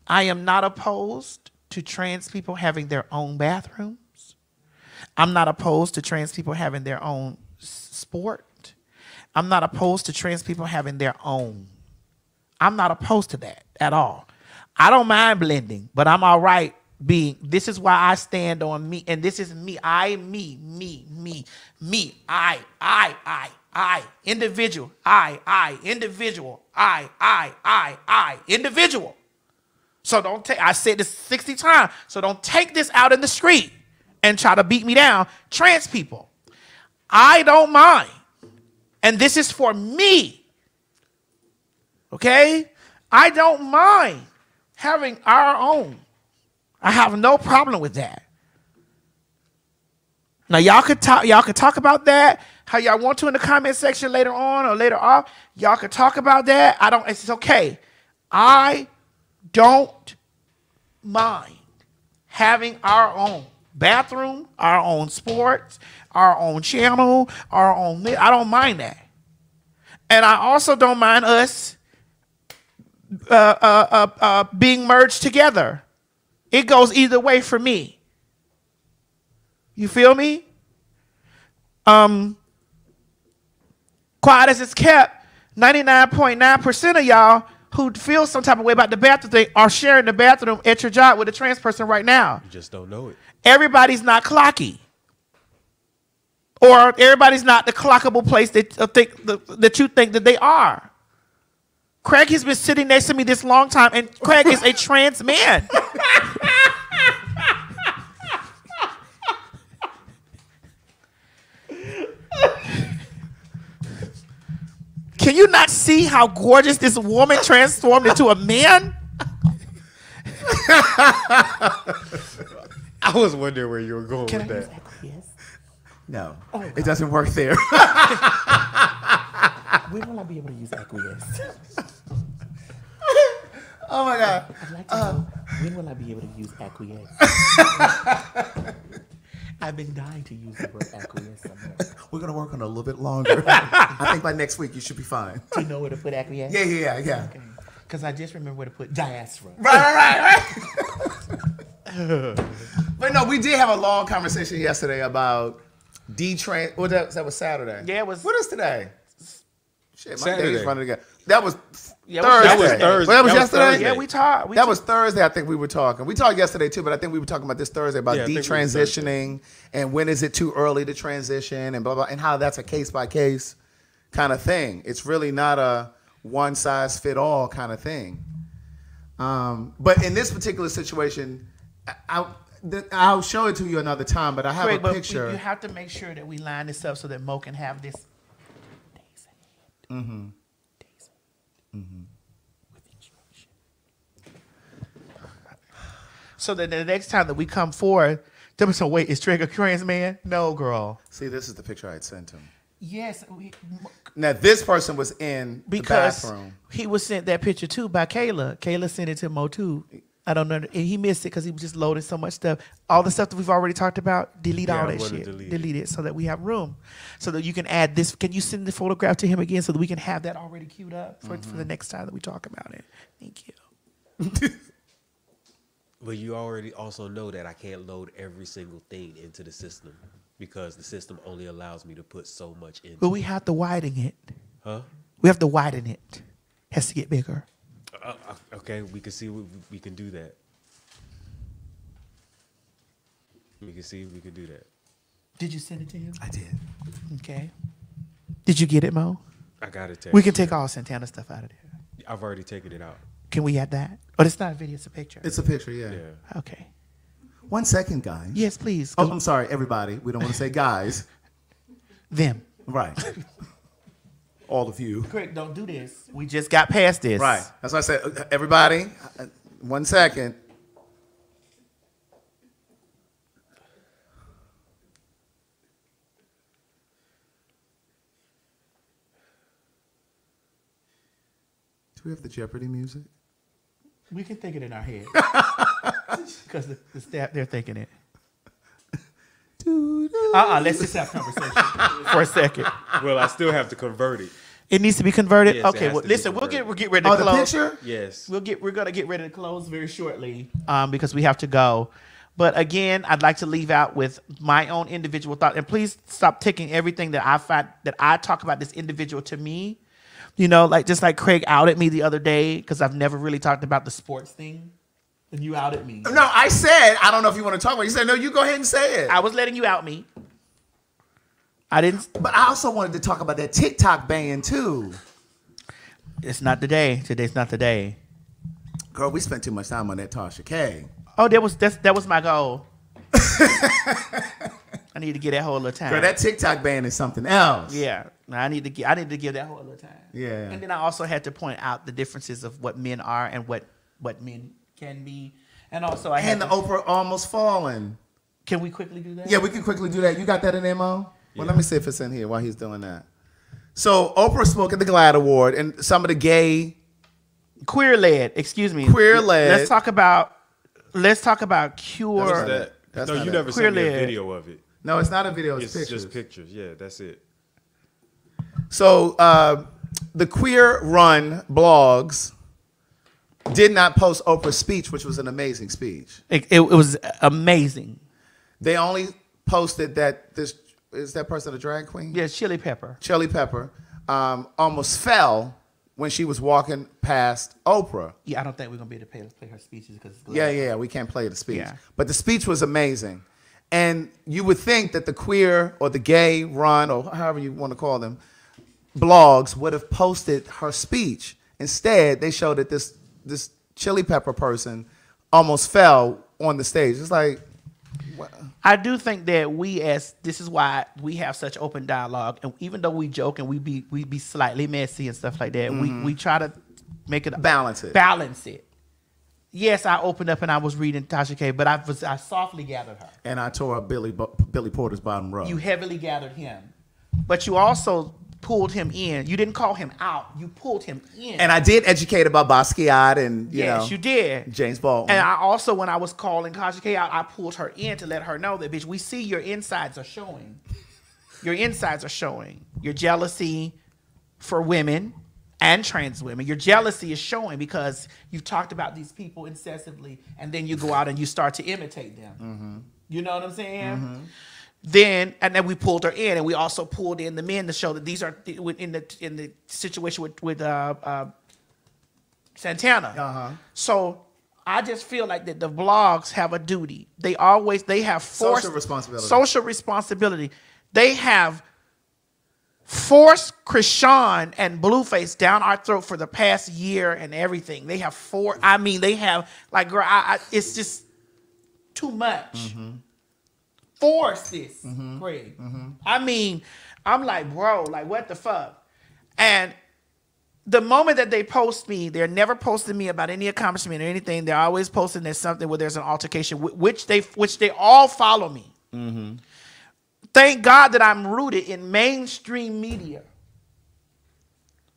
S1: I am not opposed to trans people having their own bathrooms. I'm not opposed to trans people having their own sport. I'm not opposed to trans people having their own. I'm not opposed to that at all. I don't mind blending, but I'm all right being. This is why I stand on me, and this is me. I, me, me, me, me. I, I, I. I, individual, I, I, individual, I, I, I, I, individual. So don't take, I said this 60 times, so don't take this out in the street and try to beat me down. Trans people, I don't mind. And this is for me. Okay? I don't mind having our own. I have no problem with that. Now y'all could talk y'all could talk about that how y'all want to in the comment section later on or later off. Y'all could talk about that. I don't it's okay. I don't mind having our own bathroom, our own sports, our own channel, our own I don't mind that. And I also don't mind us uh, uh, uh, uh, being merged together. It goes either way for me. You feel me? Um, quiet as it's kept, 99.9% of y'all who feel some type of way about the bathroom thing are sharing the bathroom at your job with a trans person right now.
S6: You just don't know it.
S1: Everybody's not clocky. Or everybody's not the clockable place that, uh, think, that you think that they are. Craig has been sitting next to me this long time, and Craig is a trans man. Can you not see how gorgeous this woman transformed into a man?
S6: I was wondering where you were going
S1: Can
S6: with
S1: I
S6: that.
S10: No,
S1: Oh,
S10: it doesn't work there.
S1: when will I be able to use acquiesce?
S10: oh my god.
S1: I'd like to know when will I be able to use acquiesce? I've been dying to use the word acquiesce somewhere.
S10: We're gonna work on it a little bit longer. I think by next week you should be fine.
S1: Do you know where to put acquiesce?
S10: Yeah, yeah, yeah, yeah.
S1: Because I just remember where to put diaspora.
S10: Right, right, right, right. but no, we did have a long conversation yesterday about D-Train. Well, that, that was Saturday.
S1: Yeah, it was.
S10: What is today? Shit, my
S6: Saturday.
S10: days running together. That was
S1: Yeah,
S10: Thursday.
S6: that was Thursday.
S10: Well, that was
S6: That was
S10: yesterday.
S6: Thursday.
S1: Yeah, we talked. We
S10: that
S1: t-
S10: was Thursday. I think we were talking. We talked yesterday too, but I think we were talking about this Thursday about
S6: Yeah,
S10: detransitioning and when is it too early to transition and blah blah, and how that's a case by case kind of thing. It's really not a one size fit all kind of thing. Um, but in this particular situation, I. I I'll show it to you another time. But I have
S1: Craig,
S10: a
S1: but we-
S10: picture.
S1: you have to make sure that we line this up so that Mo can have this.
S10: mm-hmm.
S1: So that the next time that we come forward, there was some wait, is Trigger trans man? No, girl.
S10: See, this is the picture I had sent him.
S1: Yes, we,
S10: Now this person was in
S1: because
S10: the bathroom.
S1: he was sent that picture too by Kayla. Kayla sent it to Mo too. I don't know, and he missed it because he was just loading so much stuff. All the stuff that we've already talked about, delete
S6: Yeah,
S1: all that shit.
S6: delete
S1: Delete,
S6: it.
S1: so that we have room, so that you can add this. Can you send the photograph to him again so that we can have that already queued up for, for the mm-hmm. next time that we talk about it? Thank you.
S6: But you already also know that I can't load every single thing into the system because the system only allows me to put so much in.
S1: But we have to widen it.
S6: Huh?
S1: We have to widen it. Has to get bigger.
S6: Uh, uh, okay, we can see what we can do that. We can see we can do that.
S1: Did you send it to him?
S10: I did.
S1: Okay. Did you get it, Mo?
S6: I got it.
S1: We can take all Santana stuff out of there.
S6: I've already taken it out.
S1: Can we add that? But it's not a video; it's a picture.
S10: It's a picture, yeah.
S1: Okay.
S10: One second, guys.
S1: Yes, please.
S10: Oh, I'm sorry, everybody. We don't want to say guys.
S1: Them.
S10: Right. All of you.
S1: Craig, don't do this. We just got past this.
S10: Right. That's why I said, uh, everybody, uh, one second. Do we have the Jeopardy music?
S1: We can think it in our head. Because the, the staff, they're thinking it. Uh-uh, let's just have conversation for a second.
S6: Well, I still have to convert it.
S1: It needs to be converted.
S6: Yes,
S1: okay, well, listen, we'll get
S6: converted.
S1: we'll get ready to
S10: Oh, the
S1: close.
S10: picture?
S6: Yes.
S1: We'll get we're gonna get ready to close very shortly, um, because we have to go. But again, I'd like to leave out with my own individual thought, and please stop taking everything that I find that I talk about this individual to me. You know, like just like Craig outed me the other day because I've never really talked about the sports thing, and you outed me.
S10: No, I said, I don't know if you want to talk about it. You said, no, you go ahead and say it.
S1: I was letting you out me. I didn't.
S10: But I also wanted to talk about that TikTok ban too.
S1: It's not the day. Today's not the day.
S10: Girl, we spent too much time on that Tasha K.
S1: Oh, that was that's, that was my goal. I need to get that whole little time.
S10: Girl, that TikTok ban is something else.
S1: Yeah, I need to get. I need to give that whole little time.
S10: Yeah.
S1: And then I also had to point out the differences of what men are and what what men can be, and also I had
S10: And the
S1: to,
S10: Oprah almost falling.
S1: Can we quickly do that?
S10: Yeah, we can quickly do that. You got that in MO? Well, let me see if it's in here while he's doing that. So Oprah spoke at the GLAAD Award, and some of the gay,
S1: queer led. Excuse me.
S10: Queer led.
S1: Let's talk about. Let's talk about cure.
S6: What's that?
S10: That's
S6: no, you
S10: it.
S6: never sent me a
S1: Queer-led.
S6: video of it.
S10: No, it's not a video. It's,
S6: It's
S10: pictures.
S6: just pictures. Yeah, that's it.
S10: So uh, the queer run blogs did not post Oprah's speech, which was an amazing speech.
S1: It, it, it was amazing.
S10: They only posted that this is that person a drag queen?
S1: Yeah, Chili Pepper.
S10: Chili Pepper um, almost fell when she was walking past Oprah.
S1: Yeah, I don't think we're gonna be able to play, play her speeches because
S10: Yeah, yeah, we can't play the speech.
S1: Yeah.
S10: But the speech was amazing. And you would think that the queer or the gay run, or however you want to call them, blogs would have posted her speech. Instead, they showed that this this chili pepper person almost fell on the stage. It's like,
S1: I do think that we as this is why we have such open dialogue, and even though we joke and we be we be slightly messy and stuff like that,
S10: Mhm.
S1: we we try to make it
S10: Balance it.
S1: Balance it. Yes, I opened up and I was reading Tasha K, but I was I softly gathered her.
S10: and I tore up Billy Billy Porter's bottom rug.
S1: You heavily gathered him, but you also pulled him in. You didn't call him out. You pulled him in.
S10: and I did educate about Basquiat and you
S1: yes,
S10: know
S1: you did.
S10: James Baldwin.
S1: And I also, when I was calling Tasha K out, I pulled her in to let her know that, bitch, we see your insides are showing. Your insides are showing. Your jealousy for women and trans women. Your jealousy is showing because you've talked about these people incessantly, and then you go out and you start to imitate them.
S10: Mm-hmm.
S1: You know what I'm saying? Then and then we pulled her in, and we also pulled in the men to show that these are in the in the situation with with uh, uh, Santana.
S10: Uh-huh.
S1: So I just feel like that the vlogs have a duty. They always they have forced
S10: Social responsibility.
S1: Social responsibility. They have forced Chrisean and Blueface down our throat for the past year and everything. They have four. I mean, they have like, girl, I, I, it's just too much.
S10: Mm-hmm.
S1: Force this, Craig. I mean, I'm like, bro, like, what the fuck? And the moment that they post me, they're never posting me about any accomplishment or anything. They're always posting there's something where there's an altercation, which they which they all follow me.
S10: Mm-hmm.
S1: Thank God that I'm rooted in mainstream media,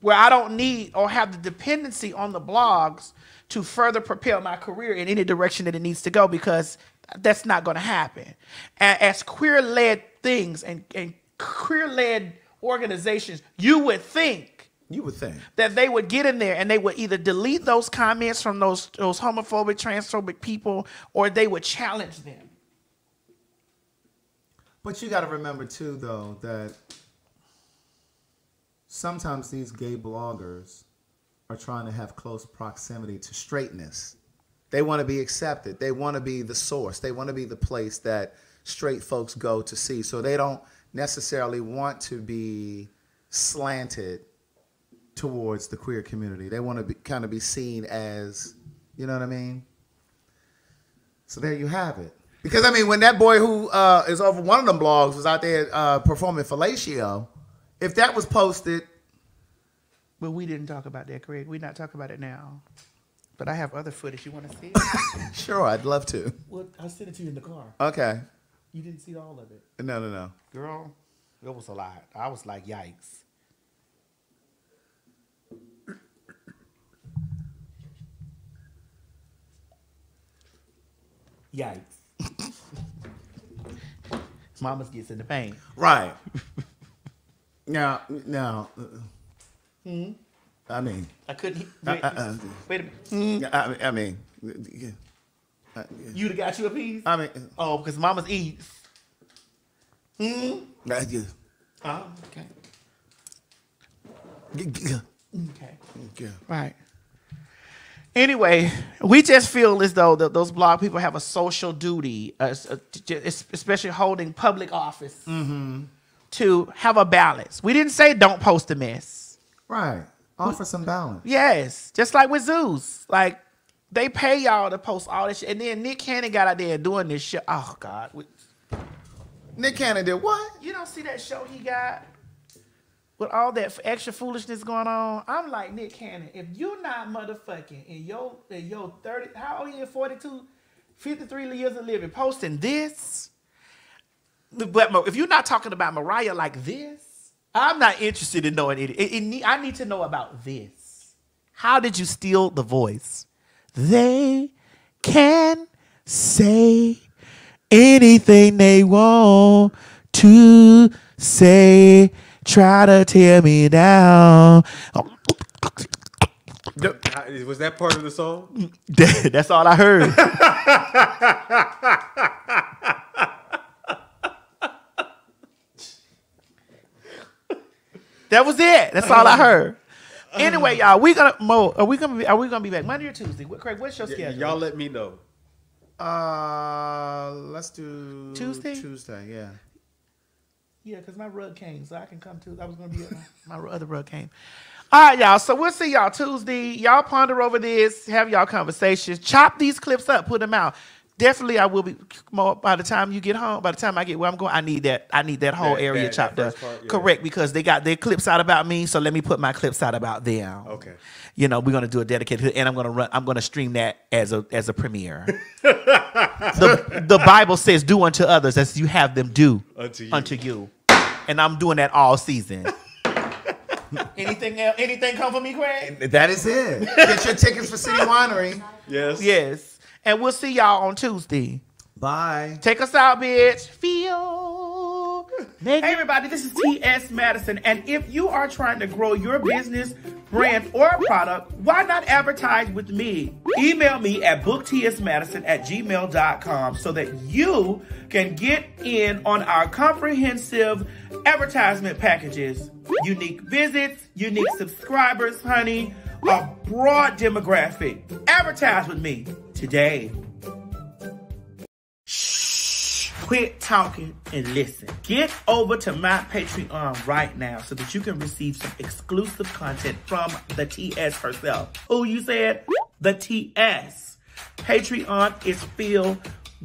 S1: where I don't need or have the dependency on the blogs to further propel my career in any direction that it needs to go because that's not going to happen. As queer led things and, and queer led organizations, you would think
S10: You would think.
S1: that they would get in there and they would either delete those comments from those those homophobic, transphobic people, or they would challenge them.
S10: But you got to remember too, though, that sometimes these gay bloggers are trying to have close proximity to straightness. They want to be accepted. They want to be the source. They want to be the place that straight folks go to see. So they don't necessarily want to be slanted towards the queer community. They want to be kind of be seen as, you know what I mean? So there you have it. Because I mean, when that boy who uh, is over one of them blogs was out there uh, performing fellatio, if that was posted,
S1: But we didn't talk about that, Craig. We're not talking about it now. But I have other footage. You want to see it?
S10: sure, I'd love to.
S1: well, I'll send it to you in the car.
S10: Okay.
S1: You didn't see all of it.
S10: No, no, no.
S1: Girl, it was a lot. I was like, yikes. Yikes. Mamas gets in the pain.
S10: Right. now, now, uh,
S1: Hmm?
S10: I mean,
S1: I couldn't. he-
S10: uh,
S1: Wait,
S10: uh, uh,
S1: wait a minute. Hmm?
S10: I, I mean, yeah. Uh, yeah.
S1: You'd have got you a piece?
S10: I mean,
S1: Oh, because Mama's eats. Hmm?
S10: uh, yeah.
S1: Oh, okay.
S10: G- g-
S1: Okay. Right. Anyway, we just feel as though that those blog people have a social duty, uh, s- uh, t- t- es- especially holding public office,
S10: Mm-hmm.
S1: to have a balance. We didn't say don't post a mess.
S10: Right. Offer some balance.
S1: Yes, just like with Zeus, like they pay y'all to post all this shit, and then Nick Cannon got out there doing this shit. Oh God,
S10: Nick Cannon did what?
S1: you don't see that show he got with all that extra foolishness going on. I'm like Nick Cannon, if you're not motherfucking in your in your 30, how old are you? 42, 53 years of living, posting this. But if you're not talking about Mariah like this, I'm not interested in knowing it. It- it need- I need to know about this. How did you steal the voice? They can say anything they want to say. Try to tear me down.
S6: Uh, was that part of the song?
S1: That's all I heard. that was it. That's all I heard. Anyway, y'all, we gonna Mo, are we gonna be are we gonna be back Monday or Tuesday? What, Craig, what's your
S6: Y-
S1: schedule?
S6: y'all let me know.
S10: Uh, let's do
S1: Tuesday?
S10: Tuesday, yeah.
S1: Yeah, because my rug came, so I can come too. I was gonna be my, my other rug came. All right, y'all. So we'll see y'all Tuesday. Y'all ponder over this, have y'all conversations, chop these clips up, put them out. Definitely, I will be more by the time you get home. By the time I get where I'm going, I need that. I need that whole
S6: That-
S1: area
S6: that-
S1: chopped
S6: that
S1: up.
S6: part, yeah.
S1: Correct, because they got their clips out about me. So let me put my clips out about them.
S6: Okay.
S1: You know, we're gonna do a dedicated, and I'm gonna run. I'm gonna stream that as a as a premiere. the the Bible says, "Do unto others as you have them do
S6: Unto you.
S1: unto you," and I'm doing that all season. anything else? Anything come for me, Craig?
S10: That is it. Get your tickets for City Winery.
S6: Yes.
S1: Yes. And we'll see y'all on Tuesday.
S10: Bye.
S1: Take us out, bitch. Feel. Hey, everybody, this is T.S. Madison. And if you are trying to grow your business, brand, or product, why not advertise with me? Email me at booktsmadison at gmail.com so that you can get in on our comprehensive advertisement packages. Unique visits, unique subscribers, honey, a broad demographic. Advertise with me today. Quit talking and listen. Get over to my Patreon right now so that you can receive some exclusive content from the TS herself. Who you said? The TS. Patreon is filled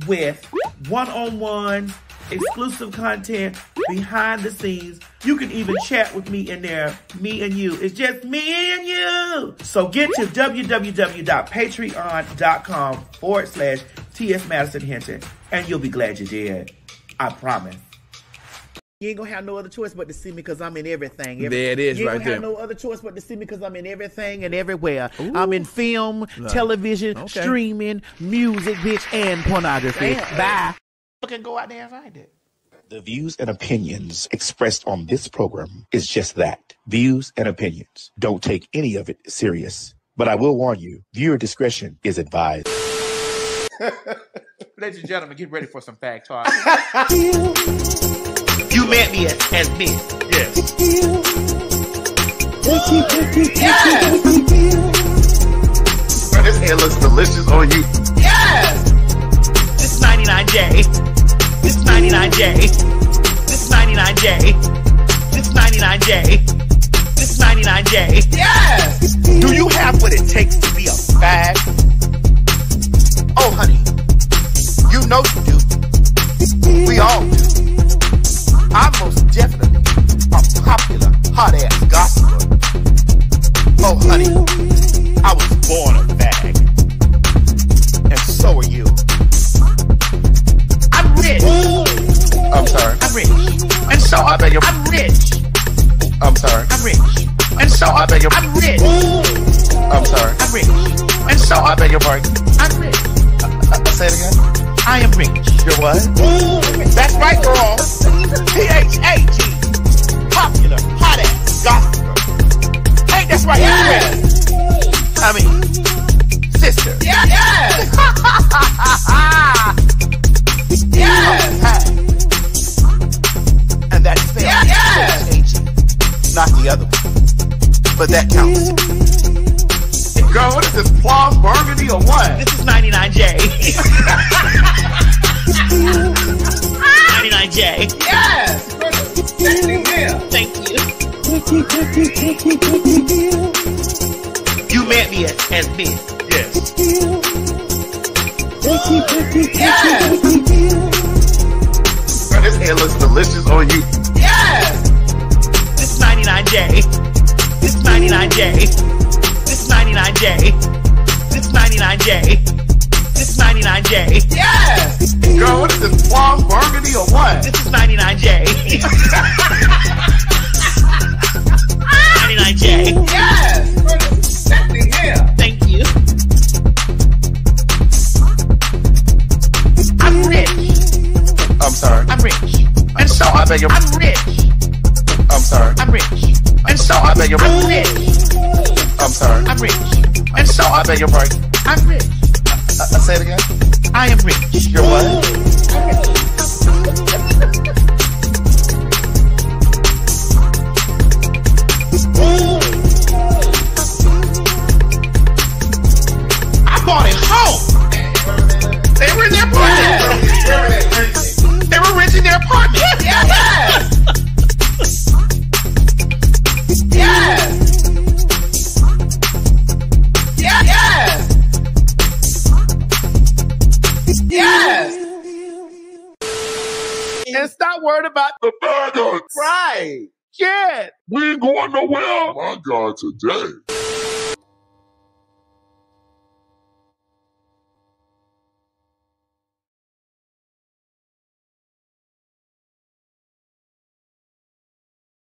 S1: with one-on-one exclusive content behind the scenes. You can even chat with me in there. Me and you. It's just me and you. So get to www.patreon.com forward slash TS Madison Hinton and you'll be glad you did. I promise. You ain't gonna have no other choice but to see me because I'm in everything. Every-
S8: There it is
S1: you ain't
S8: right
S1: gonna have no other choice but to see me because I'm in everything and everywhere. I'm in film,
S8: Right.
S1: television,
S8: Okay.
S1: streaming, music, bitch, and pornography.
S8: Damn.
S1: Bye. You can go out there and find it.
S5: The views and opinions expressed on this program is just that views and opinions. Don't take any of it serious. But I will warn you viewer discretion is advised.
S1: Ladies and gentlemen, get ready for some PhagTawlk. you met me as, as this. Yes.
S20: Bro, this hair looks delicious on you.
S1: Yes! This 99J. This is 99J. This is 99J. This 99J. This 99J. Yes! Do you have what it takes to be a fag?
S20: Oh, honey, you know you do. We all do. I'm most definitely a popular, hot ass gossiper. Oh, honey, I was born a fag. And so are you.
S1: I'm rich.
S20: I'm sorry.
S1: I'm rich. And so
S20: I beg your
S1: I'm rich.
S20: I'm sorry.
S1: I'm rich. And so
S20: I beg your
S1: I'm rich.
S20: I'm sorry.
S1: I'm rich. And so
S20: I beg your pardon.
S1: I'm rich.
S20: Uh, say it again.
S1: I am rich.
S20: You're what?
S1: That's right, girl. P-H-A-G. Popular, hot ass, gospel. Ain't that's right? Yes. I mean, sister. Yeah, yes. yes.
S20: And that's spelled
S1: Yeah, yes.
S20: Not the other one. But that counts. Girl, what is this, plum burgundy or what?
S1: This is 99J. 99J. Yes. Thank you You met me as, as men. Yes.
S20: Yes.
S1: Bro, this hair looks delicious on you.
S20: Yes.
S1: This 99J. This 99J. This 99J. This 99J. This 99J.
S20: Yes.
S1: Girl, what is this? Plum burgundy or what? This is 99J. 99J.
S20: Yes. Bro, this is sexy
S1: I'm
S20: sorry.
S1: I'm rich.
S20: And so I beg your.
S1: I'm rich.
S20: I'm sorry.
S1: I'm rich.
S20: And so I beg your.
S1: I'm rich.
S20: I'm sorry.
S1: I'm rich.
S20: And so I beg your pardon.
S1: I'm rich.
S20: Uh, uh, say it again.
S1: I am rich.
S20: You're what?
S1: I bought it home. They were in their apartment. Apartment.
S20: Yes. Yes. Yes. Yes.
S1: And stop worrying about
S21: the bad.
S1: Right. Yeah.
S21: We ain't going nowhere. My God, today.